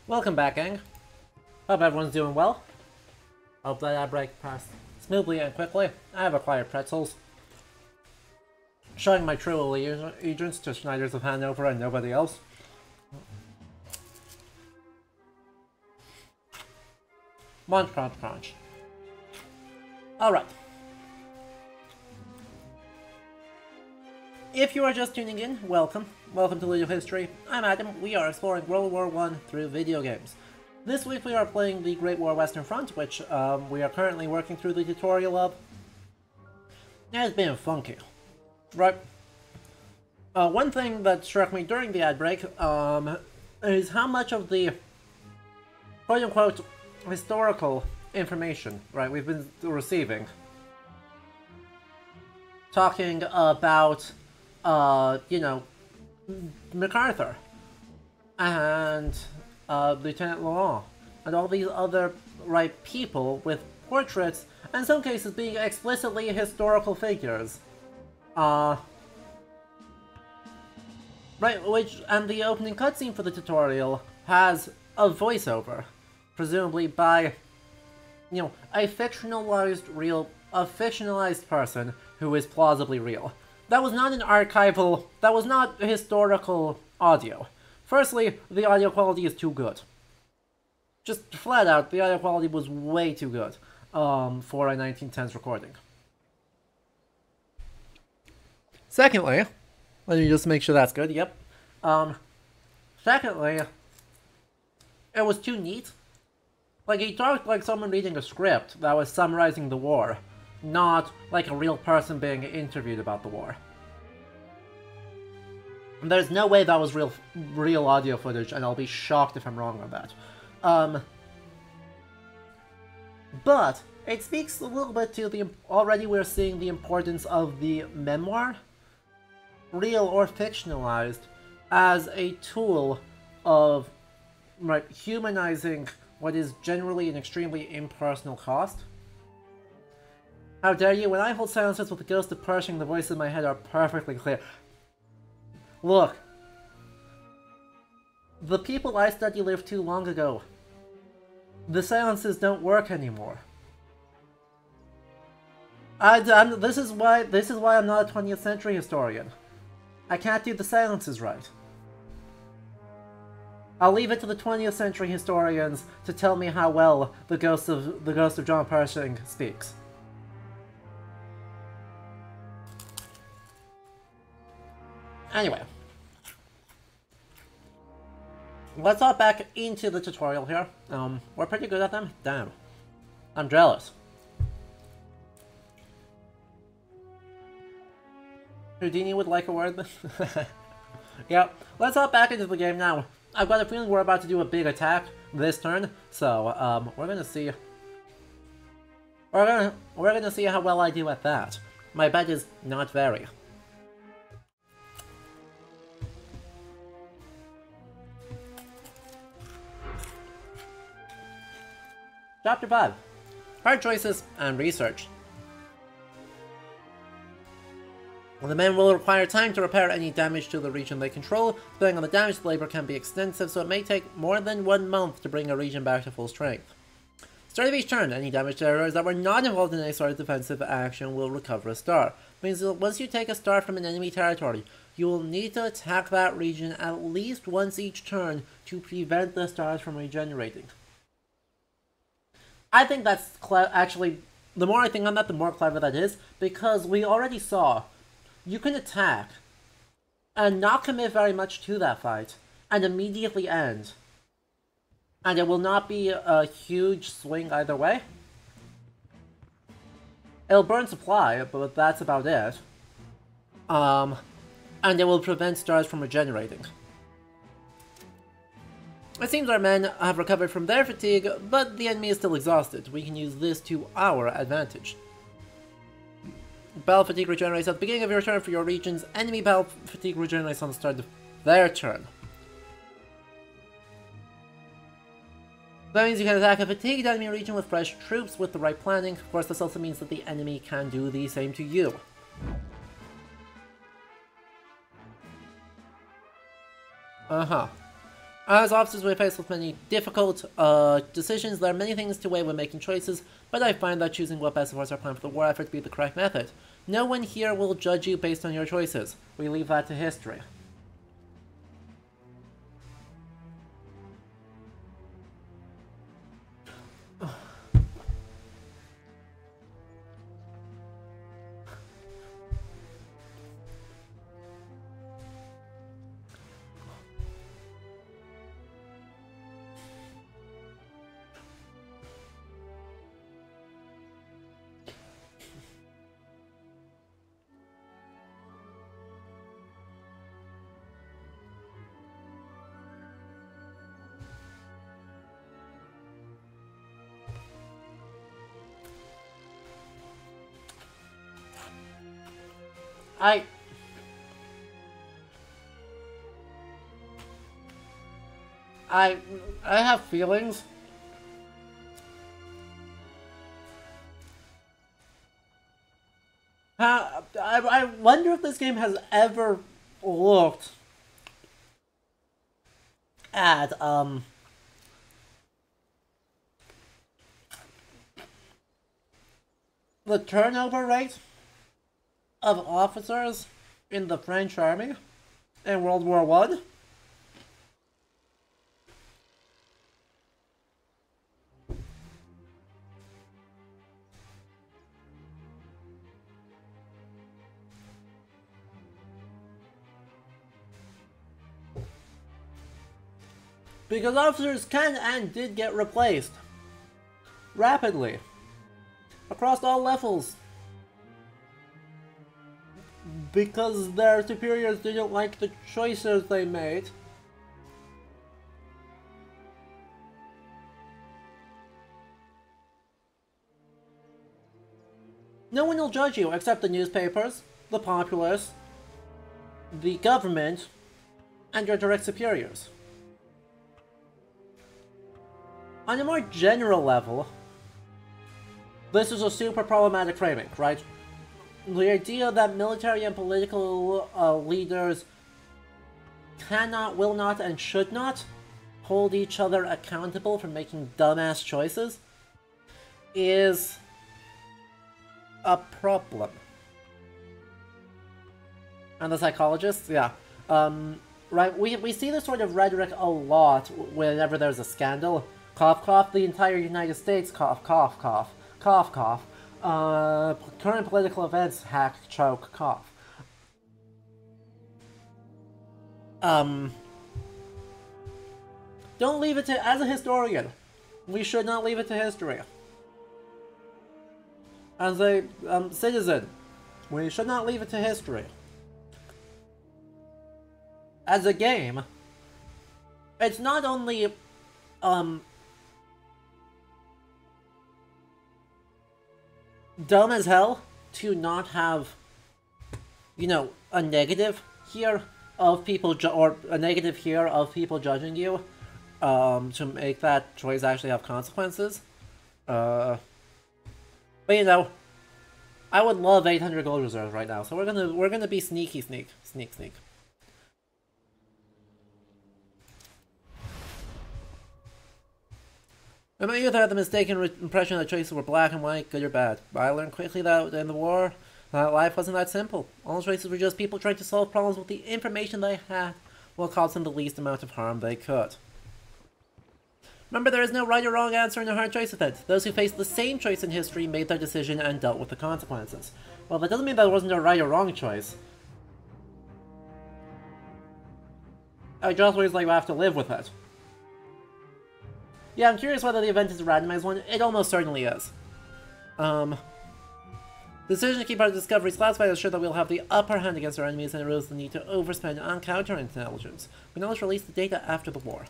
Welcome back, gang. Hope everyone's doing well. Hope that I break past smoothly and quickly. I have acquired pretzels. Showing my true allegiance to Snyder's of Hanover and nobody else. Munch, crunch, crunch. Alright. If you are just tuning in, welcome. Welcome to Ludo History. I'm Adam. We are exploring World War I through video games. This week we are playing the Great War Western Front, which um, we are currently working through the tutorial of. It's been funky. Right. Uh, one thing that struck me during the ad break um, is how much of the quote unquote historical information, right, we've been receiving. Talking about, uh, you know, MacArthur and uh, Lieutenant Laurent and all these other, right, people with portraits, and in some cases being explicitly historical figures. Uh, right, which, and the opening cutscene for the tutorial has a voiceover, presumably by, you know, a fictionalized real, a fictionalized person who is plausibly real. That was not an archival, that was not historical audio. Firstly, the audio quality is too good. Just flat out, the audio quality was way too good um, for a 1910s recording. Secondly, let me just make sure that's good, yep. Um, secondly, it was too neat. Like, he talked like someone reading a script that was summarizing the war, not like a real person being interviewed about the war. There's no way that was real real audio footage, and I'll be shocked if I'm wrong on that. Um, but it speaks a little bit to the already we're seeing the importance of the memoir, real or fictionalized, as a tool of right, humanizing what is generally an extremely impersonal cost. How dare you? When I hold silences with the ghost of Pershing, the voices in my head are perfectly clear. Look. The people I study lived too long ago. The silences don't work anymore. I, I'm, this is why this is why I'm not a 20th century historian. I can't do the silences right. I'll leave it to the 20th century historians to tell me how well the ghost of the ghost of John Pershing speaks. Anyway. Let's hop back into the tutorial here. Um, we're pretty good at them. Damn. I'm jealous. Houdini would like a word. yeah, let's hop back into the game now. I've got a feeling we're about to do a big attack this turn, so um, we're gonna see. We're gonna we're gonna see how well I do at that. My bet is not very. Chapter 5 Hard Choices and Research. The men will require time to repair any damage to the region they control. Depending on the damage, the labor can be extensive, so it may take more than one month to bring a region back to full strength. Start of each turn, any damaged areas that were not involved in any sort of defensive action will recover a star. It means that once you take a star from an enemy territory, you will need to attack that region at least once each turn to prevent the stars from regenerating. I think that's actually, the more I think on that, the more clever that is, because we already saw you can attack and not commit very much to that fight and immediately end. And it will not be a huge swing either way. It'll burn supply, but that's about it. Um, and it will prevent stars from regenerating. It seems our men have recovered from their fatigue, but the enemy is still exhausted. We can use this to our advantage. Battle fatigue regenerates at the beginning of your turn for your regions. Enemy battle fatigue regenerates on the start of their turn. That means you can attack a fatigued enemy region with fresh troops with the right planning. Of course, this also means that the enemy can do the same to you. Uh-huh. As officers, we're faced with many difficult uh, decisions. There are many things to weigh when making choices, but I find that choosing what best supports our plan for the war effort to be the correct method. No one here will judge you based on your choices. We leave that to history. I... I... I have feelings. How, I, I wonder if this game has ever looked at, um... the turnover rate of officers in the French army in World War One. Because officers can and did get replaced. Rapidly. Across all levels. Because their superiors didn't like the choices they made. No one will judge you except the newspapers, the populace, the government, and your direct superiors. On a more general level, this is a super problematic framing, right? The idea that military and political uh, leaders cannot, will not, and should not hold each other accountable for making dumbass choices is a problem. And the psychologists, yeah. Um, right, we, we see this sort of rhetoric a lot whenever there's a scandal. Cough, cough, the entire United States, cough, cough, cough, cough, cough. Uh, current political events, hack, choke, cough. Um, don't leave it to, as a historian, we should not leave it to history. As a um, citizen, we should not leave it to history. As a game, it's not only, um, dumb as hell to not have, you know, a negative here of people, or a negative here of people judging you, um, to make that choice actually have consequences. Uh, but you know, I would love 800 gold reserves right now, so we're gonna we're gonna be sneaky, sneak, sneak, sneak. In my youth, had the mistaken impression that choices were black and white, good or bad. But I learned quickly that in the war, that life wasn't that simple. All choices were just people trying to solve problems with the information they had, while causing the least amount of harm they could. Remember, there is no right or wrong answer in a hard choice event. Those who faced the same choice in history made their decision and dealt with the consequences. Well, that doesn't mean that there wasn't a right or wrong choice. I just always like you have to live with it. Yeah, I'm curious whether the event is a randomized one. It almost certainly is. Um, the decision to keep our discoveries classified is sure that we'll have the upper hand against our enemies and erodes the need to overspend on counterintelligence. We know let's release the data after the war.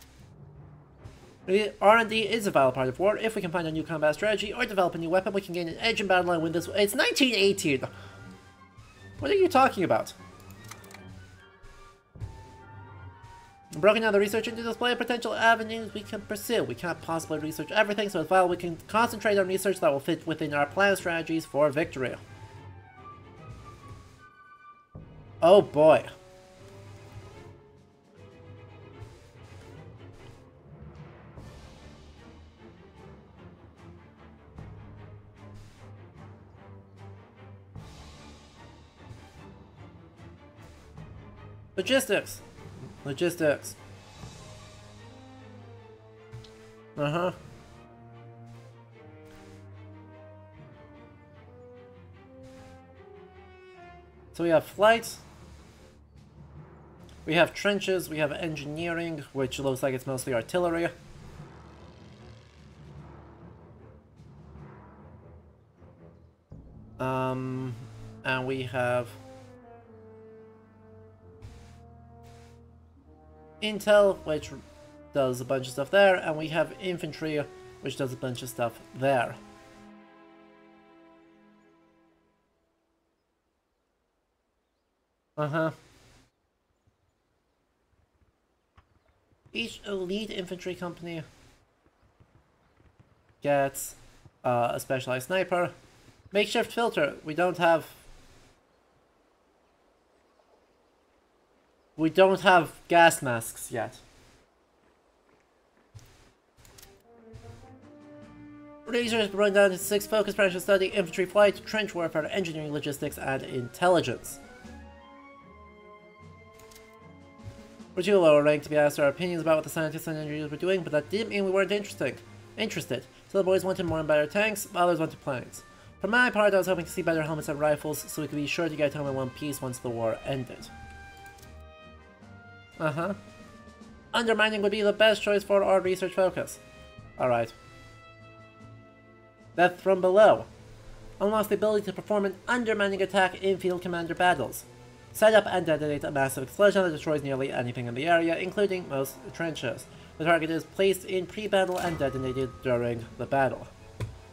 R&D is a vital part of war. If we can find a new combat strategy or develop a new weapon, we can gain an edge in battle and win this. It's 1918! What are you talking about? Broken down the research into display potential avenues we can pursue. We can't possibly research everything, so as well we can concentrate on research that will fit within our plan strategies for victory. Oh boy. Logistics. Logistics. Uh-huh. So we have flights. We have trenches, we have engineering, which looks like it's mostly artillery. Um, and we have intel, which does a bunch of stuff there, and we have infantry, which does a bunch of stuff there. Uh-huh. Each elite infantry company gets uh, a specialized sniper. Makeshift filter. We don't have... We don't have gas masks yet. Research run down to six focus branches study infantry flight, trench warfare, engineering, logistics, and intelligence. We're too lower ranked to be asked our opinions about what the scientists and engineers were doing, but that didn't mean we weren't interesting. interested. Some of the boys wanted more and better tanks, others wanted planes. For my part, I was hoping to see better helmets and rifles, so we could be sure to get home in one piece once the war ended. Uh-huh. Undermining would be the best choice for our research focus. Alright. Death from below. Unlocks the ability to perform an undermining attack in field commander battles. Set up and detonate a massive explosion that destroys nearly anything in the area, including most trenches. The target is placed in pre-battle and detonated during the battle.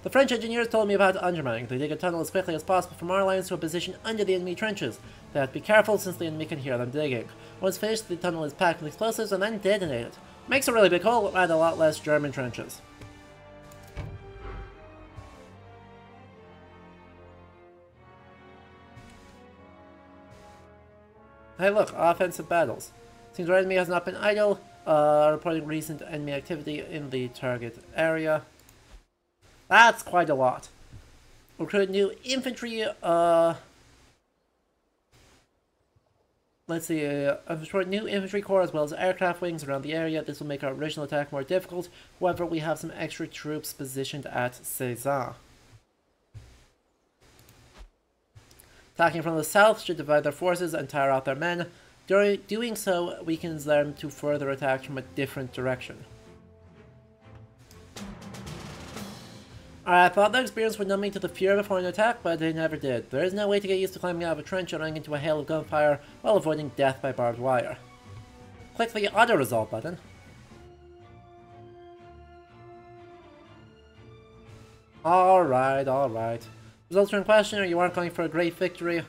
The French engineers told me about undermining. They dig a tunnel as quickly as possible from our lines to a position under the enemy trenches. They have to be careful since the enemy can hear them digging. Once finished, the tunnel is packed with explosives and then detonated. Makes a really big hole and a lot less German trenches. Hey look, offensive battles. Seems our enemy has not been idle, uh, reporting recent enemy activity in the target area. That's quite a lot. Recruit new infantry, uh... Let's see, uh, recruit new infantry corps as well as aircraft wings around the area. This will make our original attack more difficult. However, we have some extra troops positioned at Cesar. Attacking from the south should divide their forces and tire out their men. During doing so weakens them to further attack from a different direction. I thought that experience would numb me to the fear before an attack, but it never did. There is no way to get used to climbing out of a trench and running into a hail of gunfire while avoiding death by barbed wire. Click the auto-resolve button. Alright, alright. Results are in question or you aren't going for a great victory?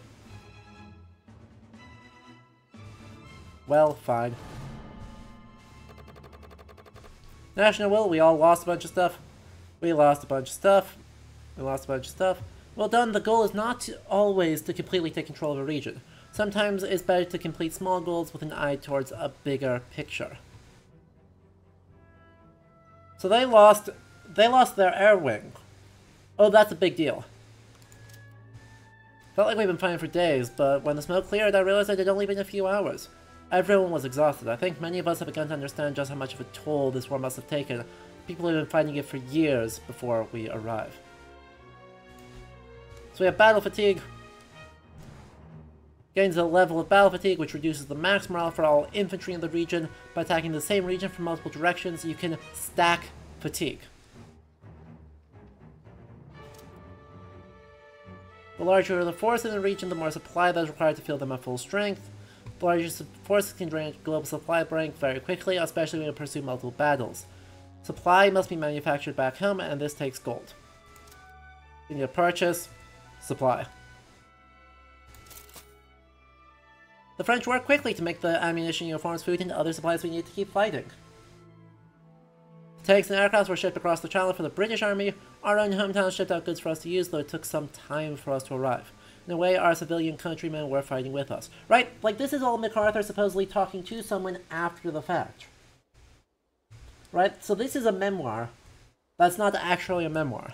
Well, fine. National will, we all lost a bunch of stuff. We lost a bunch of stuff. We lost a bunch of stuff. Well done, the goal is not always to completely take control of a region. Sometimes it's better to complete small goals with an eye towards a bigger picture. So they lost, they lost their air wing. Oh, that's a big deal. Felt like we've been fighting for days, but when the smoke cleared, I realized it had only been a few hours. Everyone was exhausted. I think many of us have begun to understand just how much of a toll this war must have taken. People have been fighting it for years before we arrive. So we have battle fatigue. Gains a level of battle fatigue, which reduces the max morale for all infantry in the region. By attacking the same region from multiple directions, you can stack fatigue. The larger the force in the region, the more supply that is required to fill them at full strength. The larger forces can drain global supply bank very quickly, especially when you pursue multiple battles. Supply must be manufactured back home, and this takes gold. In your purchase, supply. The French work quickly to make the ammunition, uniforms, food, and other supplies we need to keep fighting. Tanks and aircraft were shipped across the channel for the British Army. Our own hometown shipped out goods for us to use, though it took some time for us to arrive. In a way, our civilian countrymen were fighting with us. Right? Like, this is all MacArthur supposedly talking to someone after the fact. Right? So this is a memoir. That's not actually a memoir.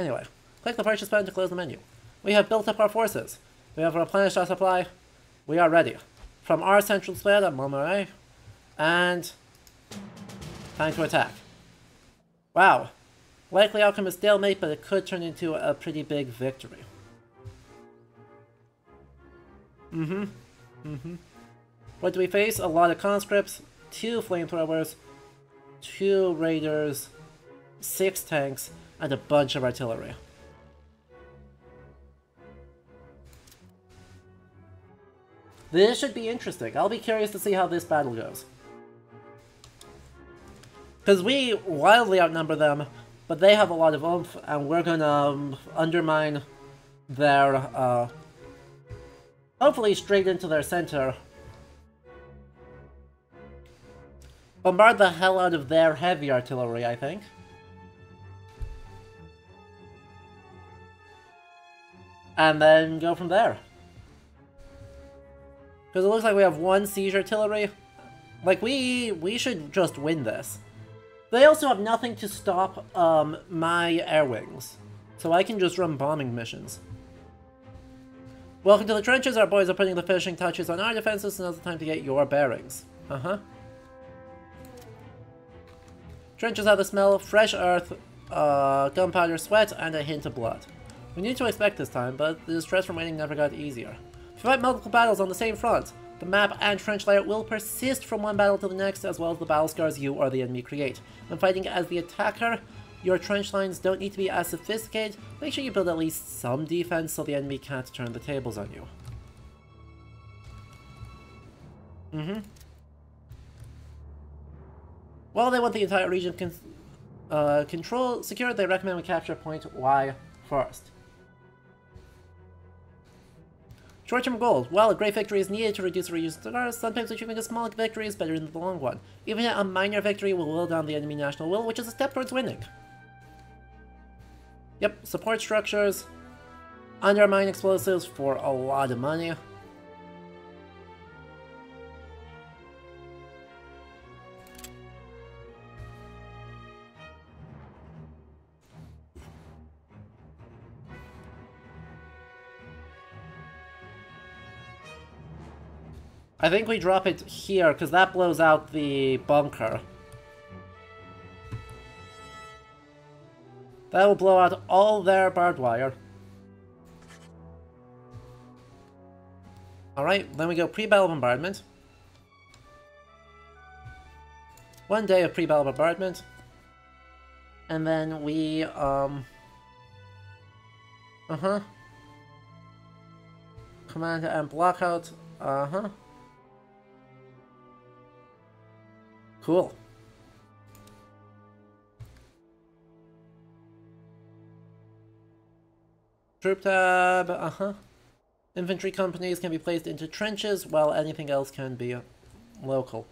Anyway, click the purchase button to close the menu. We have built up our forces. We have replenished our supply. We are ready. From our central square at Montmirail, and time to attack. Wow. Likely outcome is stalemate, but it could turn into a pretty big victory. Mm-hmm. Mm-hmm. What do we face? A lot of conscripts, two flamethrowers, two raiders, six tanks, and a bunch of artillery. This should be interesting. I'll be curious to see how this battle goes. Because we wildly outnumber them, but they have a lot of oomph, and we're gonna um, undermine their uh, Hopefully straight into their center. Bombard the hell out of their heavy artillery, I think. And then go from there. Because it looks like we have one siege artillery. Like, we we should just win this. They also have nothing to stop um, my air wings. So I can just run bombing missions. Welcome to the trenches. Our boys are putting the finishing touches on our defenses, so now's the time to get your bearings. Uh-huh. Trenches have the smell of fresh earth, uh, gunpowder, sweat, and a hint of blood. We knew to expect this time, but the stress from waiting never got easier. If you fight multiple battles on the same front, the map and trench layout will persist from one battle to the next, as well as the battle scars you or the enemy create. When fighting as the attacker, your trench lines don't need to be as sophisticated, make sure you build at least some defense so the enemy can't turn the tables on you. Mm-hmm. While they want the entire region con uh, control secured, they recommend we capture point Y first. Short-term goals. While a great victory is needed to reduce reuse stars, sometimes achieving a small victory is better in the long one. Even a minor victory will will down the enemy national will, which is a step towards winning. Yep, support structures, undermine explosives for a lot of money. I think we drop it here, because that blows out the bunker. That will blow out all their barbed wire. Alright, then we go pre-battle bombardment. One day of pre-battle bombardment. And then we, um... Uh-huh. Command and blockout. Uh-huh. Cool. Troop tab, uh-huh. Infantry companies can be placed into trenches, while anything else can be local.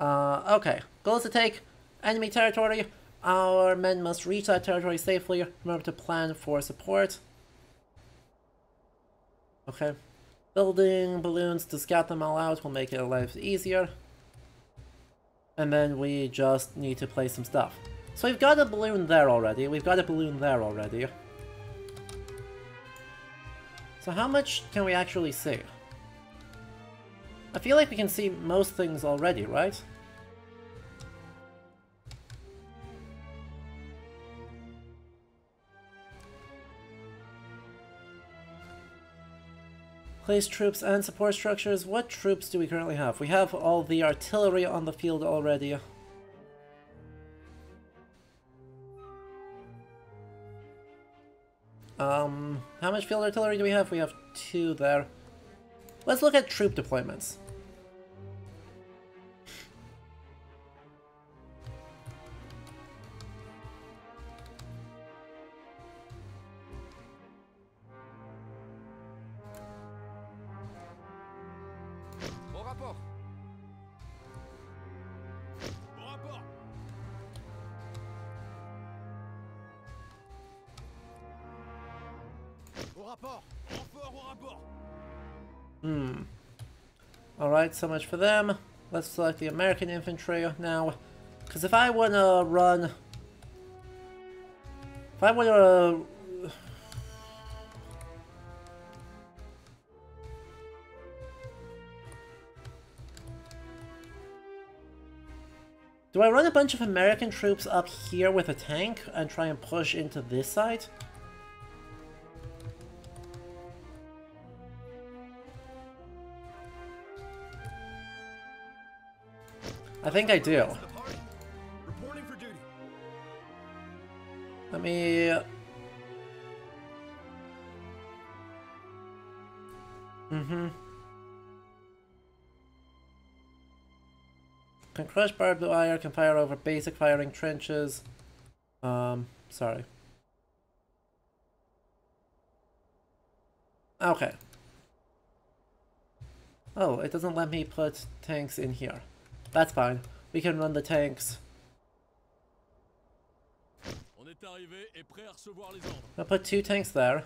Uh, okay. Goals to take enemy territory. Our men must reach that territory safely. Remember to plan for support. Okay. Building balloons to scout them all out will make it life easier. And then we just need to place some stuff. So we've got a balloon there already. We've got a balloon there already. So how much can we actually see? I feel like we can see most things already, right? Place troops and support structures. What troops do we currently have? We have all the artillery on the field already. Um, how much field artillery do we have? We have two there. Let's look at troop deployments. So much for them. Let's select the American infantry now. Because if I want to run... If I want to... Do I run a bunch of American troops up here with a tank and try and push into this side? I think I do. To the party. Reporting for duty. Let me... Mm-hmm. Can crush barbed wire, can fire over basic firing trenches. Um, sorry. Okay. Oh, it doesn't let me put tanks in here. That's fine. We can run the tanks. On est arrivé et prêt à recevoir les ordres. I'll put two tanks there.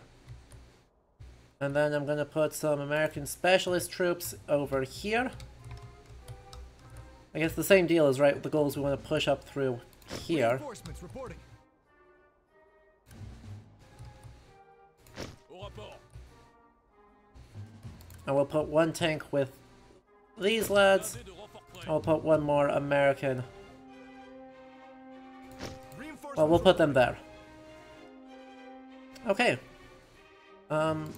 And then I'm gonna put some American specialist troops over here. I guess the same deal is right. The goal is we want to push up through here. Reinforcements reporting. Au rapport. And we'll put one tank with these lads. I'll put one more American. Well, we'll put them there. Okay. Um,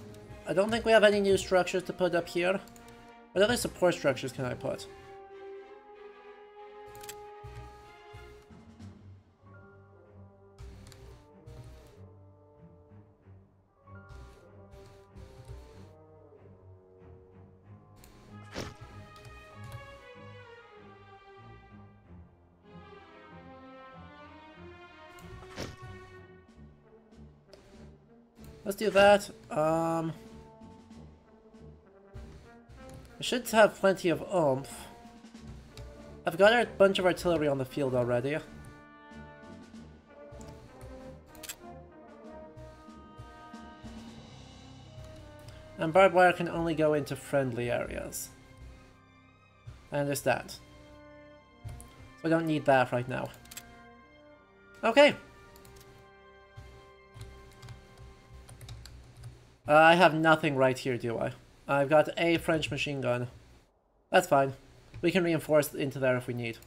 I don't think we have any new structures to put up here. What other support structures can I put? Do that. Um, I should have plenty of oomph. I've got a bunch of artillery on the field already. And barbed wire can only go into friendly areas. I understand. So I don't need that right now. Okay. Uh, I have nothing right here, do I? I've got a French machine gun. That's fine. We can reinforce into there if we need.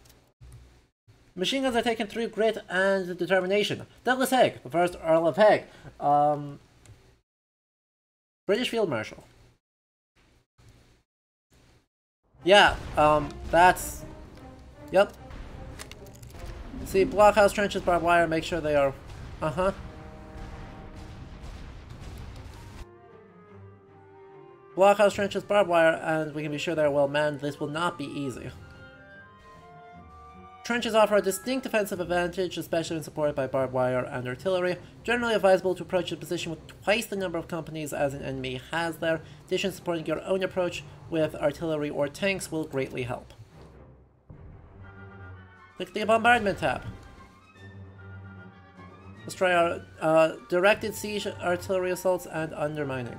Machine guns are taken through grit and determination. Douglas Haig, the first Earl of Haig. Um, British Field Marshal. Yeah, um, that's... Yep. See, blockhouse trenches, barbed wire, make sure they are... Uh-huh. Blockhouse trenches, barbed wire, and we can be sure they're well manned. This will not be easy. Trenches offer a distinct defensive advantage, especially when supported by barbed wire and artillery. Generally advisable to approach the position with twice the number of companies as an enemy has there. Addition, supporting your own approach with artillery or tanks will greatly help. Click the bombardment tab. Let's try our uh, directed siege artillery assaults and undermining.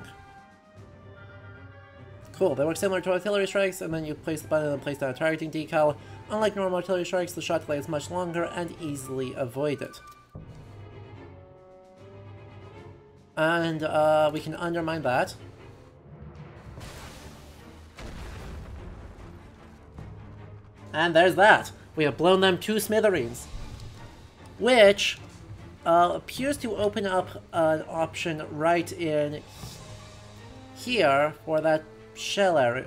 Cool, they work similar to artillery strikes, and then you place the button and place down a targeting decal. Unlike normal artillery strikes, the shot delay is much longer and easily avoided. And uh, we can undermine that. And there's that. We have blown them two smithereens. Which uh, appears to open up an option right in here for that shell area,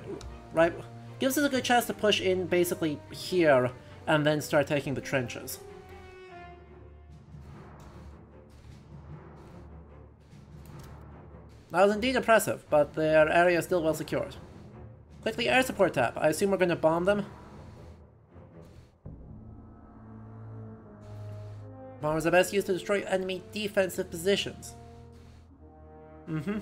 right? Gives us a good chance to push in basically here and then start taking the trenches. That was indeed impressive, but their area is still well secured. Click the air support tab. I assume we're going to bomb them. Bombers are best used to destroy enemy defensive positions. Mm-hmm.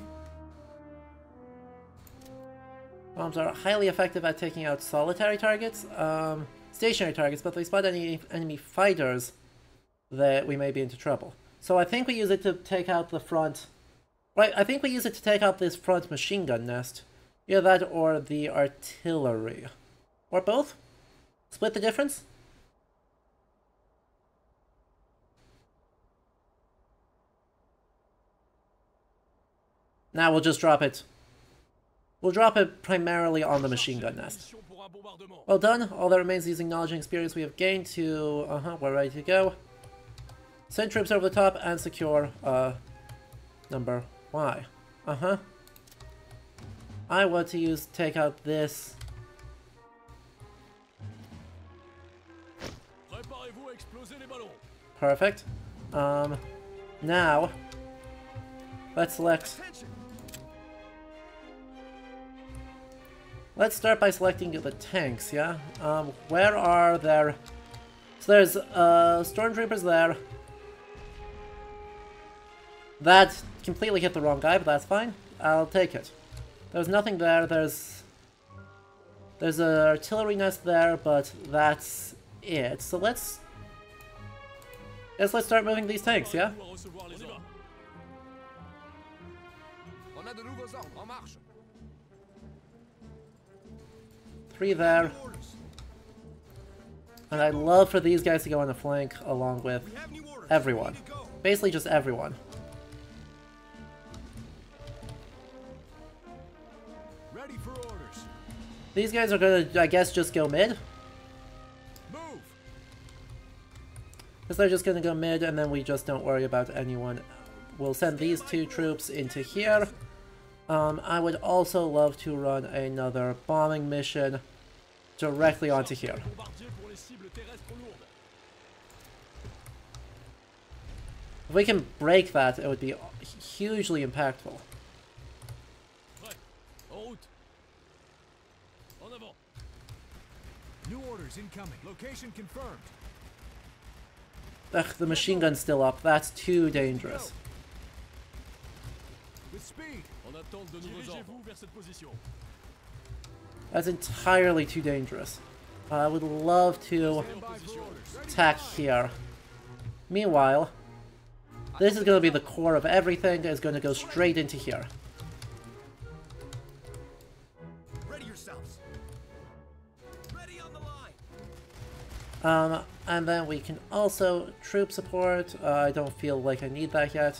Bombs are highly effective at taking out solitary targets, um, stationary targets, but if spot any enemy fighters, that we may be into trouble. So I think we use it to take out the front... Right, I think we use it to take out this front machine gun nest. Yeah, that or the artillery. Or both? Split the difference? Now we'll just drop it We'll drop it primarily on the machine gun nest. Mission pour un bombardement. Well done. All that remains is using knowledge and experience we have gained to... Uh-huh, we're ready to go. Send troops over the top and secure, uh, number Y. Uh-huh. I want to use, take out this. Préparez-vous à exploser les ballons. Perfect. Um, now, let's select... Let's start by selecting the tanks, yeah? Um, where are there... So there's, uh, Stormtroopers there. That completely hit the wrong guy, but that's fine. I'll take it. There's nothing there, there's... There's an artillery nest there, but that's it. So let's... Guess let's start moving these tanks, yeah? Three there. And I'd love for these guys to go on the flank along with We have new orders. everyone. Ready to go. Basically just everyone. Ready for orders. These guys are gonna, I guess, just go mid. Move. Because they're just gonna go mid and then we just don't worry about anyone. We'll send these two troops into here. Um, I would also love to run another bombing mission directly onto here. If we can break that, it would be hugely impactful. New orders incoming. Location confirmed. Ugh, the machine gun's still up. That's too dangerous. With speed. En attente de nouveaux ordres. vers cette position. That's entirely too dangerous. I would love to Stand by for orders. attack here. Meanwhile, this is going to be the core of everything. It's going to go straight into here. Ready yourselves. Ready on the line. Um, and then we can also troop support. Uh, I don't feel like I need that yet.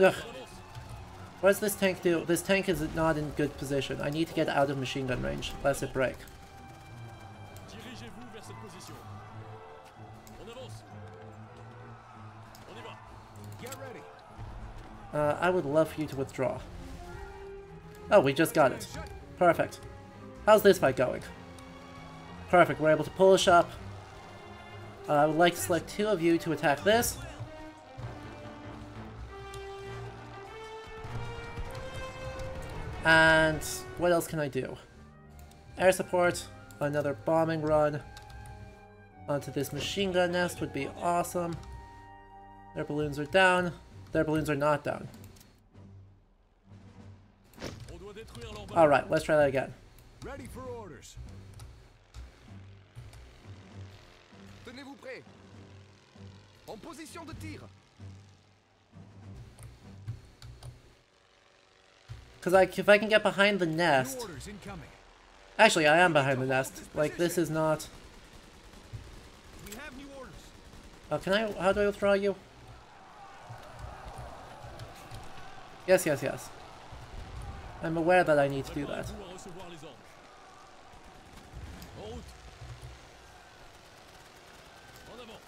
Ugh. What does this tank do? This tank is not in good position. I need to get out of machine gun range, lest it break. Dirigez-vous vers cette position. On avance. On y va. Get ready. Uh, I would love for you to withdraw. Oh, we just got it. Perfect. How's this fight going? Perfect, we're able to push up. Uh, I would like to select two of you to attack this. And what else can I do? Air support, another bombing run onto this machine gun nest would be awesome. Their balloons are down. Their balloons are not down. Alright, let's try that again. Ready for orders. Tenez-vous prêts. En position de tir. Because I, if I can get behind the nest... Actually, I am behind the nest. Like, this is not... We have new orders. Oh, can I... How do I withdraw you? Yes, yes, yes. I'm aware that I need to do that. Préparez-vous à recevoir les ordres. En route. En avant.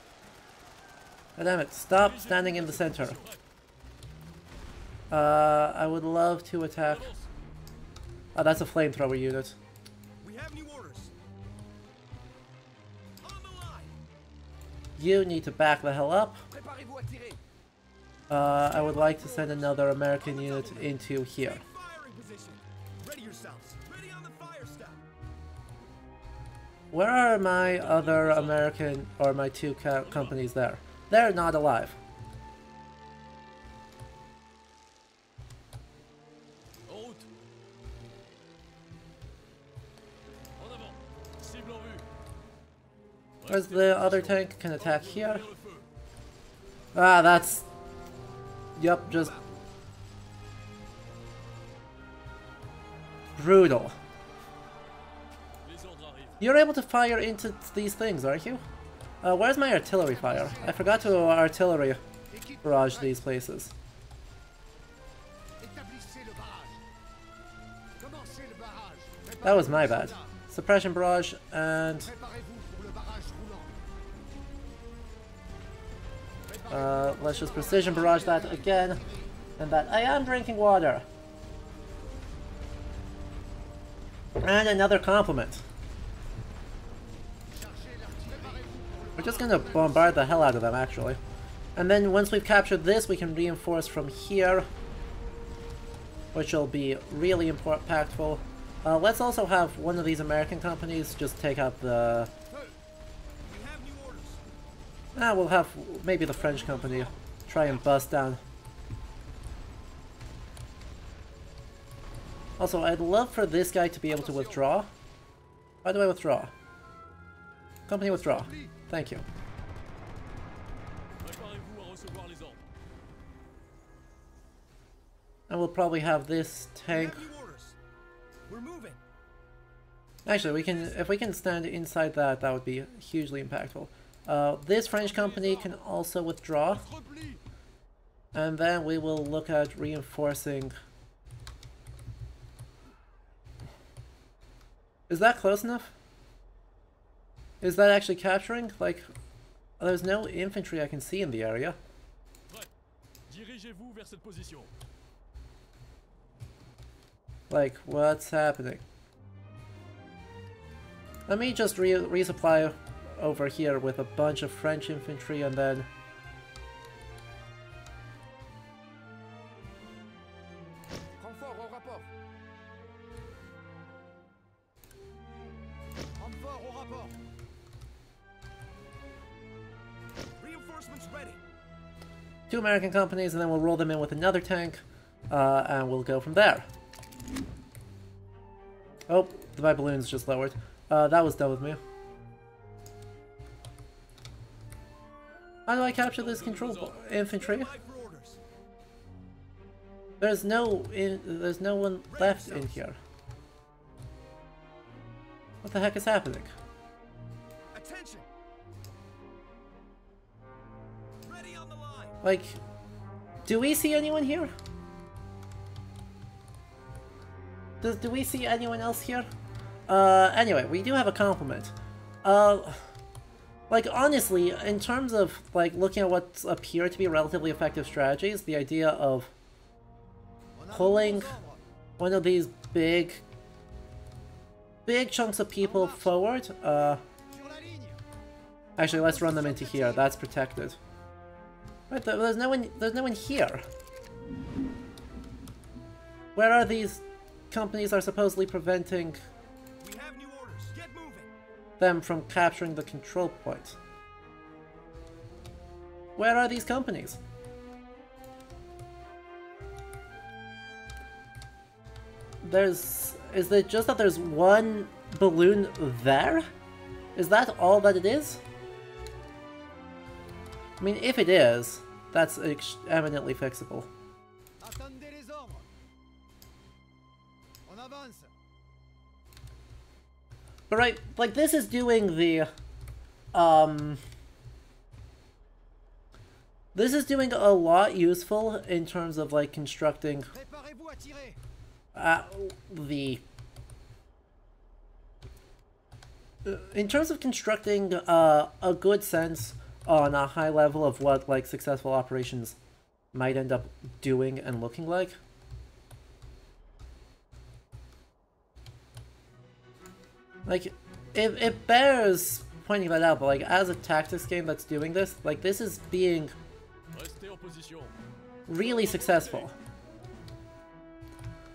God damn it, stop standing in the center. Uh, I would love to attack... Oh, that's a flamethrower unit. We have new orders. On the line. You need to back the hell up. Préparez-vous à tirer. Uh, I would like to send another American unit into here. Take firing position. Ready yourselves. Ready on the fire step. Where are my other American or my two co companies there? They're not alive. Where's the other tank? Can attack here. Ah, that's... Yup, just... Brutal. You're able to fire into these things, aren't you? Uh, where's my artillery fire? I forgot to artillery barrage these places. That was my bad. Suppression barrage and... Uh, let's just precision barrage that again. And that I am drinking water. And another compliment. We're just gonna bombard the hell out of them, actually. And then once we've captured this, we can reinforce from here. Which will be really impactful. Uh, let's also have one of these American companies just take out the... Ah, we'll have maybe the French company try and bust down. Also, I'd love for this guy to be able to withdraw. How do I withdraw? Company withdraw. Thank you. And we'll probably have this tank. Actually, we can if we can stand inside that, that would be hugely impactful. Uh, this French company can also withdraw, and then we will look at reinforcing. Is that close enough? Is that actually capturing? Like, there's no infantry I can see in the area. Like, what's happening? Let me just re resupply over here with a bunch of French infantry and then... Renfort au rapport. Renfort au rapport. Reinforcements ready. two American companies, and then we'll roll them in with another tank, uh, and we'll go from there. Oh, my balloon's just lowered. Uh, that was done with me. How do I capture this control infantry? By for orders. There's no in, there's no one left in here. What the heck is happening? Attention. Ready on the line. Like, do we see anyone here? Does do we see anyone else here? Uh, anyway, we do have a compliment. Uh, like honestly, in terms of like looking at what appear to be relatively effective strategies, the idea of Pulling- one of these big, big chunks of people forward. Uh, actually, let's run them into here. That's protected. Right, there's no one. There's no one here. Where are these companies are supposedly preventing them from capturing the control point? Where are these companies? There's... Is it just that there's one balloon there? Is that all that it is? I mean, if it is, that's eminently fixable. But right, like this is doing the, um, this is doing a lot useful in terms of like constructing Préparez-vous à tirer. uh, the, in terms of constructing uh, a good sense on a high level of what like successful operations might end up doing and looking like. Like, it, it bears pointing that out, but like as a tactics game that's doing this, like this is being Restez en position. really successful.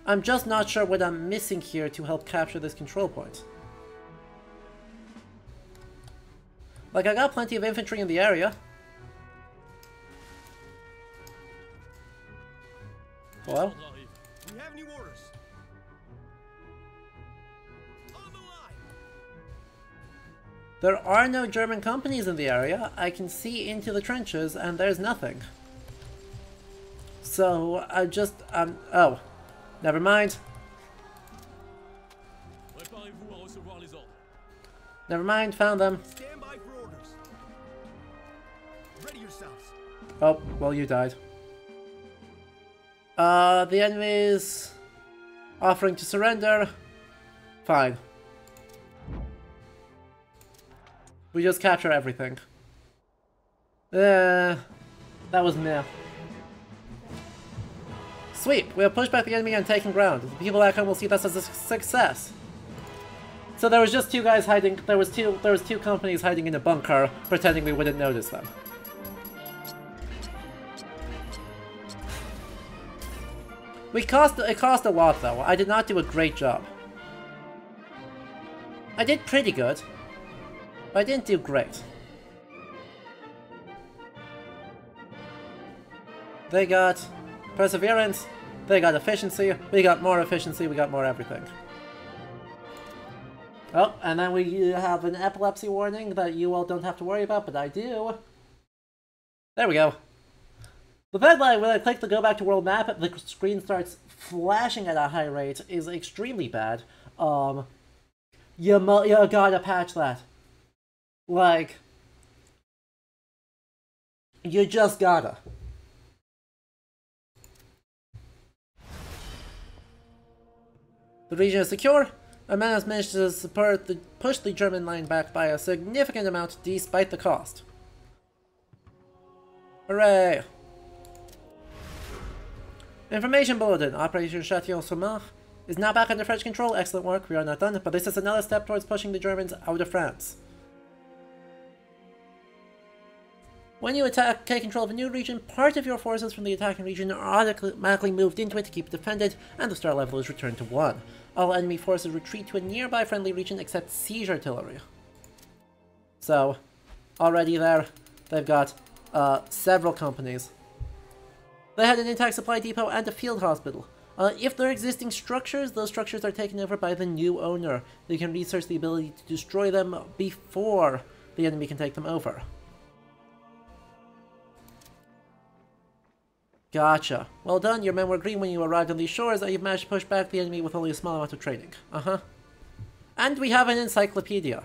I'm just not sure what I'm missing here to help capture this control point. Like, I got plenty of infantry in the area. Hello? There are no German companies in the area. I can see into the trenches and there's nothing. So, I just, um, oh. Never mind. Préparez-vous à recevoir les ordres. Never mind, found them. Stand by for orders. Ready yourselves. Oh, well, you died. Uh, the enemy's offering to surrender. Fine. We just capture everything. Uh, that was meh. Sweep! we have pushed back the enemy and taken ground. The people back home will see this as a success. So there was just two guys hiding. There was two. There was two companies hiding in a bunker, pretending we wouldn't notice them. We cost it cost a lot though. I did not do a great job. I did pretty good. But I didn't do great. They got Perseverance, They got efficiency, we got more efficiency, we got more everything. Oh, and then we have an epilepsy warning that you all don't have to worry about, but I do. There we go. The bad line, when I click to go back to world map, the screen starts flashing at a high rate, is extremely bad. Um, you, you gotta patch that. Like, you just gotta. The region is secure. A man has managed to support the, push the German line back by a significant amount despite the cost. Hooray! Information Bulletin. Operation Châtillon sur is now back under French control. Excellent work. We are not done, but this is another step towards pushing the Germans out of France. When you attack, take control of a new region, part of your forces from the attacking region are automatically moved into it to keep it defended, and the star level is returned to 1. All enemy forces retreat to a nearby friendly region except siege artillery. So, already there, they've got uh, several companies. They had an intact supply depot and a field hospital. Uh, if there are existing structures, those structures are taken over by the new owner. They can research the ability to destroy them before the enemy can take them over. Gotcha. Well done, your men were green when you arrived on these shores, and you've managed to push back the enemy with only a small amount of training. Uh-huh. And we have an encyclopedia.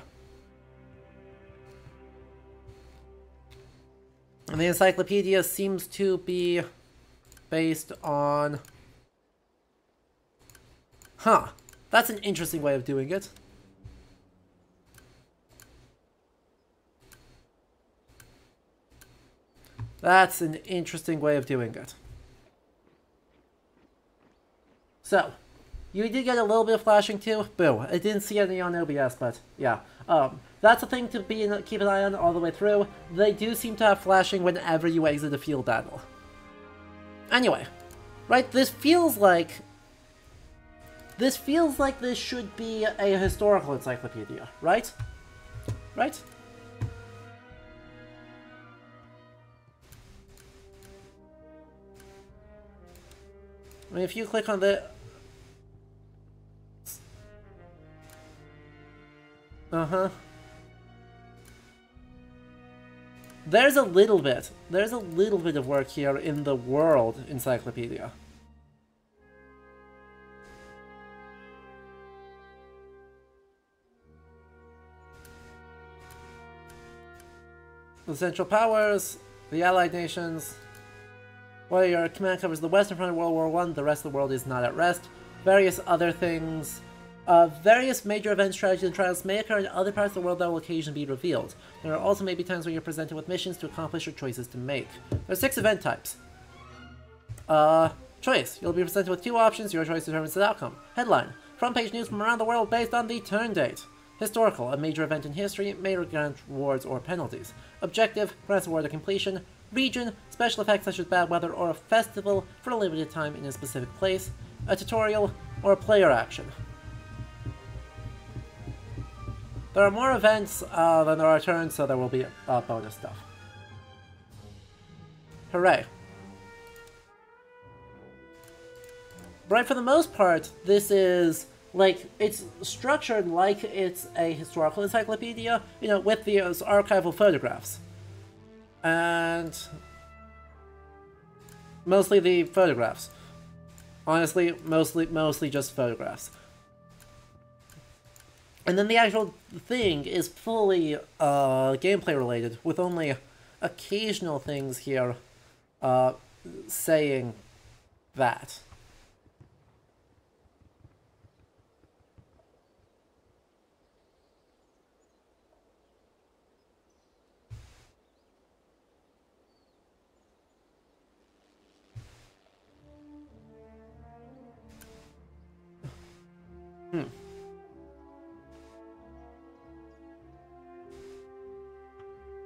And the encyclopedia seems to be based on... Huh. That's an interesting way of doing it. That's an interesting way of doing it. So, you did get a little bit of flashing too. Boo. I didn't see any on OBS, but yeah. Um, that's a thing to be in, keep an eye on all the way through. They do seem to have flashing whenever you exit a field battle. Anyway, right, this feels like... This feels like this should be a historical encyclopedia, right? Right? I mean, if you click on the... Uh-huh. There's a little bit. There's a little bit of work here in the World Encyclopedia. The Central Powers, the Allied Nations, while your command covers the western front of World War One, the rest of the world is not at rest. Various other things. Uh, various major event strategies and trials may occur in other parts of the world that will occasionally be revealed. There are also maybe times when you're presented with missions to accomplish or choices to make. There are six event types. Uh, choice. You'll be presented with two options, your choice determines the outcome. Headline. Front page news from around the world based on the turn date. Historical. A major event in history may grant rewards or penalties. Objective. Grants award of completion region, special effects such as bad weather, or a festival for a limited time in a specific place, a tutorial, or a player action. There are more events uh, than there are turns, so there will be uh, bonus stuff. Hooray. Right, for the most part, this is, like, it's structured like it's a historical encyclopedia, you know, with the uh, archival photographs and mostly the photographs. Honestly, mostly mostly just photographs. And then the actual thing is fully uh, gameplay related, with only occasional things here uh, saying that. Hmm.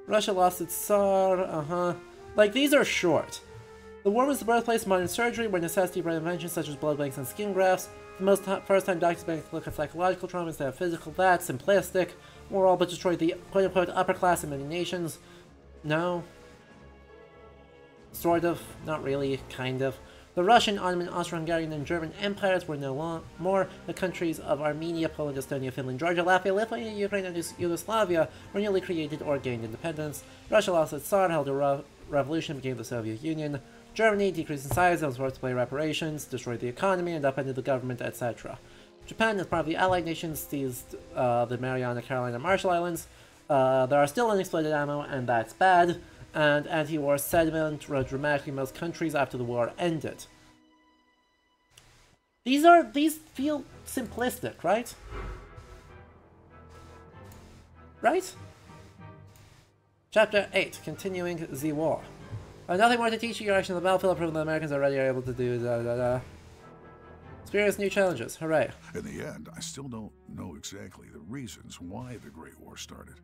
Russia lost its Tsar, uh-huh. Like, these are short. The war was the birthplace of modern surgery, where necessity bred inventions such as blood banks and skin grafts. The most first-time doctors began to look at psychological trauma instead of physical. That, simplistic. War all but destroyed the quote-unquote upper class in many nations. No. Sort of. Not really. Kind of. The Russian, Ottoman, Austro-Hungarian, and German empires were no more. The countries of Armenia, Poland, Estonia, Finland, Georgia, Latvia, Lithuania, Ukraine, and Yugoslavia were newly created or gained independence. Russia lost its Tsar, held a re- revolution, became the Soviet Union. Germany decreased in size and was forced to pay reparations, destroyed the economy, and upended the government, etc. Japan, as part of the Allied nations, seized uh, the Mariana, Carolina, Marshall Islands. Uh, there are still unexploded ammo, and that's bad. And anti-war sentiment rose dramatically in most countries after the war ended. These are these feel simplistic, right? Right? Chapter 8, Continuing the War. Nothing more to teach you your action on the battlefield, proving the Americans already are able to do da da da. Experience new challenges, hooray. In the end, I still don't know exactly the reasons why the Great War started,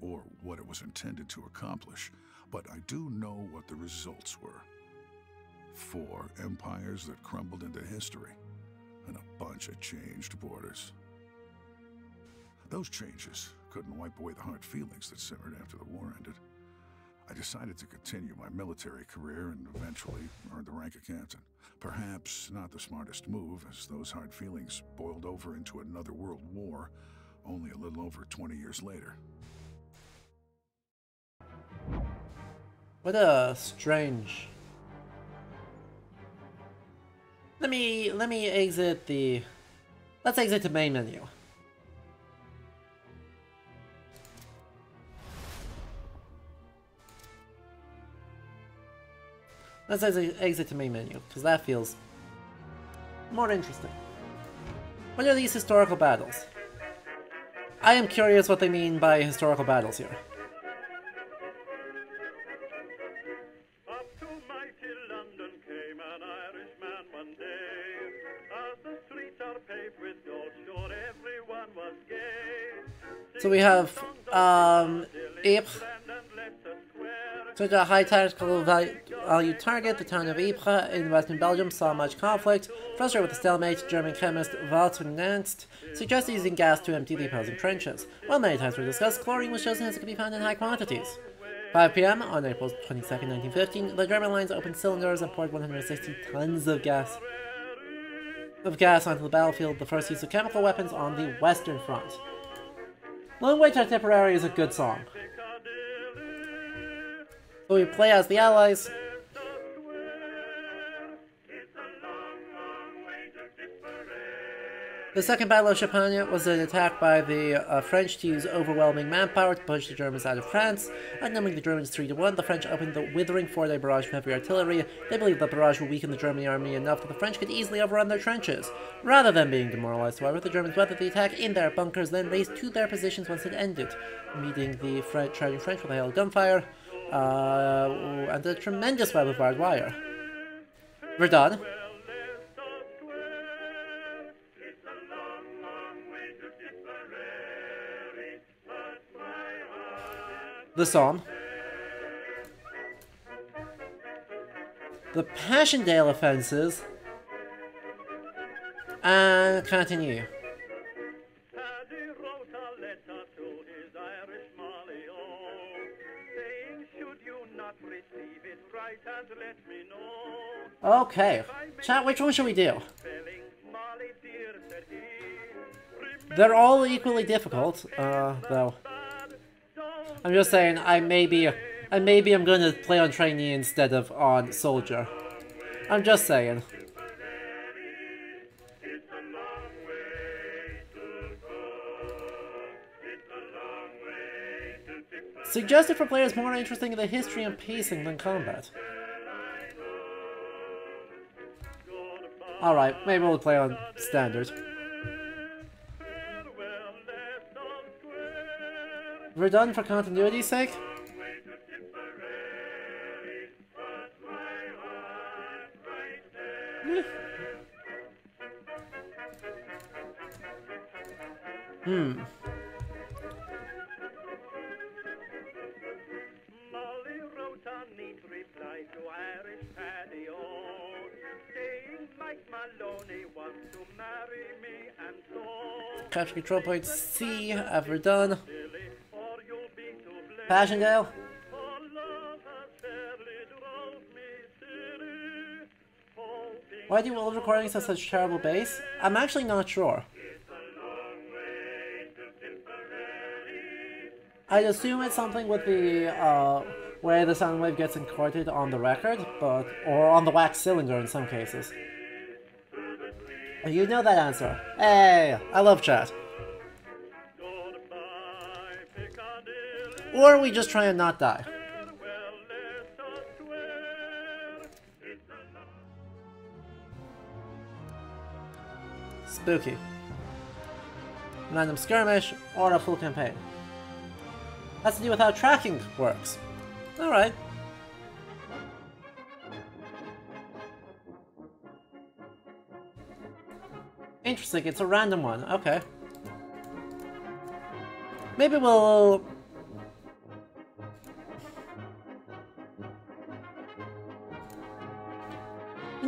or what it was intended to accomplish, but I do know what the results were. Four empires that crumbled into history, and a bunch of changed borders. Those changes couldn't wipe away the hard feelings that simmered after the war ended. I decided to continue my military career and eventually earned the rank of captain. Perhaps not the smartest move, as those hard feelings boiled over into another world war only a little over 20 years later. What a strange. Let me let me exit the. Let's exit the main menu. Let's exit, the main menu because that feels more interesting. What are these historical battles? I am curious what they mean by historical battles here. We have um, Ypres, such a high tactical value, value target. The town of Ypres in western Belgium saw much conflict. Frustrated with the stalemate, German chemist Walther Nernst suggested using gas to empty the opposing trenches. While many times were discussed, chlorine was chosen as it could be found in high quantities. 5 p.m. on April 22, 1915, the German lines opened cylinders and poured 160 tons of gas of gas onto the battlefield, the first use of chemical weapons on the Western Front. Long Way to Tipperary is a good song. So we play as the Allies. The Second Battle of Champagne was an attack by the uh, French to use overwhelming manpower to push the Germans out of France. Outnumbering the Germans 3 to 1, the French opened the withering four-day barrage from heavy artillery. They believed the barrage would weaken the German army enough that the French could easily overrun their trenches. Rather than being demoralized, however, the Germans weathered the attack in their bunkers, then raced to their positions once it ended, meeting the French, charging French with a hail of gunfire uh, and a tremendous web of barbed wire. Verdun, receive it, write and let me know. Okay, chat, which one should we do? Spelling, Molly dear, said he. They're all equally difficult, uh, though. I'm just saying, I maybe, I maybe I'm gonna play on trainee instead of on soldier. I'm just saying. Suggested for players more interested in the history and pacing than combat. Alright, maybe we'll play on standard. We're done for continuity's sake? Hmm. Molly wrote a neat reply to Irish Paddy saying Mike Maloney wants to marry me and so Capture control point C, ever done. For Why do old recordings have such terrible bass? I'm actually not sure. I'd assume it's something with the uh, way the sound wave gets encoded on the record, but or on the wax cylinder in some cases. You know that answer. Hey, I love chat. Or we just try and not die. Spooky. Random skirmish or a full campaign. Has to do with how tracking works. Alright. Interesting, it's a random one. Okay. Maybe we'll...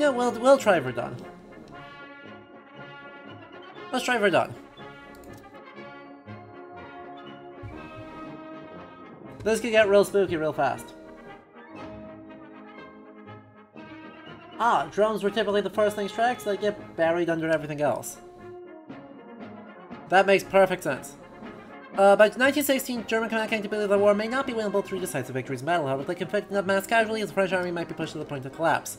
Know, we'll, we'll try Verdun. Let's try Verdun. This could get real spooky real fast. Ah, drones were typically the first things tracked, so they get buried under everything else. That makes perfect sense. Uh, by 1916, German command came to believe the war may not be winnable through decisive victories in battle, however, they inflicted enough mass casualties, the French army might be pushed to the point of collapse.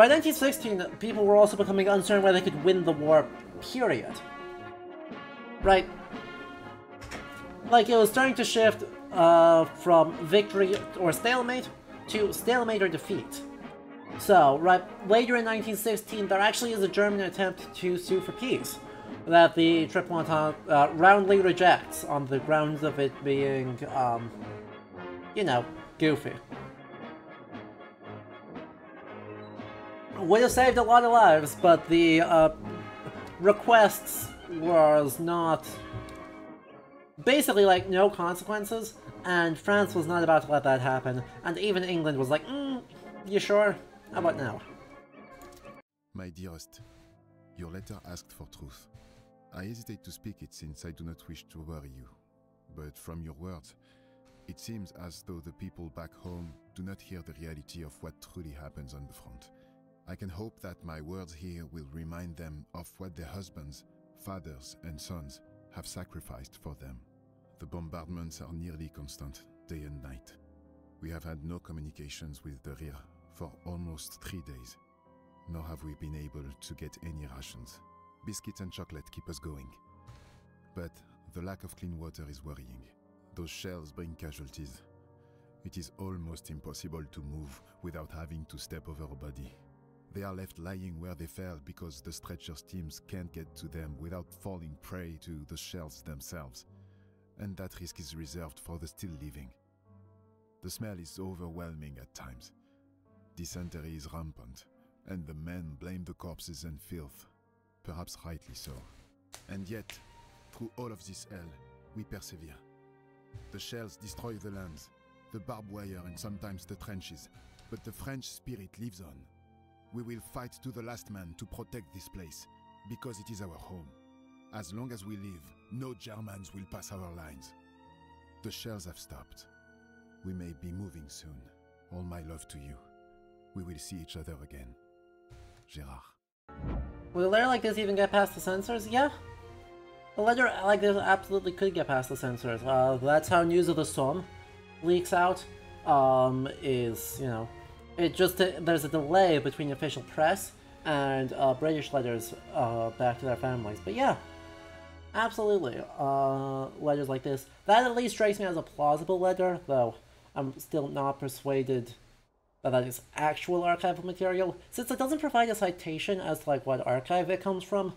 By 1916, people were also becoming uncertain whether they could win the war, period. Right. Like, it was starting to shift uh, from victory or stalemate to stalemate or defeat. So, right later in 1916, there actually is a German attempt to sue for peace that the Triple Entente uh, roundly rejects on the grounds of it being, um, you know, goofy. Would have saved a lot of lives, but the uh, requests was not basically like no consequences, and France was not about to let that happen, and even England was like, mm, you sure? How about now? My dearest, your letter asked for truth. I hesitate to speak it since I do not wish to worry you. But from your words, it seems as though the people back home do not hear the reality of what truly happens on the front. I can hope that my words here will remind them of what their husbands, fathers, and sons have sacrificed for them. The bombardments are nearly constant, day and night. We have had no communications with the rear for almost three days, nor have we been able to get any rations. Biscuits and chocolate keep us going. But the lack of clean water is worrying. Those shells bring casualties. It is almost impossible to move without having to step over a body. They are left lying where they fell because the stretchers teams can't get to them without falling prey to the shells themselves. And that risk is reserved for the still living. The smell is overwhelming at times. Dysentery is rampant, and the men blame the corpses and filth. Perhaps rightly so. And yet, through all of this hell, we persevere. The shells destroy the lands, the barbed wire, and sometimes the trenches, but the French spirit lives on. We will fight to the last man to protect this place, because it is our home. As long as we live, no Germans will pass our lines. The shells have stopped. We may be moving soon. All my love to you. We will see each other again. Gérard. Will a letter like this even get past the censors? Yeah. A letter like this absolutely could get past the censors. Uh, that's how news of the Somme leaks out. Um, is, you know, it just, there's a delay between official press and uh, British letters uh, back to their families. But yeah, absolutely. Uh, letters like this. That at least strikes me as a plausible letter, though I'm still not persuaded that that is actual archival material, since it doesn't provide a citation as to like what archive it comes from.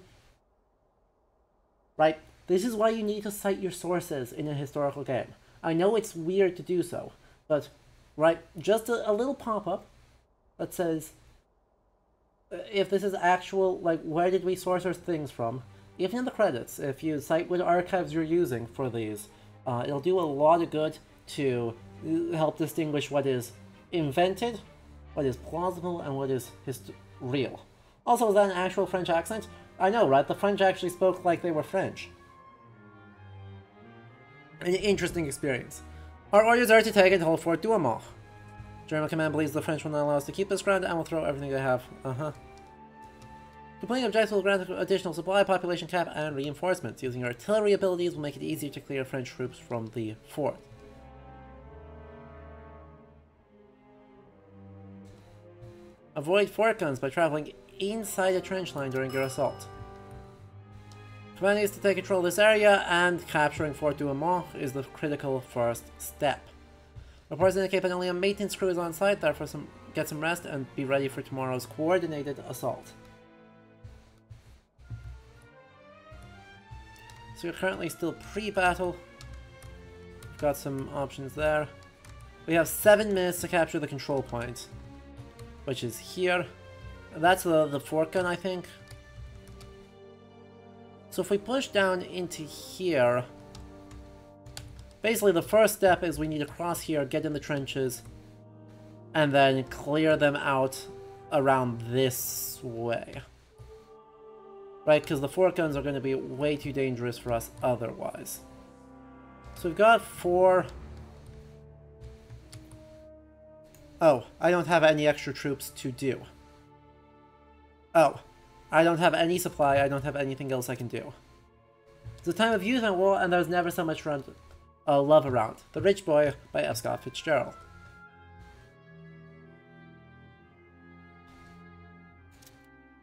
Right? This is why you need to cite your sources in a historical game. I know it's weird to do so, but right, just a, a little pop-up that says uh, if this is actual, like where did we source our things from, even in the credits, if you cite what archives you're using for these, uh, it'll do a lot of good to help distinguish what is invented, what is plausible, and what is real. Also, is that an actual French accent? I know, right? The French actually spoke like they were French. An interesting experience. Our orders are to take and hold Fort Douaumont. German command believes the French will not allow us to keep this ground and will throw everything they have. Uh-huh. Completing objectives will grant additional supply, population cap, and reinforcements. Using artillery abilities will make it easier to clear French troops from the fort. Avoid fort guns by traveling inside a trench line during your assault. Commanding is to take control of this area, and capturing Fort Douaumont is the critical first step. Reports indicate only a maintenance crew is on site, therefore some, get some rest and be ready for tomorrow's coordinated assault. So we're currently still pre-battle. We've got some options there. We have seven minutes to capture the control point, which is here. That's the, the fort gun, I think. So if we push down into here, basically the first step is we need to cross here, get in the trenches, and then clear them out around this way. Right, because the fort guns are going to be way too dangerous for us otherwise. So we've got four... Oh, I don't have any extra troops to do. Oh, I don't have any supply, I don't have anything else I can do. It's a time of youth and war, and there's never so much around, uh, love around. The Rich Boy by F. Scott Fitzgerald.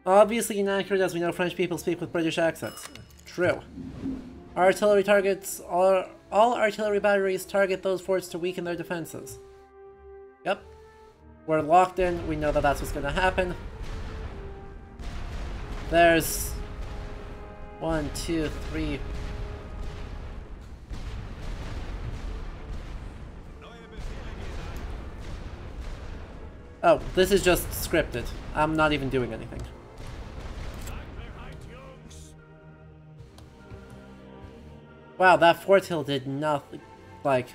Obviously inaccurate as we know French people speak with British accents. True. Artillery targets, all, all artillery batteries target those forts to weaken their defenses. Yep. We're locked in, we know that that's what's going to happen. There's one, two, three. Oh, this is just scripted. I'm not even doing anything. Wow, that Fort Hill did not, like,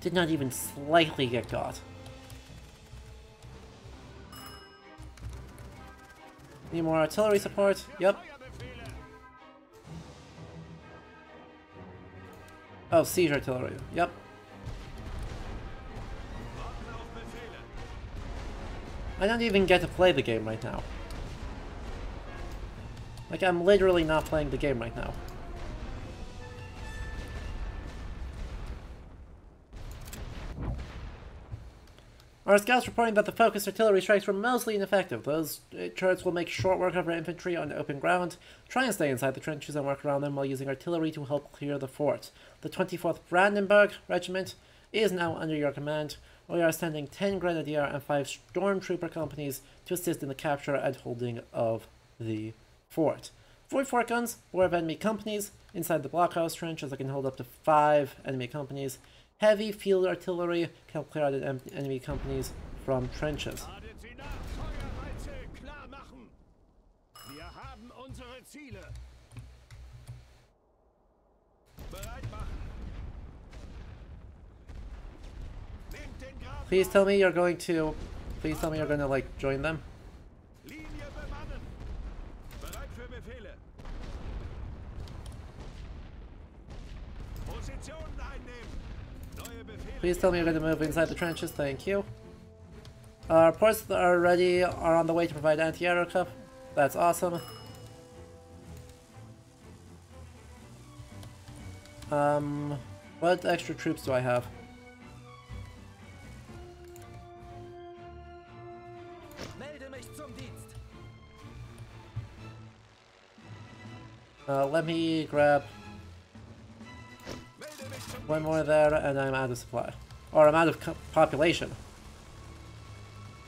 did not even slightly get caught. Need more artillery support? Yep. Oh, siege artillery. Yep. I don't even get to play the game right now. Like, I'm literally not playing the game right now. Our scouts reporting that the focused artillery strikes were mostly ineffective. Those uh, turrets will make short work of our infantry on open ground. Try and stay inside the trenches and work around them while using artillery to help clear the fort. The 24th Brandenburg Regiment is now under your command. We are sending 10 Grenadier and 5 Stormtrooper companies to assist in the capture and holding of the fort. Avoid fort guns, four of enemy companies. Inside the blockhouse trenches, I can hold up to 5 enemy companies. Heavy field artillery can clear out enemy companies from trenches. Please tell me you're going to... Please tell me you're going to, like, join them. Please tell me you're going to move inside the trenches, thank you. Our ports are ready, are on the way to provide anti-aircraft. That's awesome. Um, what extra troops do I have? Uh, let me grab one more there, and I'm out of supply. Or I'm out of population.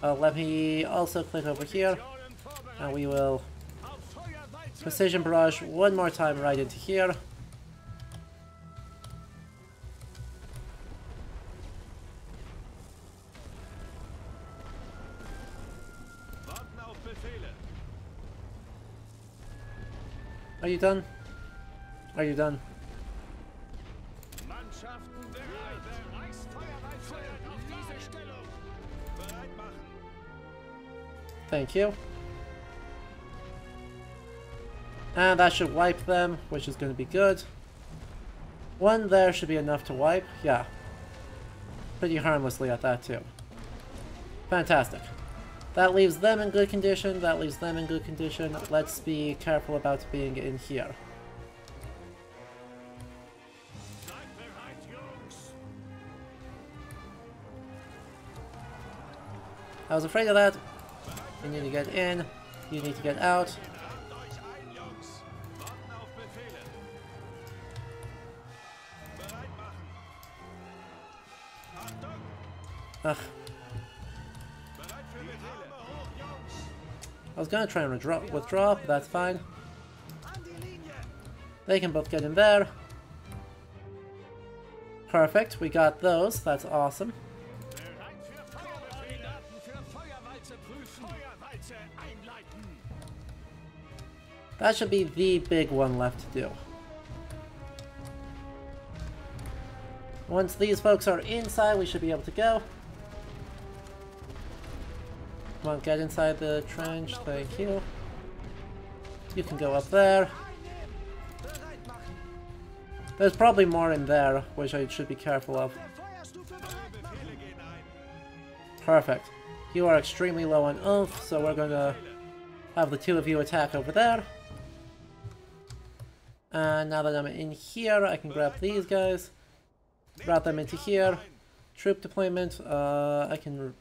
Uh, let me also click over here, and we will precision barrage one more time right into here. Are you done? Are you done? Thank you. And that should wipe them, which is going to be good. One there should be enough to wipe. Yeah. Pretty harmlessly at that too. Fantastic. That leaves them in good condition, that leaves them in good condition. Let's be careful about being in here. I was afraid of that. You need to get in, you need to get out. Habt I was gonna try and withdraw, withdraw but that's fine. They can both get in there. Perfect, we got those, that's awesome. That should be the big one left to do. Once these folks are inside, we should be able to go. Come on, get inside the trench, thank you. You can go up there. There's probably more in there, which I should be careful of. Perfect. You are extremely low on oomph, so we're gonna have the two of you attack over there. And now that I'm in here, I can grab these guys, route them into here. Troop deployment, uh, I can...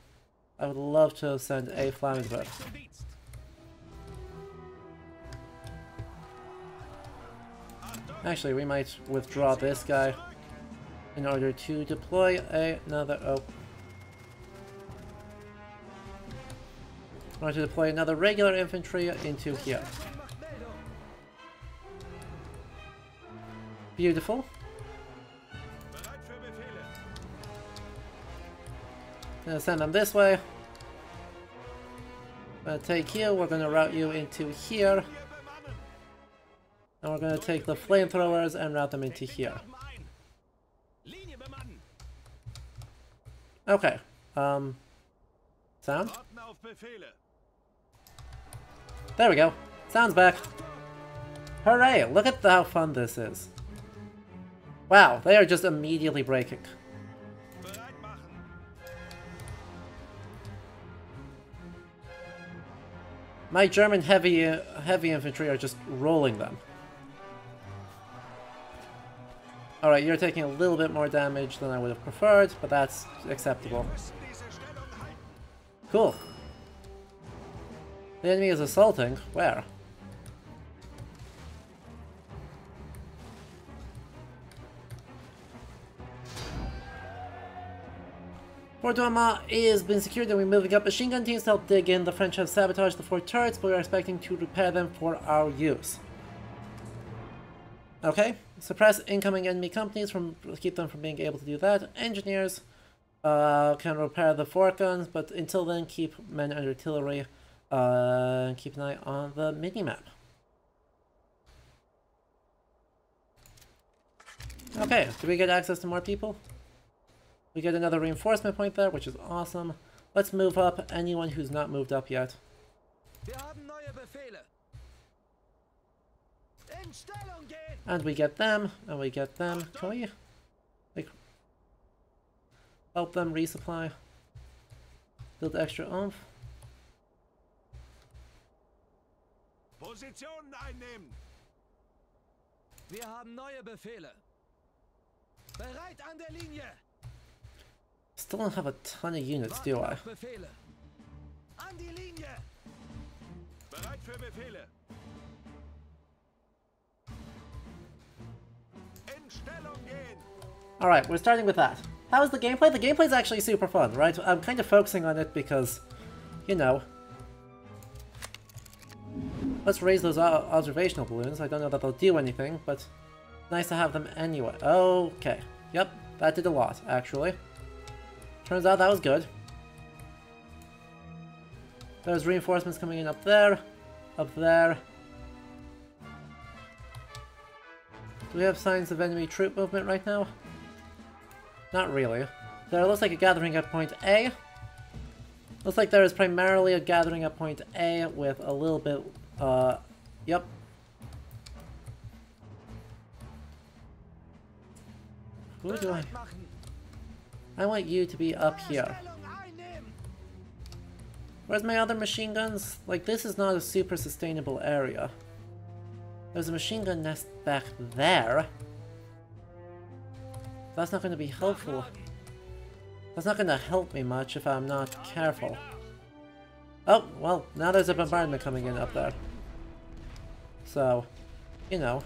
I would love to send a. Zum Actually, we might withdraw this guy in order to deploy another... Oh. In order to deploy another regular infantry into here. Beautiful. Gonna send them this way. Gonna take you, we're gonna route you into here. And we're gonna take the flamethrowers and route them into here. Okay. Um Sound? There we go. Sound's back. Hooray! Look at how fun this is. Wow, they are just immediately breaking. My German heavy uh, heavy infantry are just rolling them. Alright, you're taking a little bit more damage than I would have preferred, but that's acceptable. Cool. The enemy is assaulting. Where? Fort Douaumont is been secured and we're moving up machine gun teams help dig in. The French have sabotaged the four turrets, but we're expecting to repair them for our use. Okay, suppress incoming enemy companies from keep them from being able to do that. Engineers uh, can repair the fort guns, but until then, keep men and artillery. Uh, keep an eye on the minimap. Okay, do we get access to more people? We get another reinforcement point there, which is awesome. Let's move up anyone who's not moved up yet. Wir haben neue Befehle! In Stellung gehen! And we get them, and we get them. Can we, like, help them resupply? Build extra oomph? Positionen einnehmen! Wir haben neue Befehle! Bereit an der Linie! Still don't have a ton of units, do I? Alright, we're starting with that. How is the gameplay? The gameplay's actually super fun, right? I'm kind of focusing on it because, you know... Let's raise those observational balloons. I don't know that they'll do anything, but nice to have them anyway. Okay. Yep, that did a lot, actually. Turns out that was good. There's reinforcements coming in up there, up there. Do we have signs of enemy troop movement right now? Not really. There looks like a gathering at point A. Looks like there is primarily a gathering at point A with a little bit, uh, yep. Who do I... I want you to be up here. Where's my other machine guns? Like, this is not a super sustainable area. There's a machine gun nest back there. That's not going to be helpful. That's not going to help me much if I'm not careful. Oh, well, now there's a bombardment coming in up there. So, you know.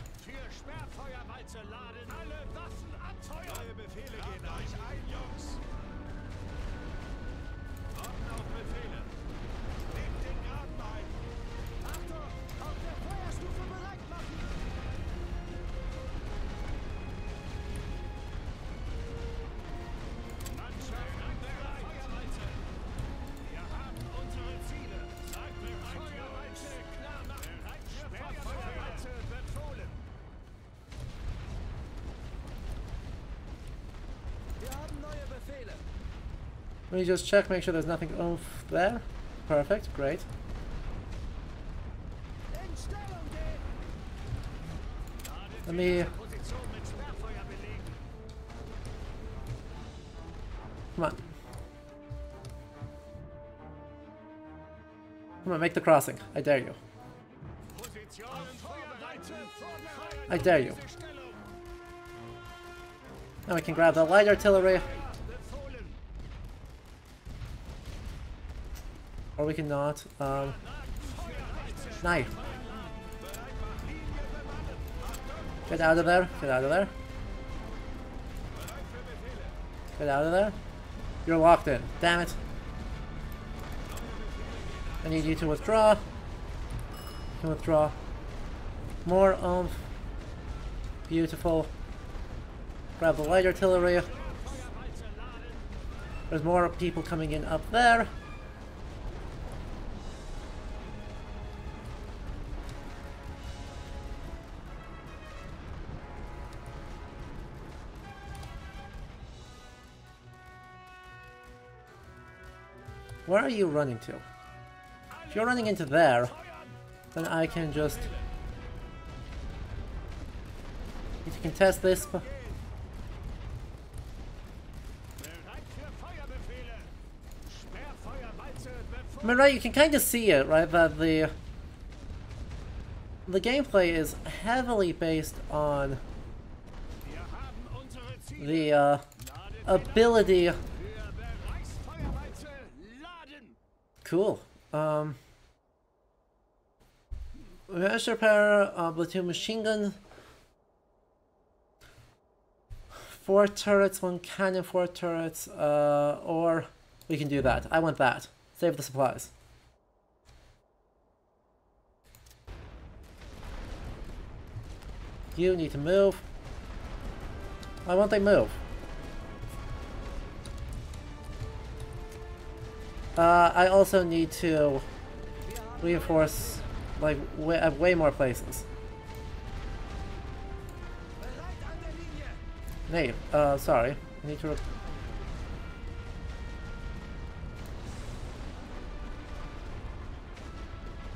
Let me just check, make sure there's nothing off there. Perfect, great. Let me... Come on. Come on, make the crossing. I dare you. I dare you. Now we can grab the light artillery, or we cannot. Um, knife. Get out of there. Get out of there. Get out of there. You're locked in. Damn it. I need you to withdraw. Can withdraw. More oomph. Beautiful. Grab the light artillery. There's more people coming in up there. Where are you running to? If you're running into there, then I can just... If you can test this... I mean, right, you can kind of see it, right, that the... The gameplay is heavily based on the uh, ability... Cool. Um... Master Power, uh, Platoon Machine Gun... Four turrets, one cannon, four turrets, uh, or we can do that. I want that. Save the supplies. You need to move. Why won't they move? Uh, I also need to reinforce, like, way, at way more places. Nate, uh, sorry. I need to...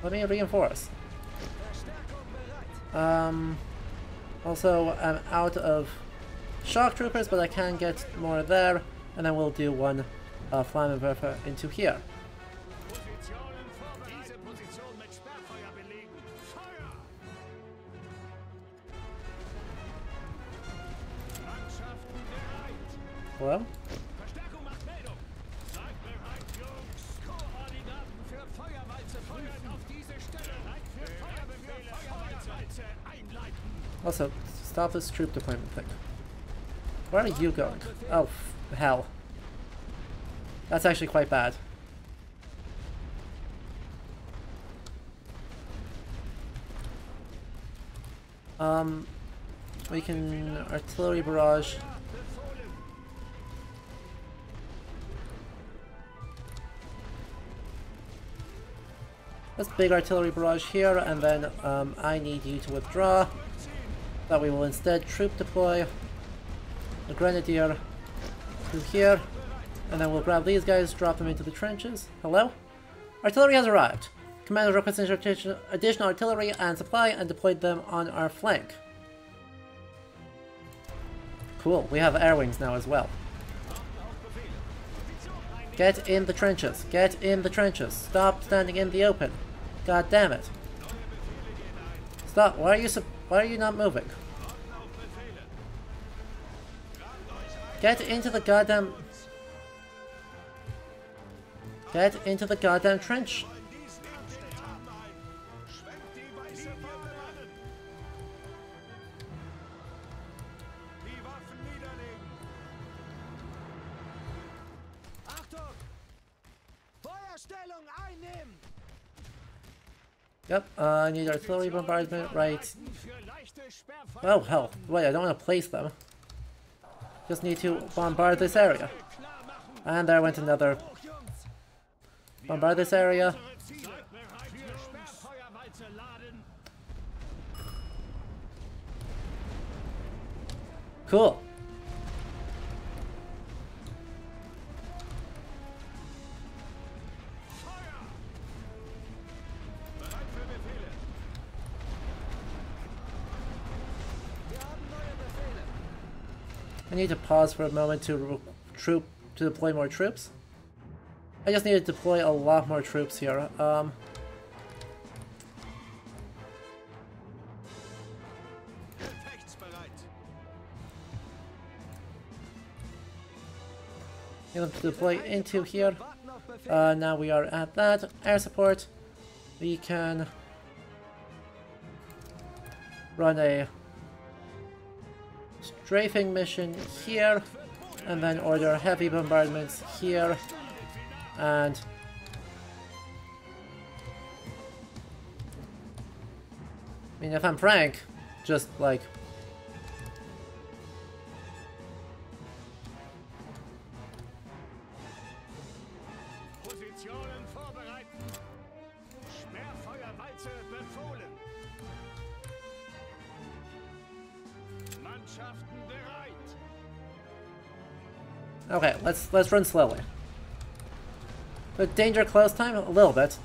Let me reinforce. Um, also, I'm out of shock troopers, but I can get more there, and then we'll do one uh, Flammenwerfer into here. Einleiten. Also, stop this troop deployment thing. Where are you going? Oh, hell. That's actually quite bad. Um, we can artillery barrage. Let's big artillery barrage here, and then um, I need you to withdraw. That we will instead troop deploy the grenadier through here, and then we'll grab these guys, drop them into the trenches. Hello? Artillery has arrived. Commander requests additional artillery and supply and deployed them on our flank. Cool, we have air wings now as well. Get in the trenches. Get in the trenches. Stop standing in the open. God damn it. Stop. Why are you why are you not moving? Get into the goddamn Get into the goddamn trench. Yep, uh, I need artillery bombardment, right. Oh, hell. Wait, I don't want to place them. Just need to bombard this area. And there went another. Bombard this area. Cool. I need to pause for a moment to troop to deploy more troops. I just need to deploy a lot more troops here. Um, to deploy into here. Uh, now we are at that. Air support. We can run a strafing mission here, and then order heavy bombardments here, and I mean, if I'm frank, just like Okay, let's let's run slowly. But danger close time a little bit.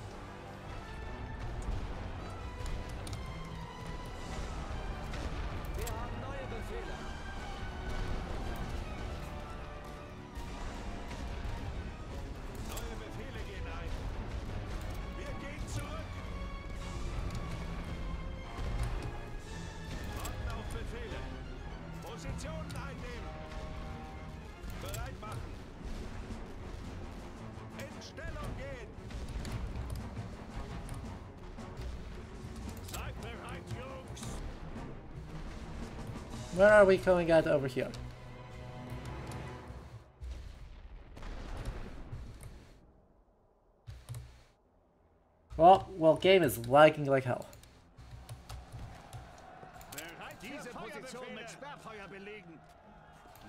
Are we going at over here? Well, well, game is lagging like hell.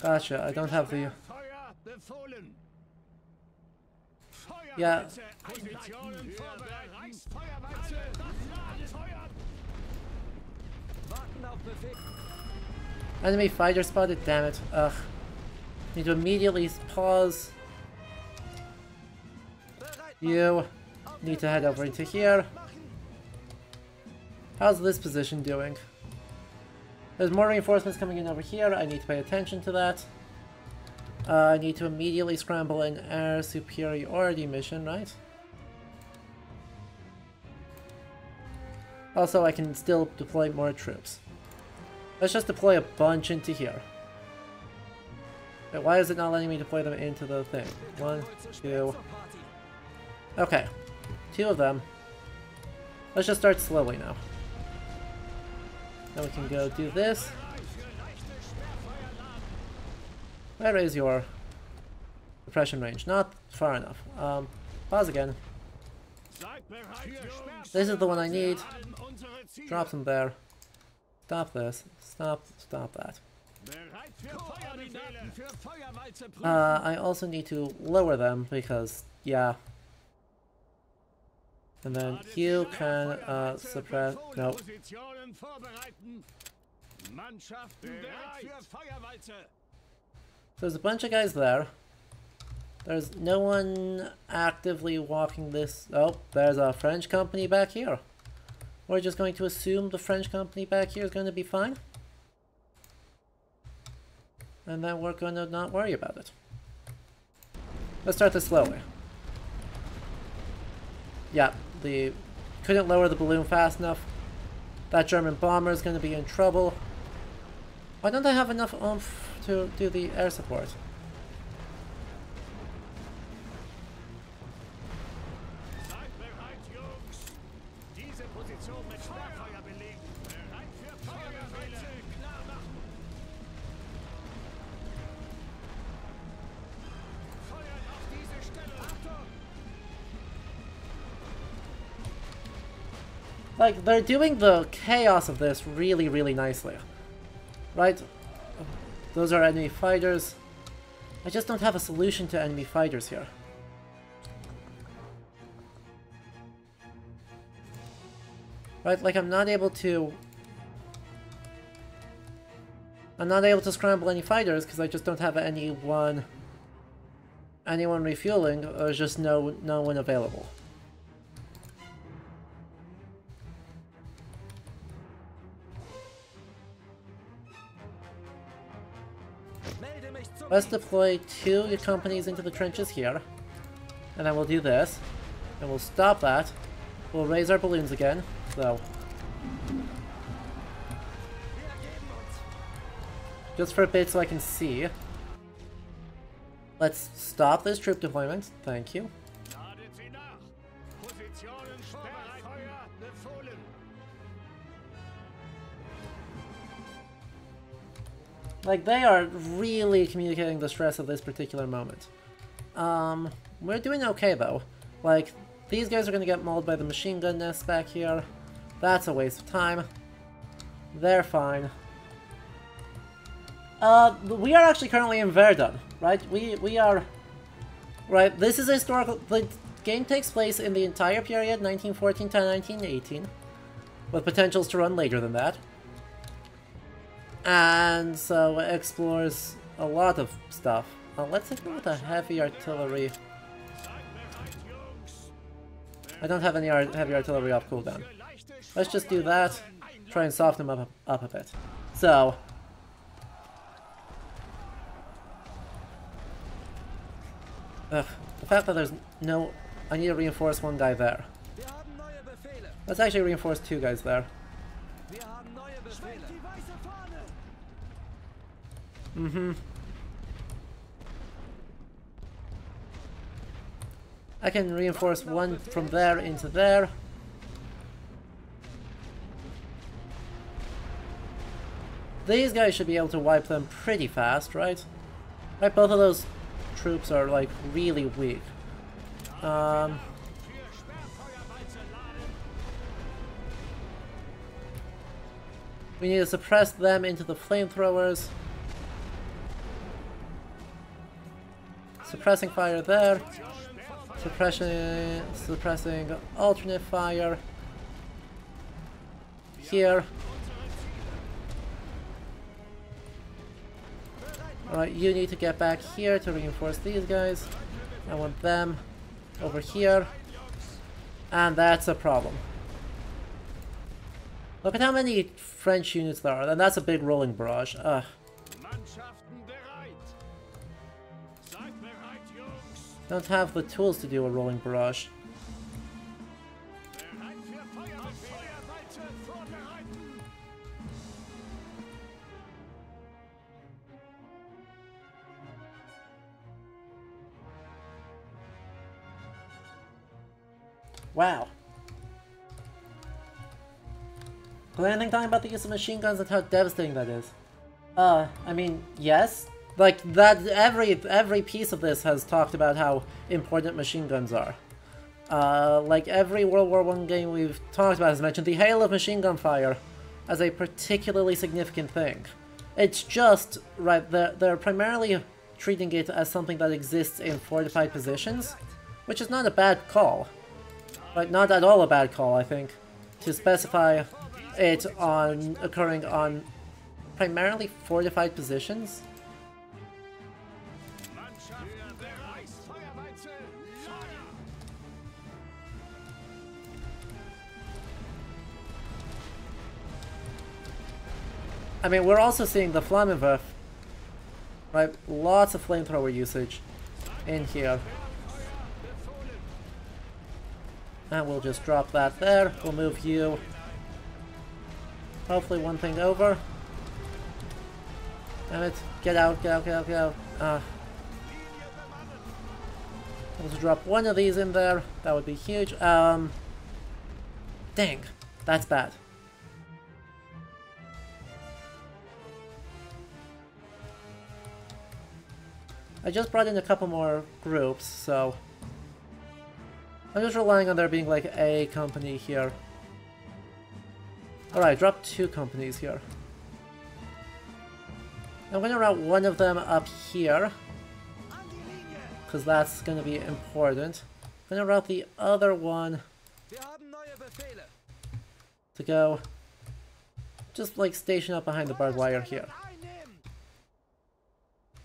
Gotcha, I don't have the... Yeah. Enemy fighter spotted, damn it. Ugh. Need to immediately pause. You need to head over into here. How's this position doing? There's more reinforcements coming in over here. I need to pay attention to that. Uh, I need to immediately scramble an air superiority mission, right? Also, I can still deploy more troops. Let's just deploy a bunch into here. Wait, why is it not letting me deploy them into the thing? One, two... Okay. Two of them. Let's just start slowly now. Then we can go do this. Where is your suppression range? Not far enough. Um, pause again. This is the one I need. Drop them there. Stop this. Stop, stop that. Uh, I also need to lower them because, yeah. And then you can uh, suppress. No. There's a bunch of guys there. There's no one actively walking this. Oh, there's a French company back here. We're just going to assume the French company back here is going to be fine. And then we're going to not worry about it. Let's start this slowly. Yeah, the couldn't lower the balloon fast enough. That German bomber is going to be in trouble. Why don't I have enough oomph to do the air support? Like, they're doing the chaos of this really, really nicely. Right? Those are enemy fighters. I just don't have a solution to enemy fighters here. Right, like I'm not able to... I'm not able to scramble any fighters because I just don't have anyone... anyone refueling or just no, no one available. Let's deploy two companies into the trenches here. And then we'll do this. And we'll stop that. We'll raise our balloons again. So. Just for a bit so I can see. Let's stop this troop deployment. Thank you. Like, they are really communicating the stress of this particular moment. Um, we're doing okay, though. Like, these guys are gonna get mauled by the machine gun nests back here. That's a waste of time. They're fine. Uh, we are actually currently in Verdun, right? We, we are... Right, this is a historical... The game takes place in the entire period, 1914 to 1918. With potentials to run later than that and so it explores a lot of stuff. Uh, let's with a heavy artillery. I don't have any heavy artillery off cooldown. Let's just do that. Try and soften them up, up a bit. So. Ugh, the fact that there's no... I need to reinforce one guy there. Let's actually reinforce two guys there. Mm-hmm. I can reinforce one from there into there. These guys should be able to wipe them pretty fast, right? Right, both of those troops are like really weak. Um, Für Sperrfeuerwalze laden. we need to suppress them into the flamethrowers. Suppressing fire there. Suppressing, suppressing alternate fire. Here. Alright, you need to get back here to reinforce these guys. I want them over here. And that's a problem. Look at how many French units there are, and that's a big rolling barrage. Ugh. Don't have the tools to do a rolling barrage. Wow. Was anything talking about the use of machine guns and how devastating that is? Uh, I mean, yes. Like, that, every, every piece of this has talked about how important machine guns are. Uh, like every World War One game we've talked about has mentioned the hail of machine gun fire as a particularly significant thing. It's just, right, they're, they're primarily treating it as something that exists in fortified positions, which is not a bad call. but not at all a bad call, I think, to specify it on occurring on primarily fortified positions. I mean, we're also seeing the Flammenwerf, right? Lots of flamethrower usage. In here. And we'll just drop that there. We'll move you. Hopefully one thing over. Damn it. Get out, get out, get out, get out. Uh, let's drop one of these in there. That would be huge. Um, dang. That's bad. I just brought in a couple more groups, so... I'm just relying on there being like a company here. Alright, drop two companies here. I'm to route one of them up here. Because that's to be important. I'm to route the other one to go just like station up behind the barbed wire here.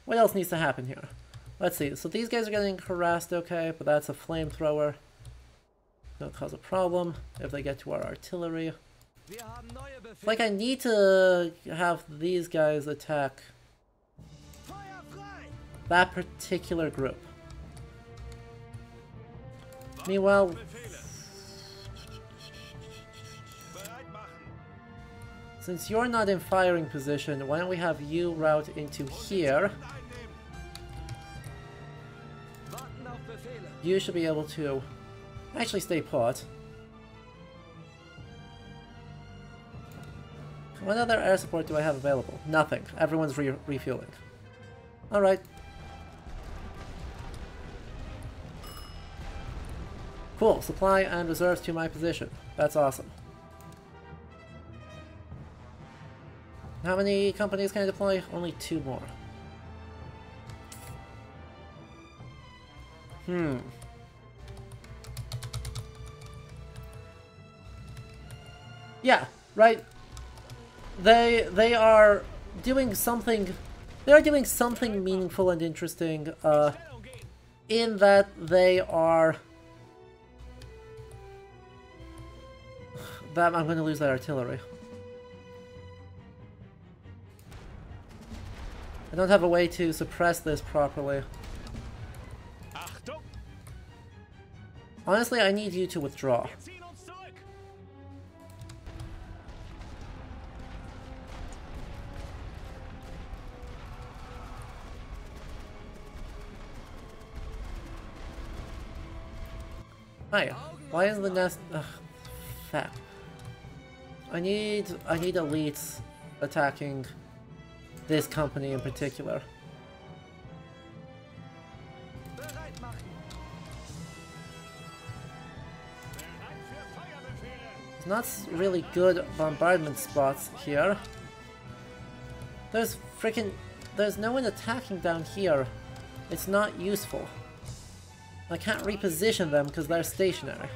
What else needs to happen here? Let's see, so these guys are getting harassed okay, but that's a flamethrower. Don't cause a problem if they get to our artillery. Like I need to have these guys attack that particular group. Meanwhile, since you're not in firing position, why don't we have you route into here? You should be able to actually stay put. What other air support do I have available? Nothing. Everyone's re refueling. Alright. Cool. Supply and reserves to my position. That's awesome. How many companies can I deploy? Only two more. Hmm. Yeah, right. They they are doing something they are doing something meaningful and interesting uh in that they are that I'm going to lose that artillery. I don't have a way to suppress this properly. Honestly, I need you to withdraw. Hi. Why is the nest... Ugh, fat. I need... I need elites attacking this company in particular. It's not really good bombardment spots here. There's freaking... There's no one attacking down here. It's not useful. I can't reposition them because they're stationary.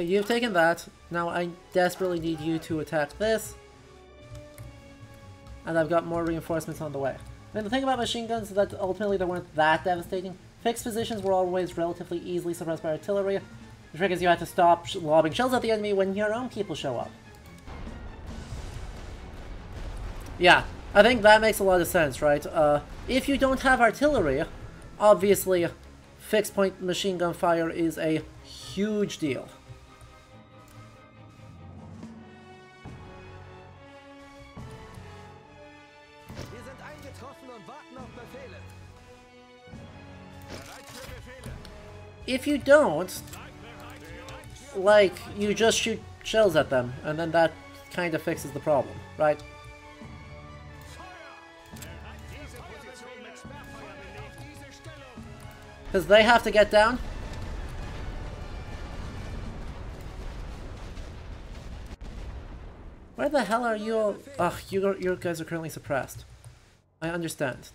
Okay, you've taken that. Now I desperately need you to attack this. And I've got more reinforcements on the way. And the thing about machine guns is that ultimately they weren't that devastating. Fixed positions were always relatively easily suppressed by artillery. The trick is you had to stop lobbing shells at the enemy when your own people show up. Yeah, I think that makes a lot of sense, right? Uh, if you don't have artillery, obviously fixed point machine gun fire is a huge deal. If you don't, like, you just shoot shells at them, and then that kind of fixes the problem, right? Because they have to get down. Where the hell are you all? Ugh, you, you guys are currently suppressed. I understand.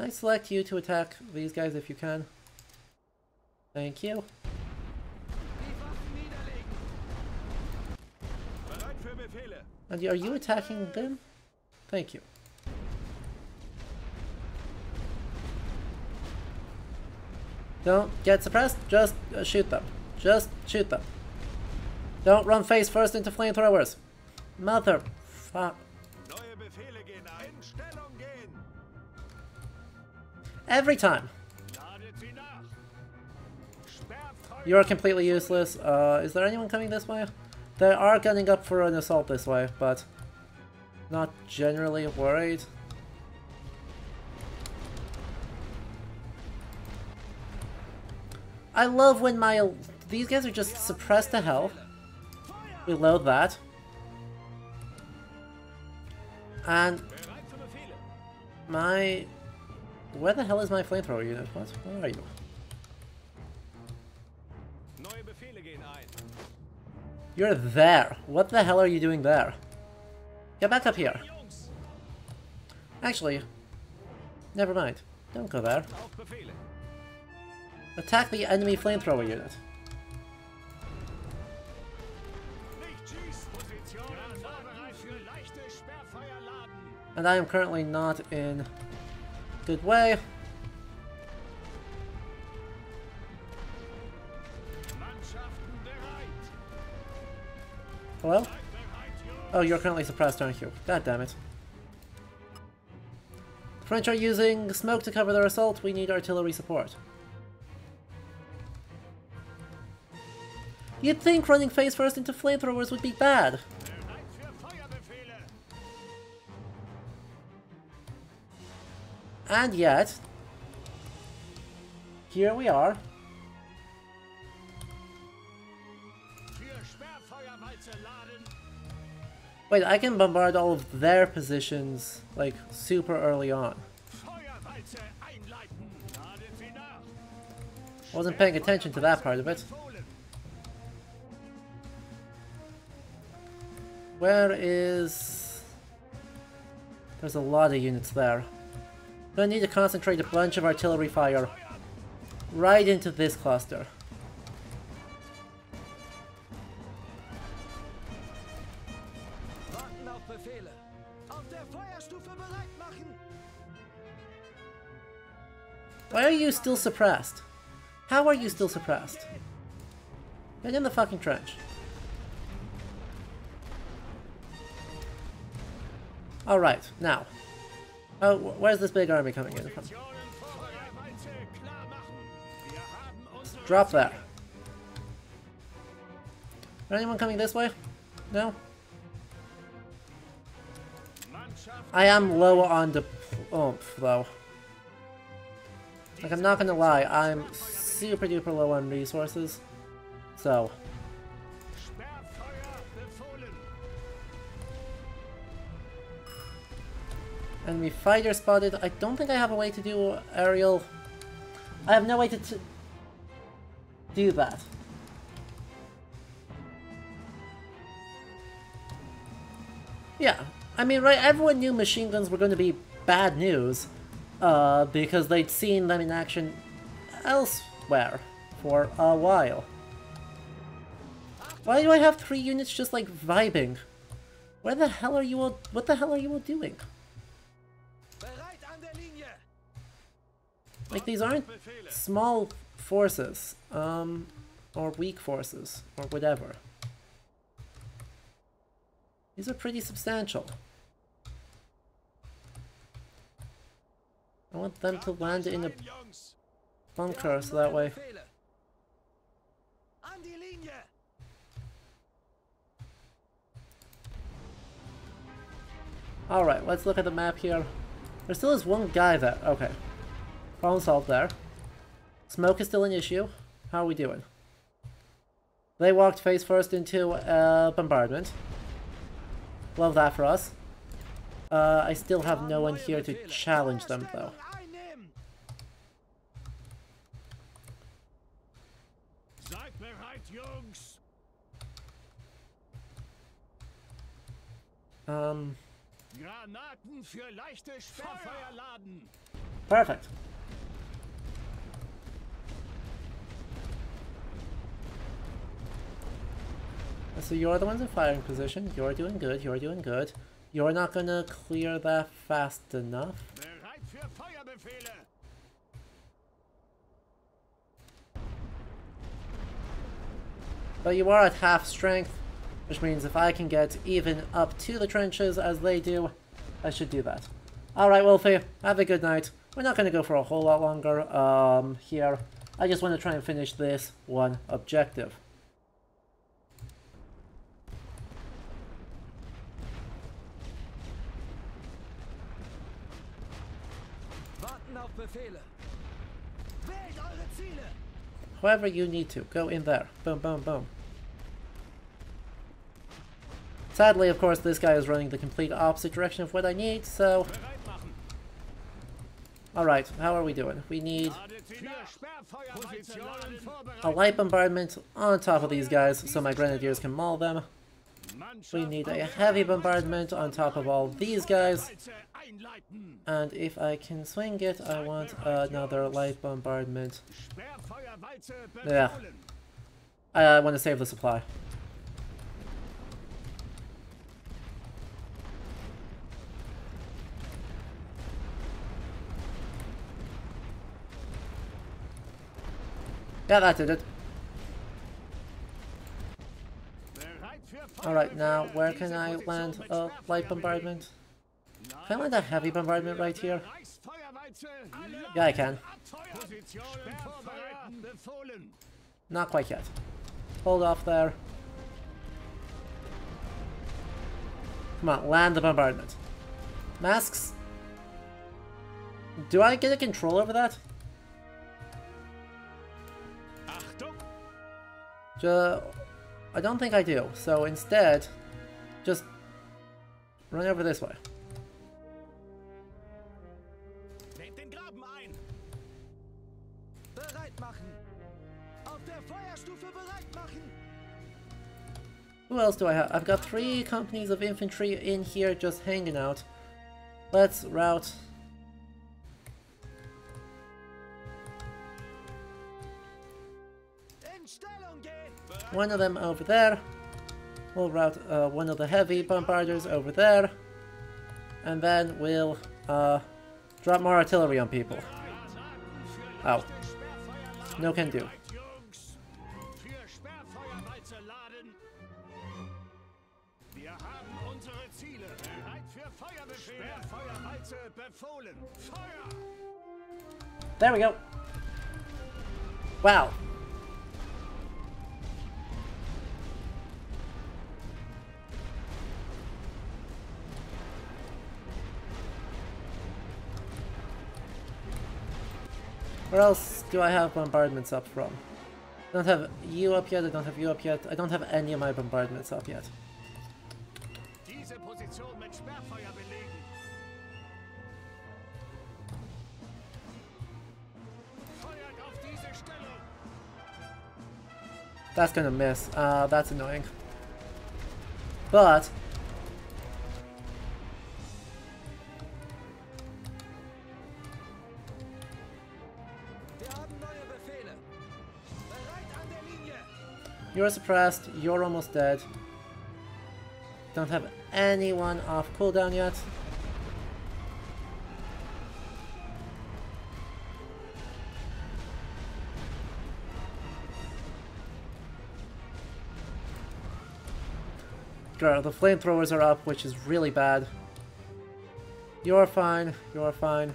Can I select you to attack these guys if you can? Thank you. And are you attacking them? Thank you. Don't get suppressed, just shoot them. Just shoot them. Don't run face first into flamethrowers. Mother fuck. Every time. Sperrfeuer. You're completely useless. Uh, is there anyone coming this way? They are gunning up for an assault this way, but not generally worried. I love when my... These guys are just suppressed to hell. Reload that. And my... Where the hell is my flamethrower unit? What? Where are you? Neue Befehle gehen ein. You're there. What the hell are you doing there? Get back up here. Actually, never mind. Don't go there. Attack the enemy flamethrower unit. Nicht schießen. Position vorbereit für leichte Sperrfeuer laden. And I am currently not in good way. Hello? Oh, you're currently suppressed, aren't you? God damn it. French are using smoke to cover their assault. We need artillery support. You'd think running face first into flamethrowers would be bad. And yet, here we are. Wait, I can bombard all of their positions, like, super early on. Wasn't paying attention to that part of it. Where is... There's a lot of units there. Gonna need to concentrate a bunch of artillery fire right into this cluster. Warten auf Befehle. Auf der Feuerstufe bereit machen. Why are you still suppressed? How are you still suppressed? Get in the fucking trench. Alright, now. Oh, where's this big army coming in from? Drop that. Anyone coming this way? No? I am low on the oomph, though. Like, I'm not gonna lie, I'm super duper low on resources. So, enemy fighter spotted. I don't think I have a way to do aerial... I have no way to do that. Yeah, I mean, right, everyone knew machine guns were going to be bad news, uh, because they'd seen them in action elsewhere for a while. Why do I have three units just, like, vibing? Where the hell are you all- what the hell are you all doing? Like, these aren't small forces, um, or weak forces, or whatever. These are pretty substantial. I want them to land in a bunker so that way. Alright, let's look at the map here. There still is one guy there. Okay. Problem solved there. Smoke is still an issue. How are we doing? They walked face first into uh, bombardment. Love that for us. Uh, I still have no one here to challenge them though. Einnehmen. Seid bereit, Jungs. Um, Granaten für leichte Sperrfeuer laden. Perfect. So you're the ones in firing position. You're doing good. You're doing good. You're not gonna clear that fast enough. But you are at half strength, which means if I can get even up to the trenches as they do, I should do that. Alright, Wolfie, have a good night. We're not going to go for a whole lot longer um, here. I just want to try and finish this one objective. Warten auf Befehle. Wählt eure Ziele. However you need to, go in there. Boom, boom, boom. Sadly, of course, this guy is running the complete opposite direction of what I need, so... Alright, how are we doing? We need a light bombardment on top of these guys so my grenadiers can maul them. We need a heavy bombardment on top of all these guys. And if I can swing it, I want another light bombardment. Yeah. I want to save the supply. Yeah, that did it. Alright, now where can I land a light bombardment? Can I land a heavy bombardment right here? Yeah, I can. Not quite yet. Hold off there. Come on, land the bombardment. Masks? Do I get a control over that? Achtung. Ju I don't think I do, so instead, just run over this way. Who else do I have? I've got three companies of infantry in here just hanging out. Let's route. One of them over there. We'll route uh, one of the heavy bombarders over there. And then we'll uh, drop more artillery on people. Oh. No can do. There we go. Wow. Where else do I have bombardments up from? I don't have you up yet, I don't have you up yet, I don't have any of my bombardments up yet. That's gonna miss. Uh, that's annoying. But... You're suppressed, you're almost dead. Don't have anyone off cooldown yet. The flamethrowers are up, which is really bad. You're fine, you're fine.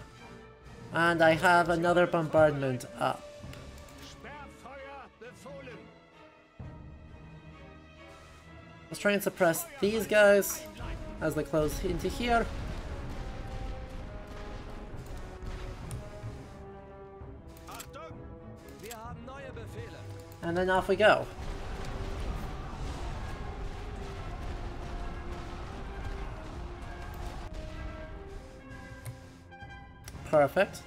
And I have another bombardment up. Let's try and suppress these guys as they close into here. And then off we go. Perfect.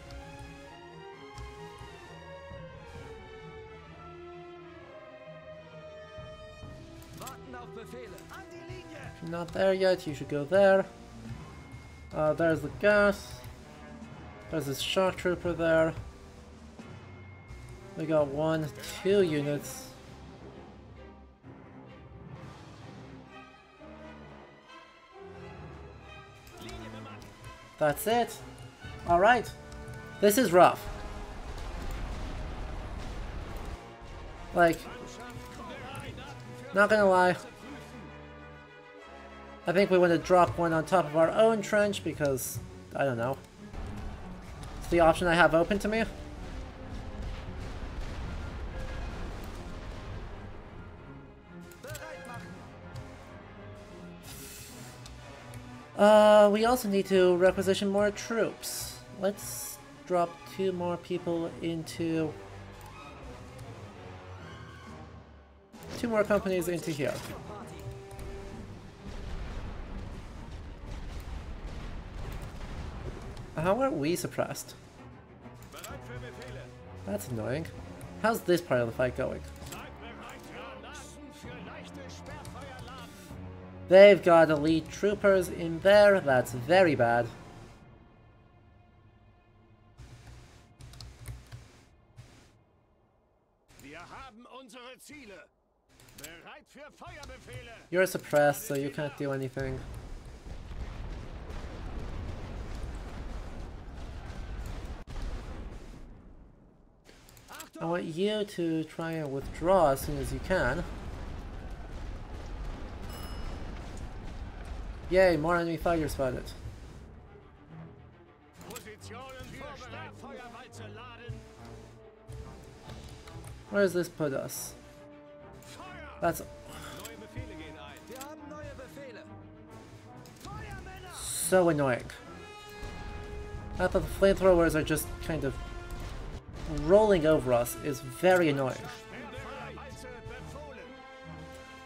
If you're not there yet, you should go there. Uh, there's the gas. There's this shock trooper there. We got one, two units. That's it. Alright. This is rough. Like, not gonna lie. I think we want to drop one on top of our own trench because, I don't know. It's the option I have open to me. Uh, we also need to requisition more troops. Let's drop two more people into... Two more companies into here. How are we suppressed? That's annoying. How's this part of the fight going? They've got elite troopers in there, that's very bad. You're suppressed, so you can't do anything. I want you to try and withdraw as soon as you can. Yay, more enemy fighters spotted. Where does this put us? Feuermänner. so annoying. I thought the flamethrowers are just kind of rolling over us is very annoying.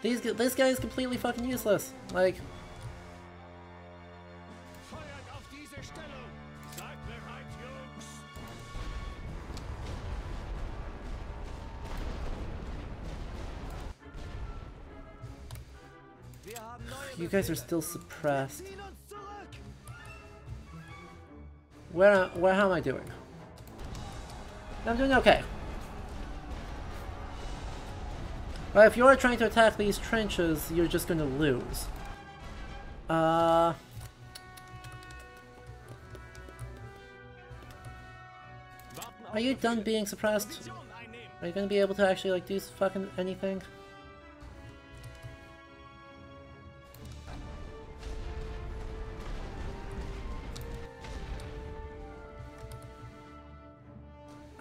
These this guy is completely fucking useless. Like, you guys are still suppressed. Where where how am I doing? I'm doing okay. But if you're trying to attack these trenches, you're just gonna lose. Uh are you done being suppressed? Are you gonna be able to actually like do fucking anything?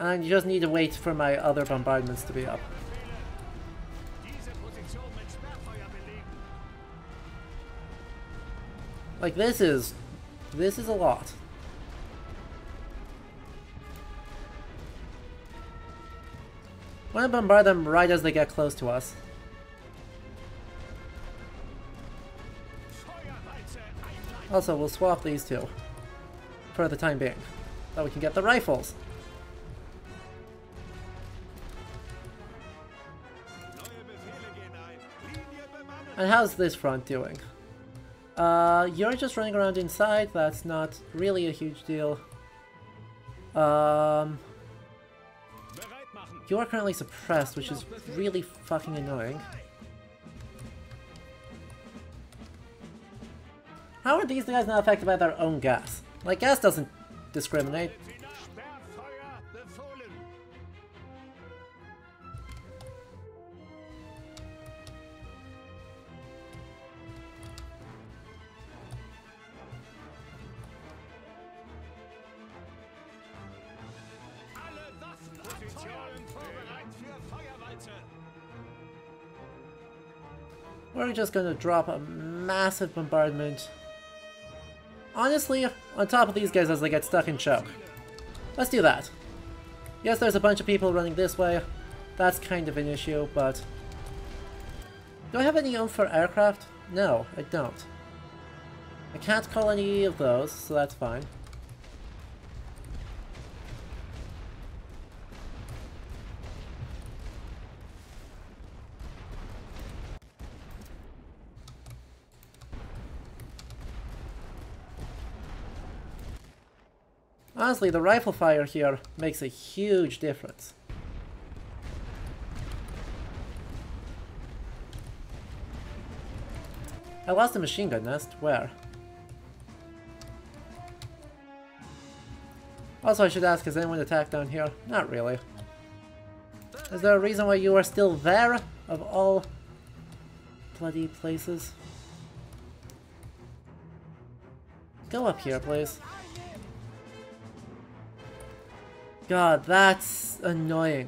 And you just need to wait for my other bombardments to be up. Like this is this is a lot. Want to bombard them right as they get close to us. Also, we'll swap these two for the time being, so we can get the rifles. And how's this front doing? Uh, you're just running around inside, that's not really a huge deal. Um, you are currently suppressed, which is really fucking annoying. How are these guys not affected by their own gas? Like, gas doesn't discriminate. We're just gonna drop a massive bombardment. Honestly, on top of these guys as they get stuck in choke. Let's do that. Yes, there's a bunch of people running this way. That's kind of an issue, but... Do I have any own for aircraft? No, I don't. I can't call any of those, so that's fine. Honestly, the rifle fire here makes a huge difference. I lost a machine gun nest. Where? Also, I should ask, has anyone attacked down here? Not really. Is there a reason why you are still there? Of all bloody places? Go up here, please. God, that's annoying.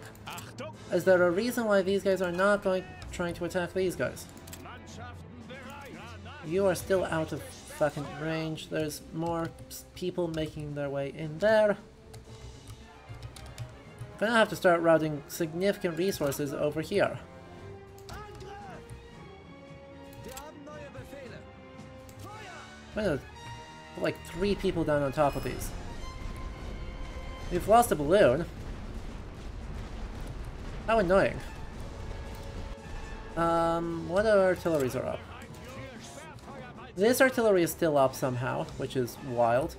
Is there a reason why these guys are not going trying to attack these guys? You are still out of fucking range. There's more people making their way in there. Gonna have to start routing significant resources over here. I'm gonna put like three people down on top of these. We've lost a balloon. How annoying. Um, what other artilleries are up? This artillery is still up somehow, which is wild.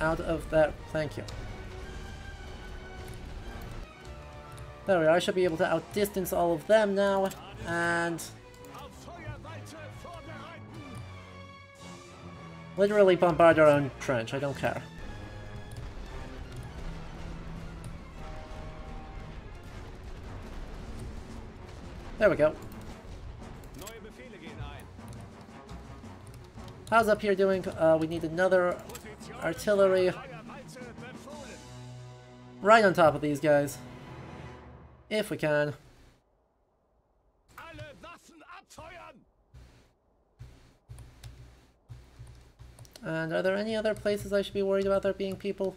Out of that. Thank you. There we are. I should be able to outdistance all of them now. And literally bombard our own trench. I don't care. There we go. How's up here doing? Uh, we need another artillery right on top of these guys. If we can. And are there any other places I should be worried about there being people?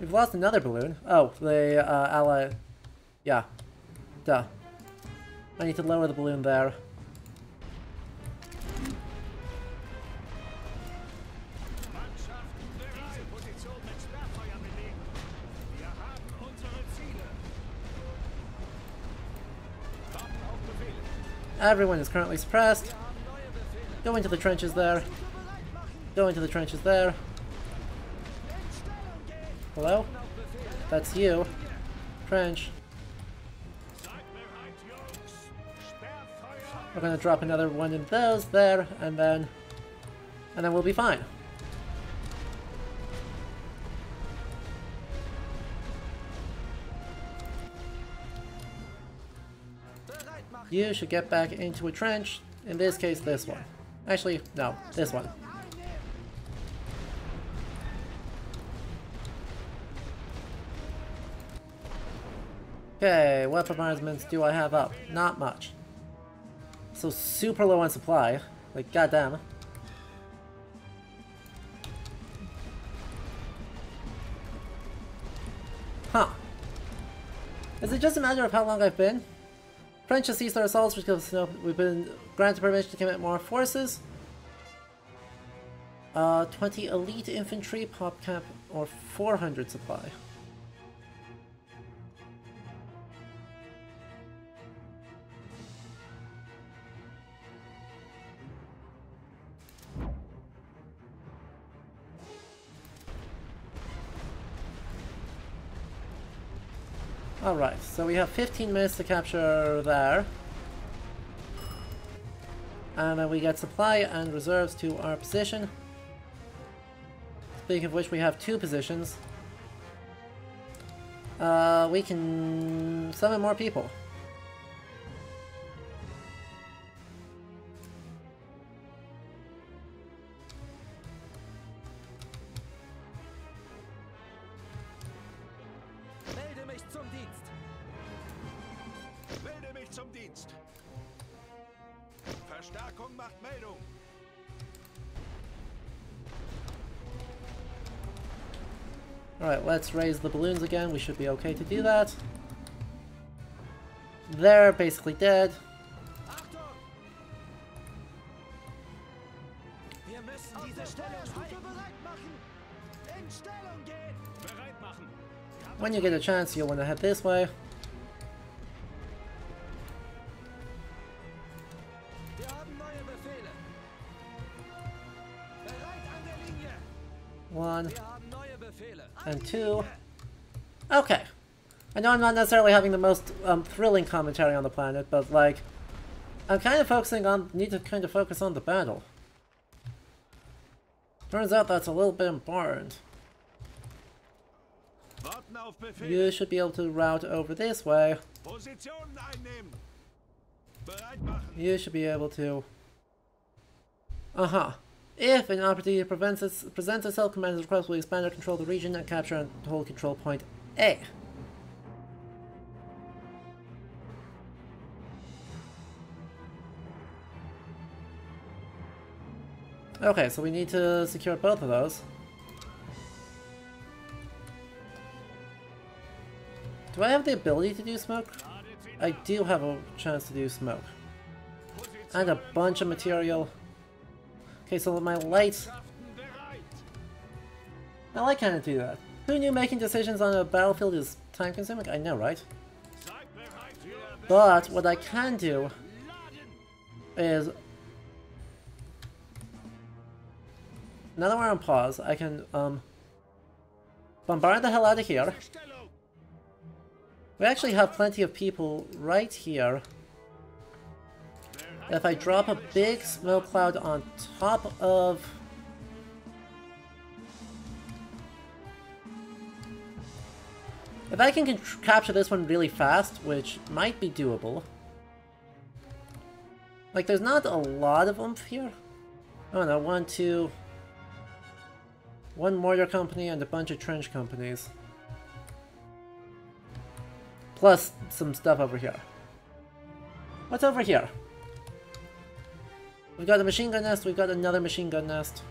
We've lost another balloon. Oh, the uh, ally. Yeah. Duh. I need to lower the balloon there. Everyone is currently suppressed. Go into the trenches there. Go into the trenches there. Hello? That's you. Trench. We're gonna drop another one in those there, and then... And then we'll be fine. You should get back into a trench. In this case, this one. Actually, no, this one. Okay, what bombardments do I have up? Not much. So super low on supply. Like, goddamn. Huh. Is it just a matter of how long I've been? French has ceased their assaults because you know, we've been granted permission to commit more forces. Uh, 20 elite infantry, pop cap, or 400 supply. Alright, so we have 15 minutes to capture there. And then we get supply and reserves to our position. Speaking of which, we have two positions. Uh, we can summon more people. Raise the balloons again. We should be okay to do that. They're basically dead. When you get a chance, you'll want to head this way. Two. Okay. I know I'm not necessarily having the most um, thrilling commentary on the planet, but like, I'm kind of focusing on, need to kind of focus on the battle. Turns out that's a little bit important. You should be able to route over this way. You should be able to... Uh-huh. If an opportunity its, presents itself, commanders request will expand or control the region and capture and hold control point A. Okay, so we need to secure both of those. Do I have the ability to do smoke? I do have a chance to do smoke. And a bunch of material. Okay, so my lights... I like kind of do that. Who knew making decisions on a battlefield is time consuming? I know, right? But what I can do is... Now that we're on pause, I can, um... Bombard the hell out of here. We actually have plenty of people right here. If I drop a big smoke cloud on top of... If I can capture this one really fast, which might be doable. Like, there's not a lot of oomph here. Oh no, one, two... One mortar company and a bunch of trench companies. Plus some stuff over here. What's over here? We've got a machine gun nest, we've got another machine gun nest.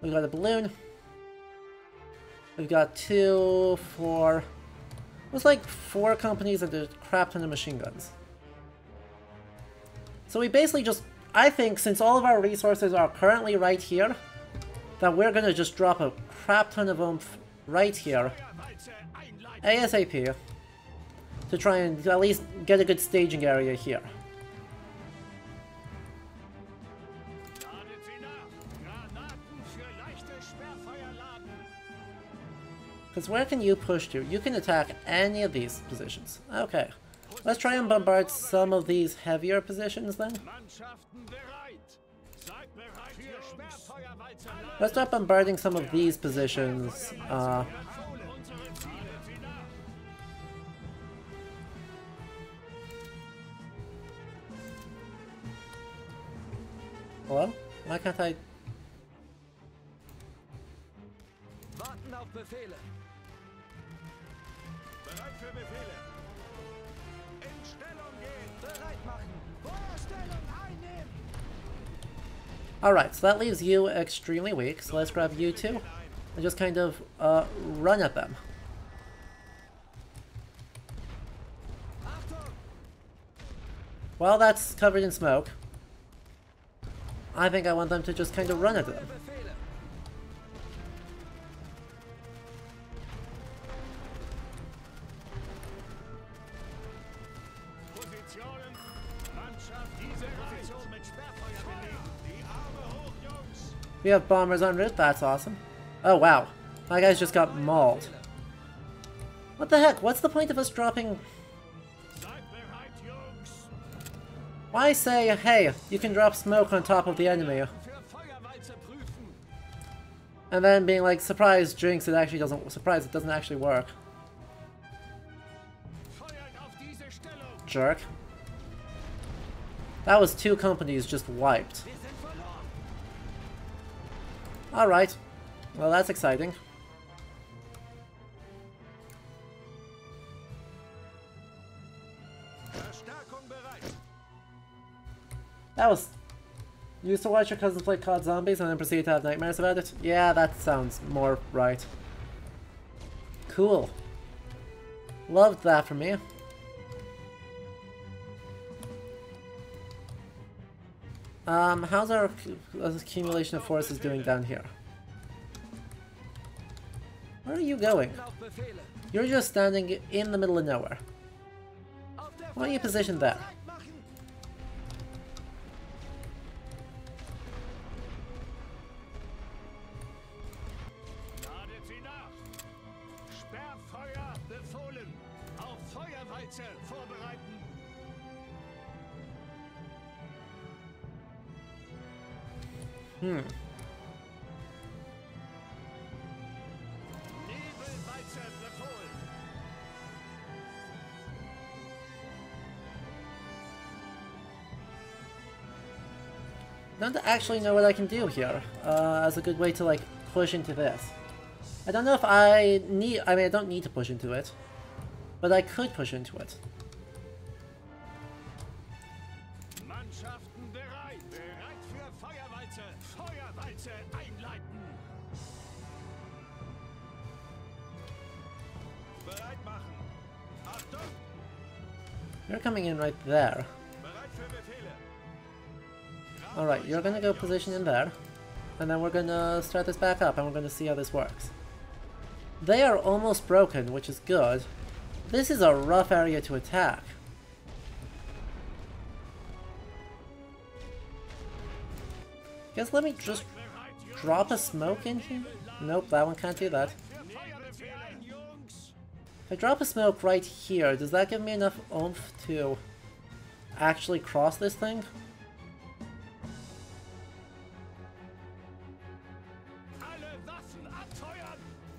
We've got a balloon. We've got two, four... It was like four companies and a crap ton of machine guns. So we basically just... I think since all of our resources are currently right here, that we're gonna just drop a crap ton of oomph right here. ASAP to try and at least get a good staging area here. Because where can you push to? You can attack any of these positions. Okay. Let's try and bombard some of these heavier positions then. Let's start bombarding some of these positions. Uh, hello? Why can't I... Warten auf Befehle. Alright, so that leaves you extremely weak, so let's grab you two and just kind of uh, run at them. While that's covered in smoke, I think I want them to just kind of run at them. We have bombers en route, that's awesome. Oh wow, my guys just got mauled. What the heck, what's the point of us dropping... Why say, hey, you can drop smoke on top of the enemy, and then being like, surprise, drinks, it actually doesn't, surprise, it doesn't actually work. Jerk. That was two companies just wiped. Alright. Well, that's exciting. That was You Used to watch your cousins play COD Zombies and then proceed to have nightmares about it? Yeah, that sounds more right. Cool. Loved that for me. Um, how's our accumulation of forces doing down here? Where are you going? You're just standing in the middle of nowhere. Why don't you positioned there? Hm. I don't actually know what I can do here uh, as a good way to like push into this. I don't know if I need, I mean I don't need to push into it, but I could push into it. You're coming in right there. Alright, you're gonna go position in there, and then we're gonna start this back up and we're gonna see how this works. They are almost broken, which is good. This is a rough area to attack. Guess let me just drop a smoke in here? Nope, that one can't do that. I drop a smoke right here, does that give me enough oomph to actually cross this thing?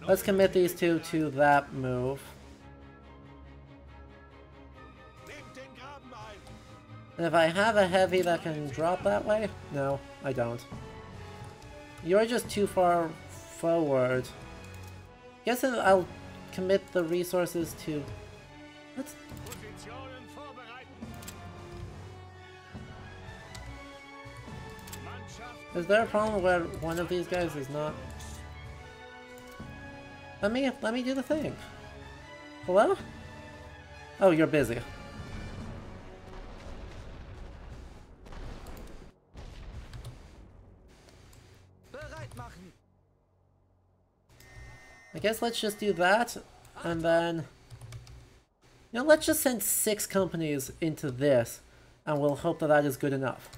Let's commit these two to that move. And if I have a heavy that can drop that way? No, I don't. You're just too far forward. Guess I'll commit the resources to... Let's... Is there a problem where one of these guys is not... Let me, let me do the thing. Hello? Oh, you're busy. I guess let's just do that, and then... You know, let's just send six companies into this, and we'll hope that that is good enough.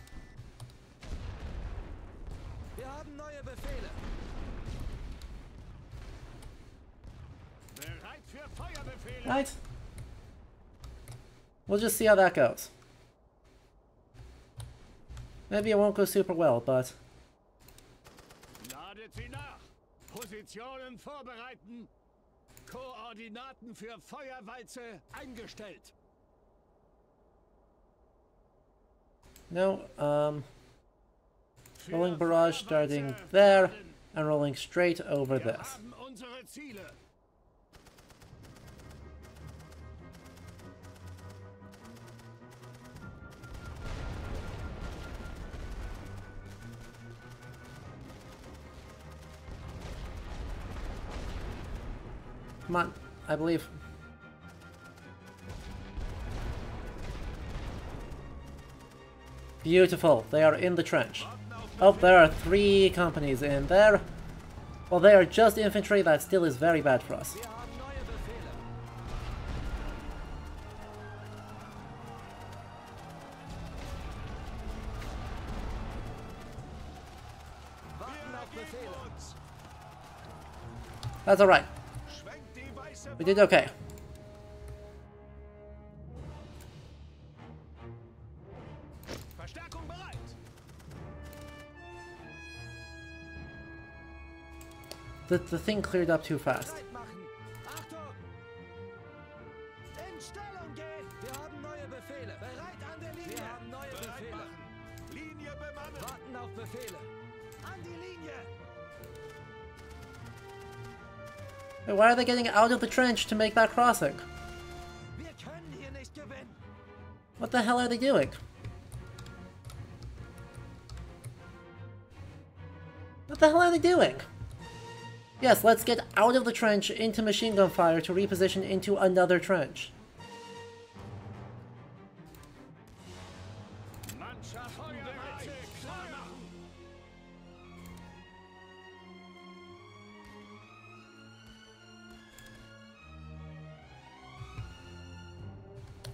Wir haben neue Befehle. bereit für Feuerbefehle! Right? We'll just see how that goes. Maybe it won't go super well, but... Positionen vorbereiten! Koordinaten für Feuerwalze eingestellt! No, um... Rolling barrage starting there, and rolling straight over this. On, I believe. Beautiful, they are in the trench. Oh, there are three companies in there. Well, they are just infantry, that still is very bad for us. That's haben we did okay. The, the thing cleared up too fast. Wait, Why are they getting out of the trench to make that crossing? What the hell are they doing? What the hell are they doing? Yes, let's get out of the trench into machine gun fire to reposition into another trench.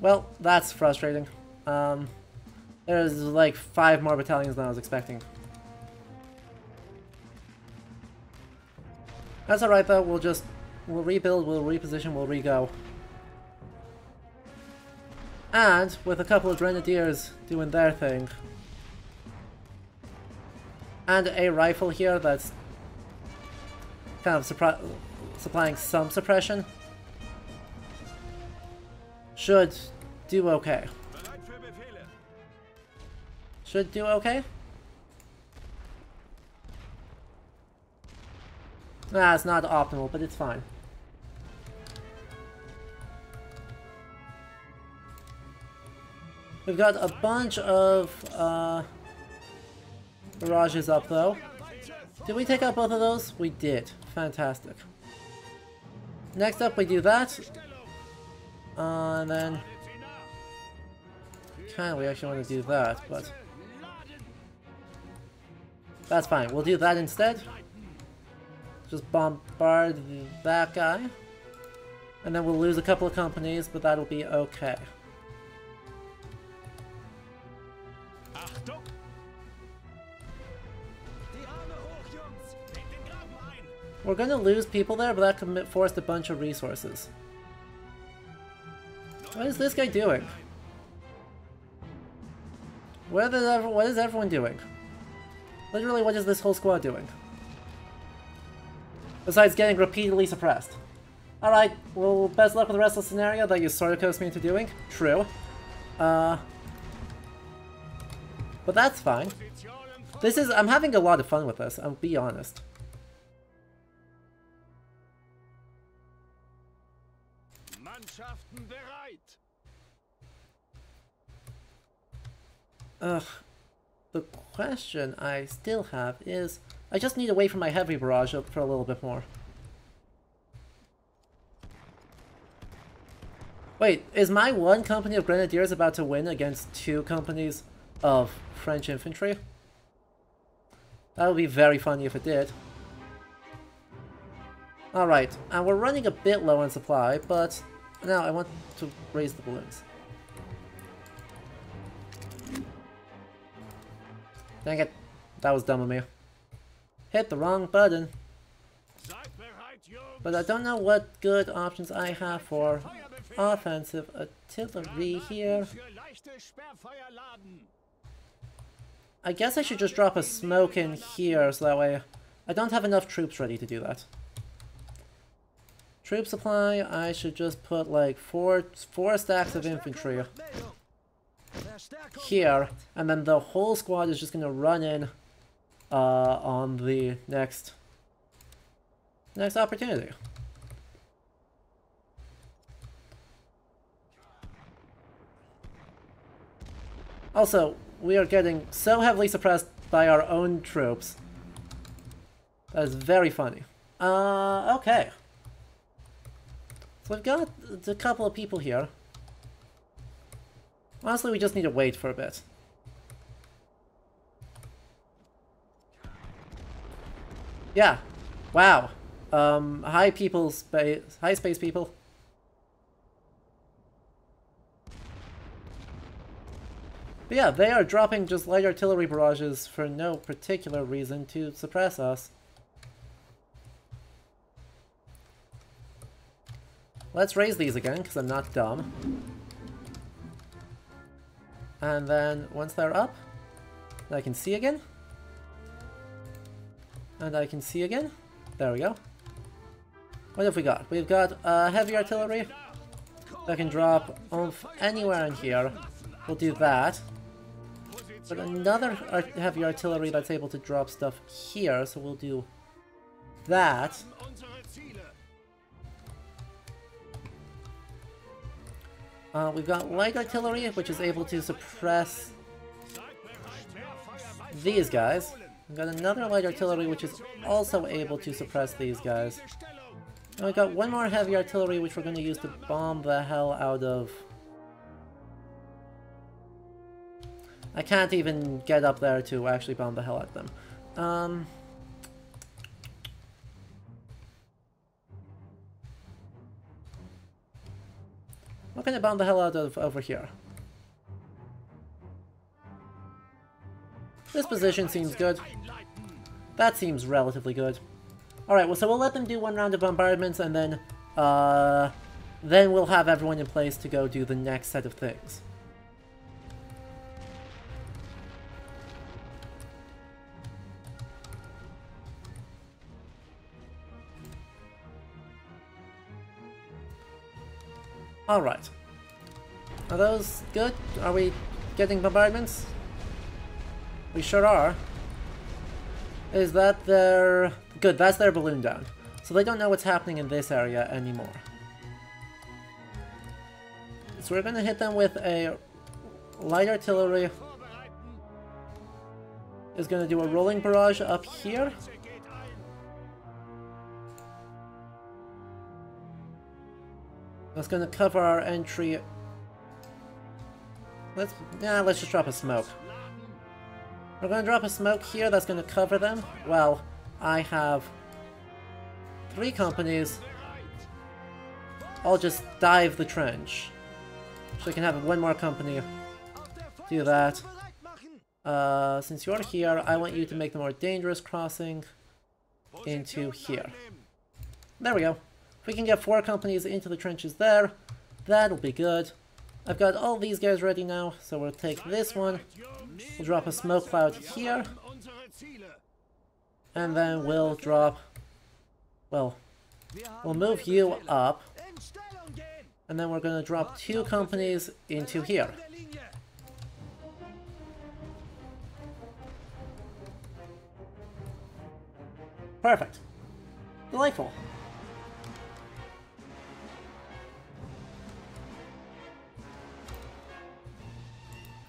Well, that's frustrating. Um, there's like five more battalions than I was expecting. That's alright though, we'll just, we'll rebuild, we'll reposition, we'll re-go. And, with a couple of Grenadiers doing their thing, and a rifle here that's kind of supplying some suppression, should do okay. Should do okay. Nah, it's not optimal, but it's fine. We've got a bunch of uh, barrages up though. Did we take out both of those? We did. Fantastic. Next up we do that. Uh, and then... We actually want to do that, but... That's fine. We'll do that instead. Just bombard that guy. And then we'll lose a couple of companies, but that'll be okay. We're gonna lose people there, but that could force a bunch of resources. What is this guy doing? What is, ev- what is everyone doing? Literally, what is this whole squad doing? Besides getting repeatedly suppressed. Alright, well, best luck with the rest of the scenario that you sort of coaxed me into doing. True. Uh... But that's fine. This is- I'm having a lot of fun with this, I'll be honest. Mannschaften bereit! Ugh. The question I still have is, I just need to wait for my heavy barrage up for a little bit more. Wait, is my one company of grenadiers about to win against two companies of French infantry? That would be very funny if it did. Alright, and we're running a bit low on supply, but now I want to raise the balloons. Dang it. That was dumb of me. Hit the wrong button. But I don't know what good options I have for offensive artillery here. I guess I should just drop a smoke in here so that way I don't have enough troops ready to do that. Troop supply, I should just put like four four stacks of infantry! Here, and then the whole squad is just gonna run in uh, on the next next opportunity. Also, we are getting so heavily suppressed by our own troops. That is very funny. Uh, okay. So we've got a couple of people here. Honestly, we just need to wait for a bit. Yeah. Wow. Um, hi people space, hi space people. But yeah, they are dropping just light artillery barrages for no particular reason to suppress us. Let's raise these again, because I'm not dumb. And then once they're up, I can see again. And I can see again. There we go. What have we got? We've got uh, heavy artillery that can drop oomph anywhere in here. We'll do that. But another heavy artillery that's able to drop stuff here, so we'll do that. Uh, we've got light artillery, which is able to suppress these guys. We've got another light artillery which is also able to suppress these guys. And we've got one more heavy artillery which we're going to use to bomb the hell out of... I can't even get up there to actually bomb the hell out of them. Um... What can I bomb the hell out of over here? This position seems good. That seems relatively good. Alright, well, so we'll let them do one round of bombardments, and then, uh, then we'll have everyone in place to go do the next set of things. Alright. Are those good? Are we getting bombardments? We sure are. Is that their... Good, that's their balloon down. So they don't know what's happening in this area anymore. So we're gonna hit them with a light artillery. Is gonna do a rolling barrage up here. That's gonna cover our entry. Let's yeah, let's just drop a smoke. We're gonna drop a smoke here that's gonna cover them. Well, I have three companies. I'll just dive the trench. So we can have one more company do that. Uh, since you're here, I want you to make the more dangerous crossing into here. There we go. If we can get four companies into the trenches there, that'll be good. I've got all these guys ready now, so we'll take this one. We'll drop a smoke cloud here. And then we'll drop... Well, we'll move you up. And then we're to drop two companies into here. Perfect. Delightful.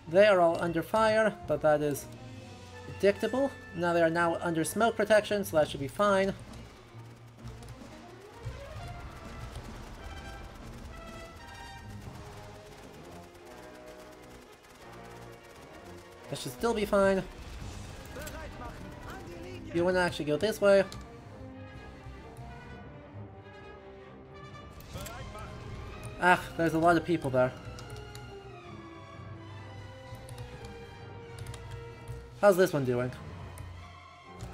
They are all under fire, but that is predictable. Now they are now under smoke protection, so that should be fine. That should still be fine. You want to actually go this way. Ah, there's a lot of people there. How's this one doing?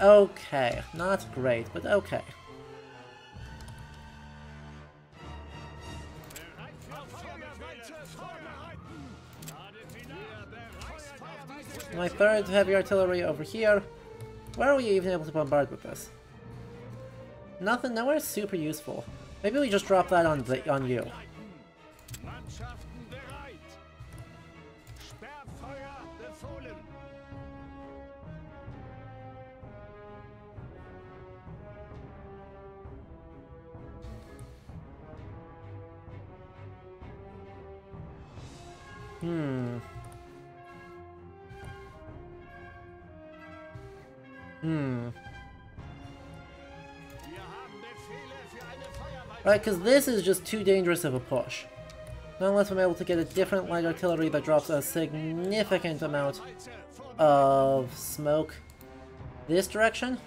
Okay, not great, but okay. My third heavy artillery over here. Where are we even able to bombard with this? Nothing, nowhere super useful. Maybe we just drop that on the, on you. Hmm. Hmm. Right, because this is just too dangerous of a push. Not unless I'm able to get a different light artillery that drops a significant amount of smoke this direction.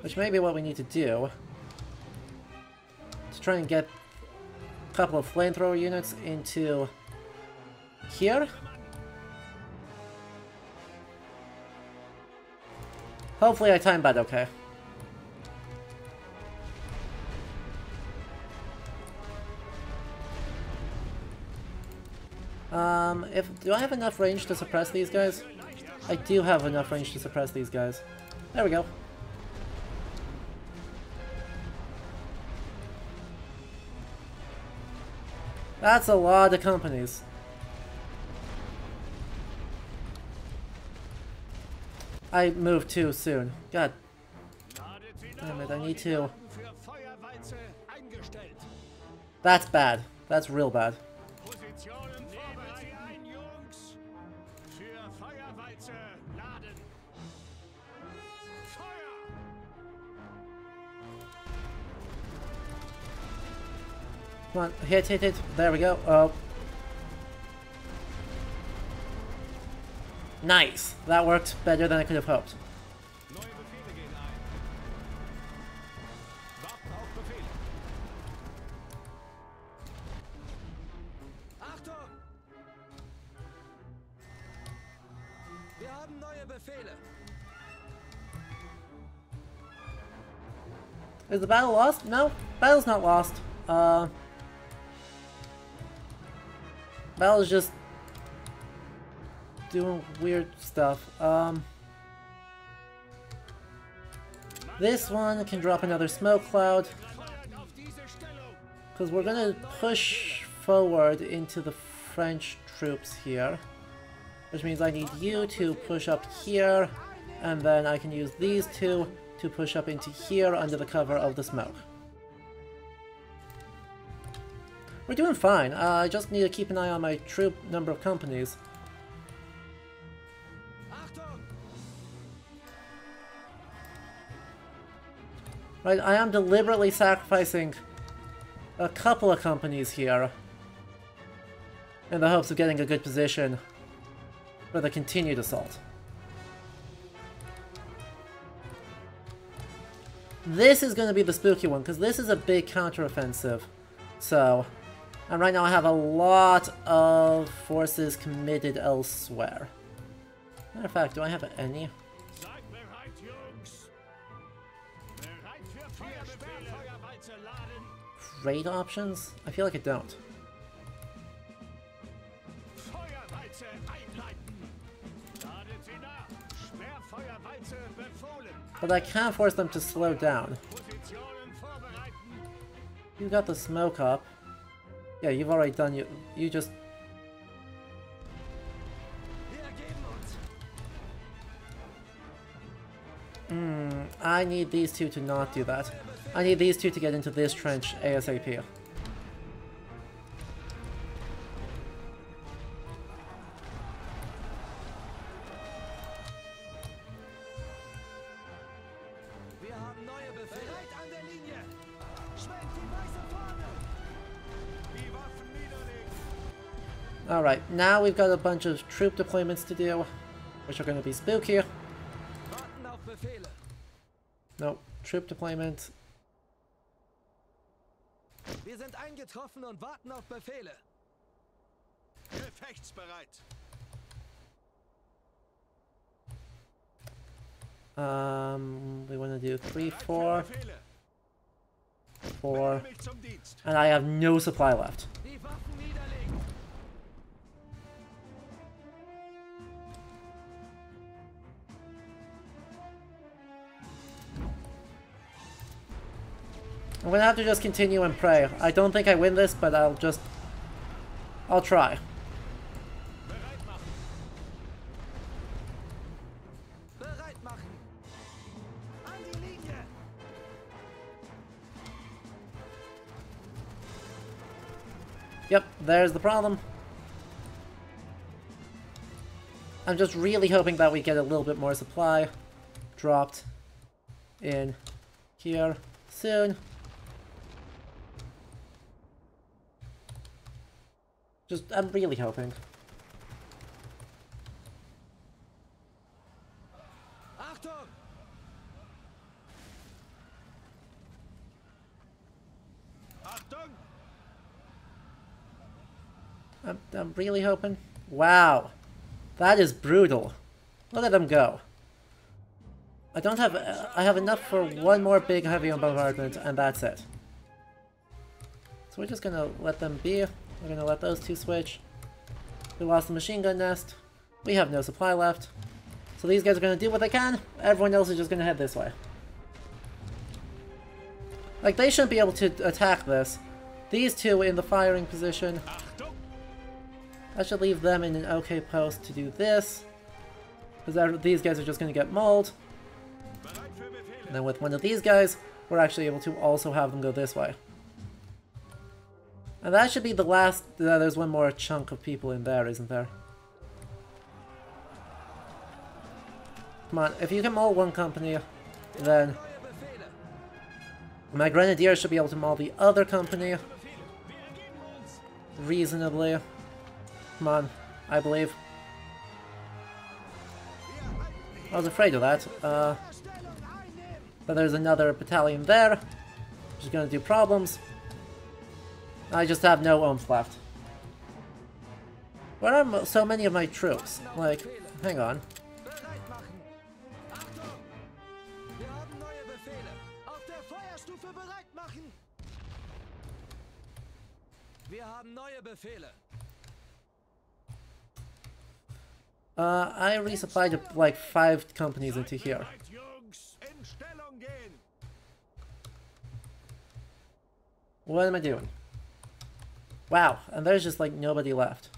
Which may be what we need to do. Try and get a couple of flamethrower units into here. Hopefully I timed that okay. Um, if do I have enough range to suppress these guys? I do have enough range to suppress these guys. There we go. That's a lot of companies. I moved too soon. God damn it, I need to... That's bad. That's real bad. Come on, hit, hit, hit. There we go. Oh. Nice. That worked better than I could have hoped. Is the battle lost? No, battle's not lost. Uh, battle's just doing weird stuff. Um, this one can drop another smoke cloud because we're gonna push forward into the French troops here, which means I need you to push up here, and then I can use these two to push up into here under the cover of the smoke. We're doing fine. Uh, I just need to keep an eye on my troop number of companies. Right, I am deliberately sacrificing a couple of companies here in the hopes of getting a good position for the continued assault. This is going to be the spooky one, because this is a big counteroffensive. So, and right now I have a lot of forces committed elsewhere. Matter of fact, do I have any? Raid options? I feel like I don't. But I can't force them to slow down. You got the smoke up. Yeah, you've already done you you just. Hmm, I need these two to not do that. I need these two to get into this trench ASAP. Alright, now we've got a bunch of troop deployments to do, which are going to be spooky. No, troop deployment. Wir sind eingetroffen und warten auf Befehle. Gefechtsbereit. Um, we want to do 3, Bereit für 4, Befehle. 4, Melde mich zum Dienst. and I have no supply left. I'm gonna have to just continue and pray. I don't think I win this, but I'll just... I'll try. Yep, there's the problem. I'm just really hoping that we get a little bit more supply dropped in here soon. Just, I'm really hoping. I'm, I'm really hoping. Wow. That is brutal. Look at them go. I don't have... Uh, I have enough for one more big heavy bombardment, and that's it. So we're just gonna let them be. We're gonna let those two switch. We lost the machine gun nest. We have no supply left. So these guys are gonna do what they can. Everyone else is just gonna head this way. Like, they shouldn't be able to attack this. These two in the firing position. I should leave them in an okay post to do this. Because these guys are just going to get mauled. And then with one of these guys, we're actually able to also have them go this way. And that should be the last... Uh, there's one more chunk of people in there, isn't there? Come on, if you can maul one company, then... My Grenadiers should be able to maul the other company. Reasonably. Come on, I believe. I was afraid of that. Uh, but there's another battalion there, which is going to do problems. I just have no oomph left. Where are so many of my troops? Like, hang on. Uh, I resupplied like five companies into here. What am I doing? Wow, and there's just like nobody left.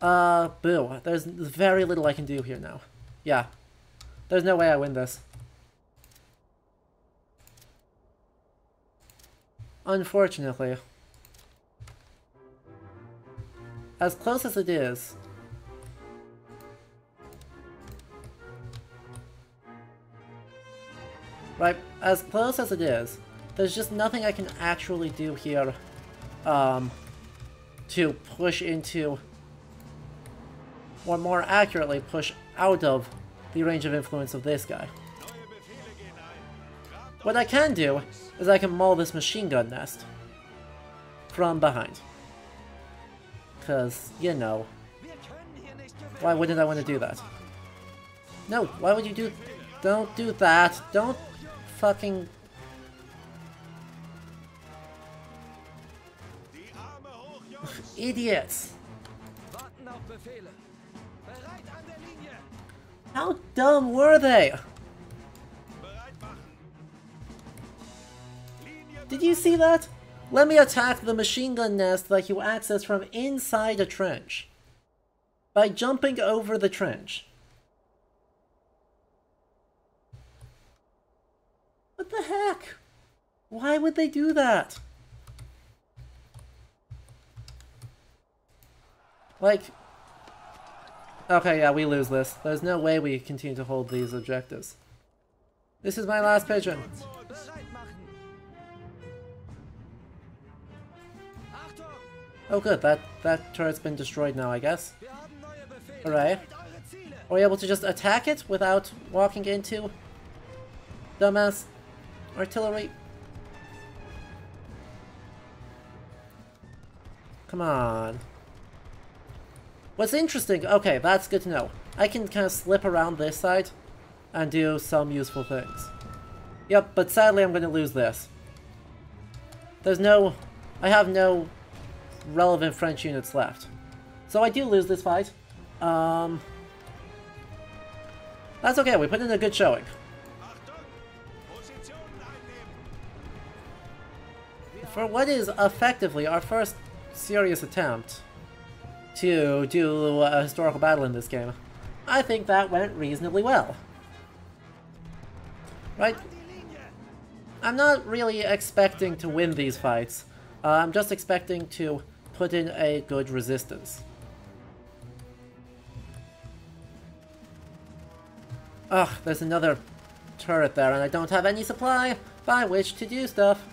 Uh, boo. There's very little I can do here now. Yeah. There's no way I win this. Unfortunately. As close as it is, Right, as close as it is, there's just nothing I can actually do here um, to push into, or more accurately, push out of the range of influence of this guy. What I can do is I can maul this machine gun nest from behind. Because, you know, why wouldn't I want to do that? No, why would you do... Don't do that. Don't fucking... Idiots! How dumb were they? Did you see that? Let me attack the machine gun nest that you access from inside a trench. By jumping over the trench. What the heck? Why would they do that? Like... Okay, yeah, we lose this. There's no way we continue to hold these objectives. This is my last pigeon. Oh good, that, that turret's been destroyed now, I guess. Alright. Are we able to just attack it without walking into dumbass artillery? Come on. What's interesting, okay, that's good to know. I can kind of slip around this side and do some useful things. Yep, but sadly I'm going to lose this. There's no... I have no relevant French units left. So I do lose this fight. Um... That's okay, we put in a good showing. For what is effectively our first serious attempt to do a historical battle in this game, I think that went reasonably well. Right? I'm not really expecting to win these fights. Uh, I'm just expecting to put in a good resistance. Ugh, there's another turret there, and I don't have any supply by which to do stuff.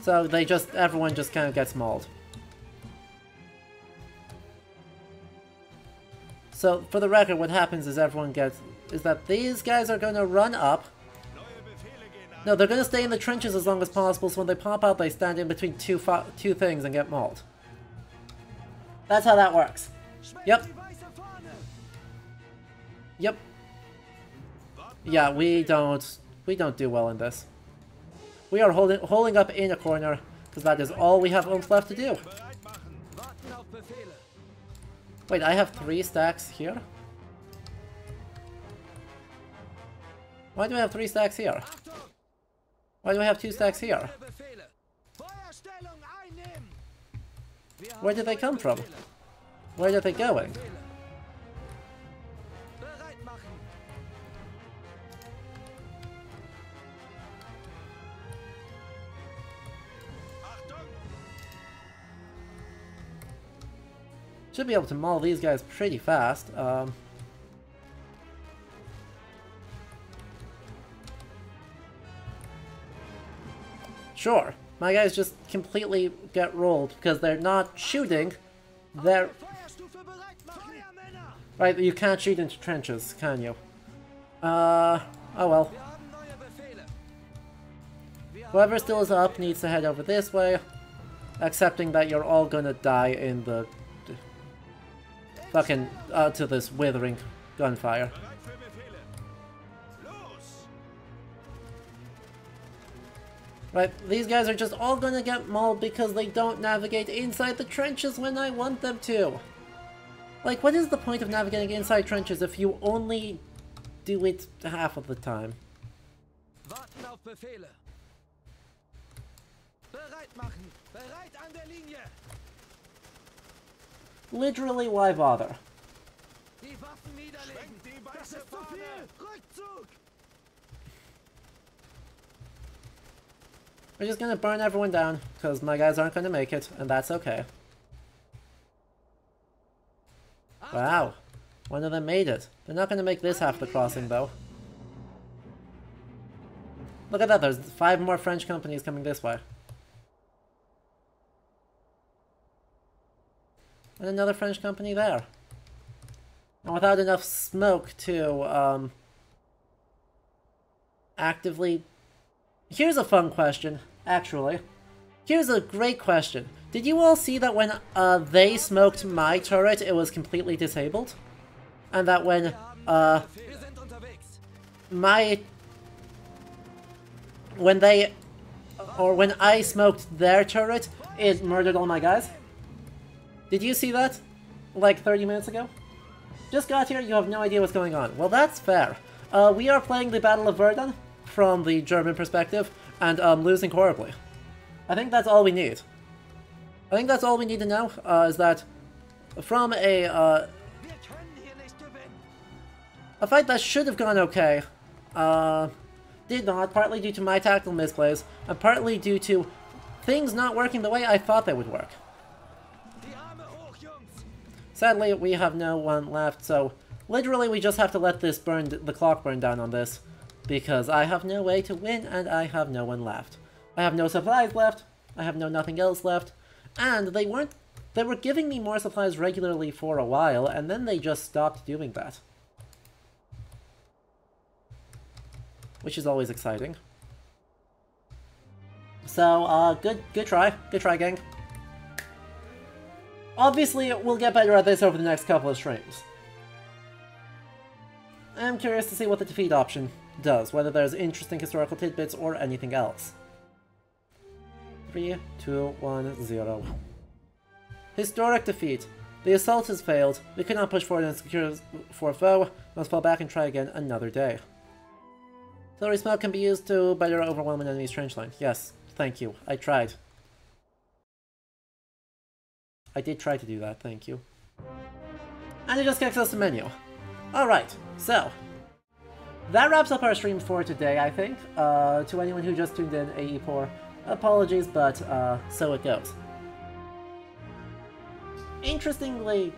So they just, everyone just kind of gets mauled. So, for the record, what happens is everyone gets, is that these guys are going to run up. No, they're going to stay in the trenches as long as possible, so when they pop out, they stand in between two two things and get mauled. That's how that works. Yep. Yep. Yeah, we don't, we don't do well in this. We are holding, holding up in a corner, because that is all we have left to do. Wait, I have three stacks here? Why do I have three stacks here? Why do I have two stacks here? Where did they come from? Where are they going? Should be able to maul these guys pretty fast. Um, sure, my guys just completely get rolled because they're not shooting. They're right. You can't shoot into trenches, can you? Uh, oh well. Whoever still is up needs to head over this way, accepting that you're all gonna die in the fucking uh, to this withering gunfire. Right, these guys are just all gonna get mauled because they don't navigate inside the trenches when I want them to. Like, what is the point of navigating inside trenches if you only do it half of the time? Warten auf Befehle. Bereit machen! Bereit an der Linie! Literally, why bother? Die Waffen niederlegen! Schwenkt die Das weiße ist zu Fahne! why bother? We're just gonna burn everyone down, because my guys aren't gonna make it, and that's okay. Wow. One of them made it. They're not gonna make this half the crossing, though. Look at that, there's five more French companies coming this way. And another French company there. And without enough smoke to, um... Actively Here's a fun question, actually. Here's a great question. Did you all see that when uh, they smoked my turret, it was completely disabled? And that when uh, my... When they... Or when I smoked their turret, it murdered all my guys? Did you see that? Like 30 minutes ago? Just got here, you have no idea what's going on. Well, that's fair. Uh, we are playing the Battle of Verdun from the German perspective, and um, losing horribly. I think that's all we need. I think that's all we need to know, uh, is that from a, uh, a fight that should have gone okay, uh, did not, partly due to my tactical misplays, and partly due to things not working the way I thought they would work. Sadly, we have no one left, so literally we just have to let this burn, the clock burn down on this, because I have no way to win and I have no one left. I have no supplies left, I have no nothing else left, and they weren't, they were giving me more supplies regularly for a while, and then they just stopped doing that. Which is always exciting. So, uh, good, good try, good try, gang. Obviously, we'll get better at this over the next couple of streams. I'm curious to see what the defeat option does, whether there's interesting historical tidbits or anything else. 3, 2, 1, 0. Historic defeat. The assault has failed. We cannot push forward and secure for foe. Must fall back and try again another day. Artillery smoke can be used to better overwhelm an enemy's trench line. Yes, thank you. I tried. I did try to do that, thank you. And it just kicks us the menu. Alright, so. That wraps up our stream for today, I think. Uh, to anyone who just tuned in, AE poor, apologies, but uh, so it goes. Interestingly,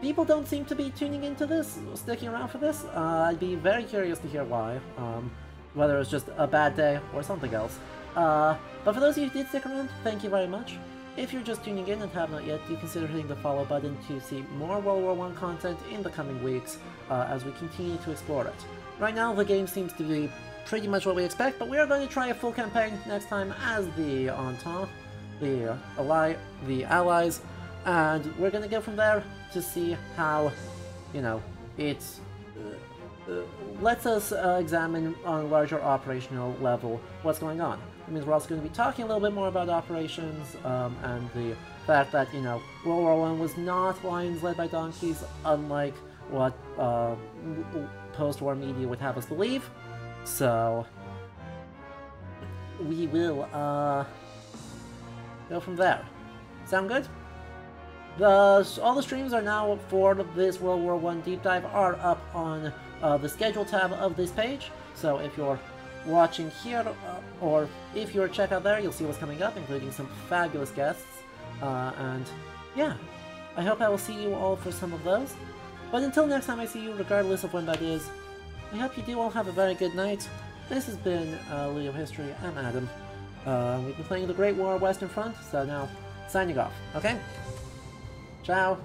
people don't seem to be tuning into this, sticking around for this. Uh, I'd be very curious to hear why. Um, whether it's just a bad day or something else. Uh, but for those of you who did stick around, thank you very much. If you're just tuning in and have not yet, do consider hitting the follow button to see more World War I content in the coming weeks uh, as we continue to explore it. Right now, the game seems to be pretty much what we expect, but we are going to try a full campaign next time as the Entente, the Ally, the Allies, and we're going to go from there to see how, you know, it uh, lets us uh, examine on a larger operational level what's going on. It means we're also going to be talking a little bit more about operations um, and the fact that, you know, World War One was not lions led by donkeys, unlike what uh, post-war media would have us believe. So, we will uh, go from there. Sound good? The, all the streams are now for this World War One deep dive are up on uh, the schedule tab of this page. So if you're watching here, uh, or if you're a check out there, you'll see what's coming up, including some fabulous guests. Uh, and yeah, I hope I will see you all for some of those. But until next time I see you, regardless of when that is, I hope you do all have a very good night. This has been uh, Ludohistory. I'm Adam. Uh, we've been playing the Great War Western Front, so now signing off. Okay? Ciao.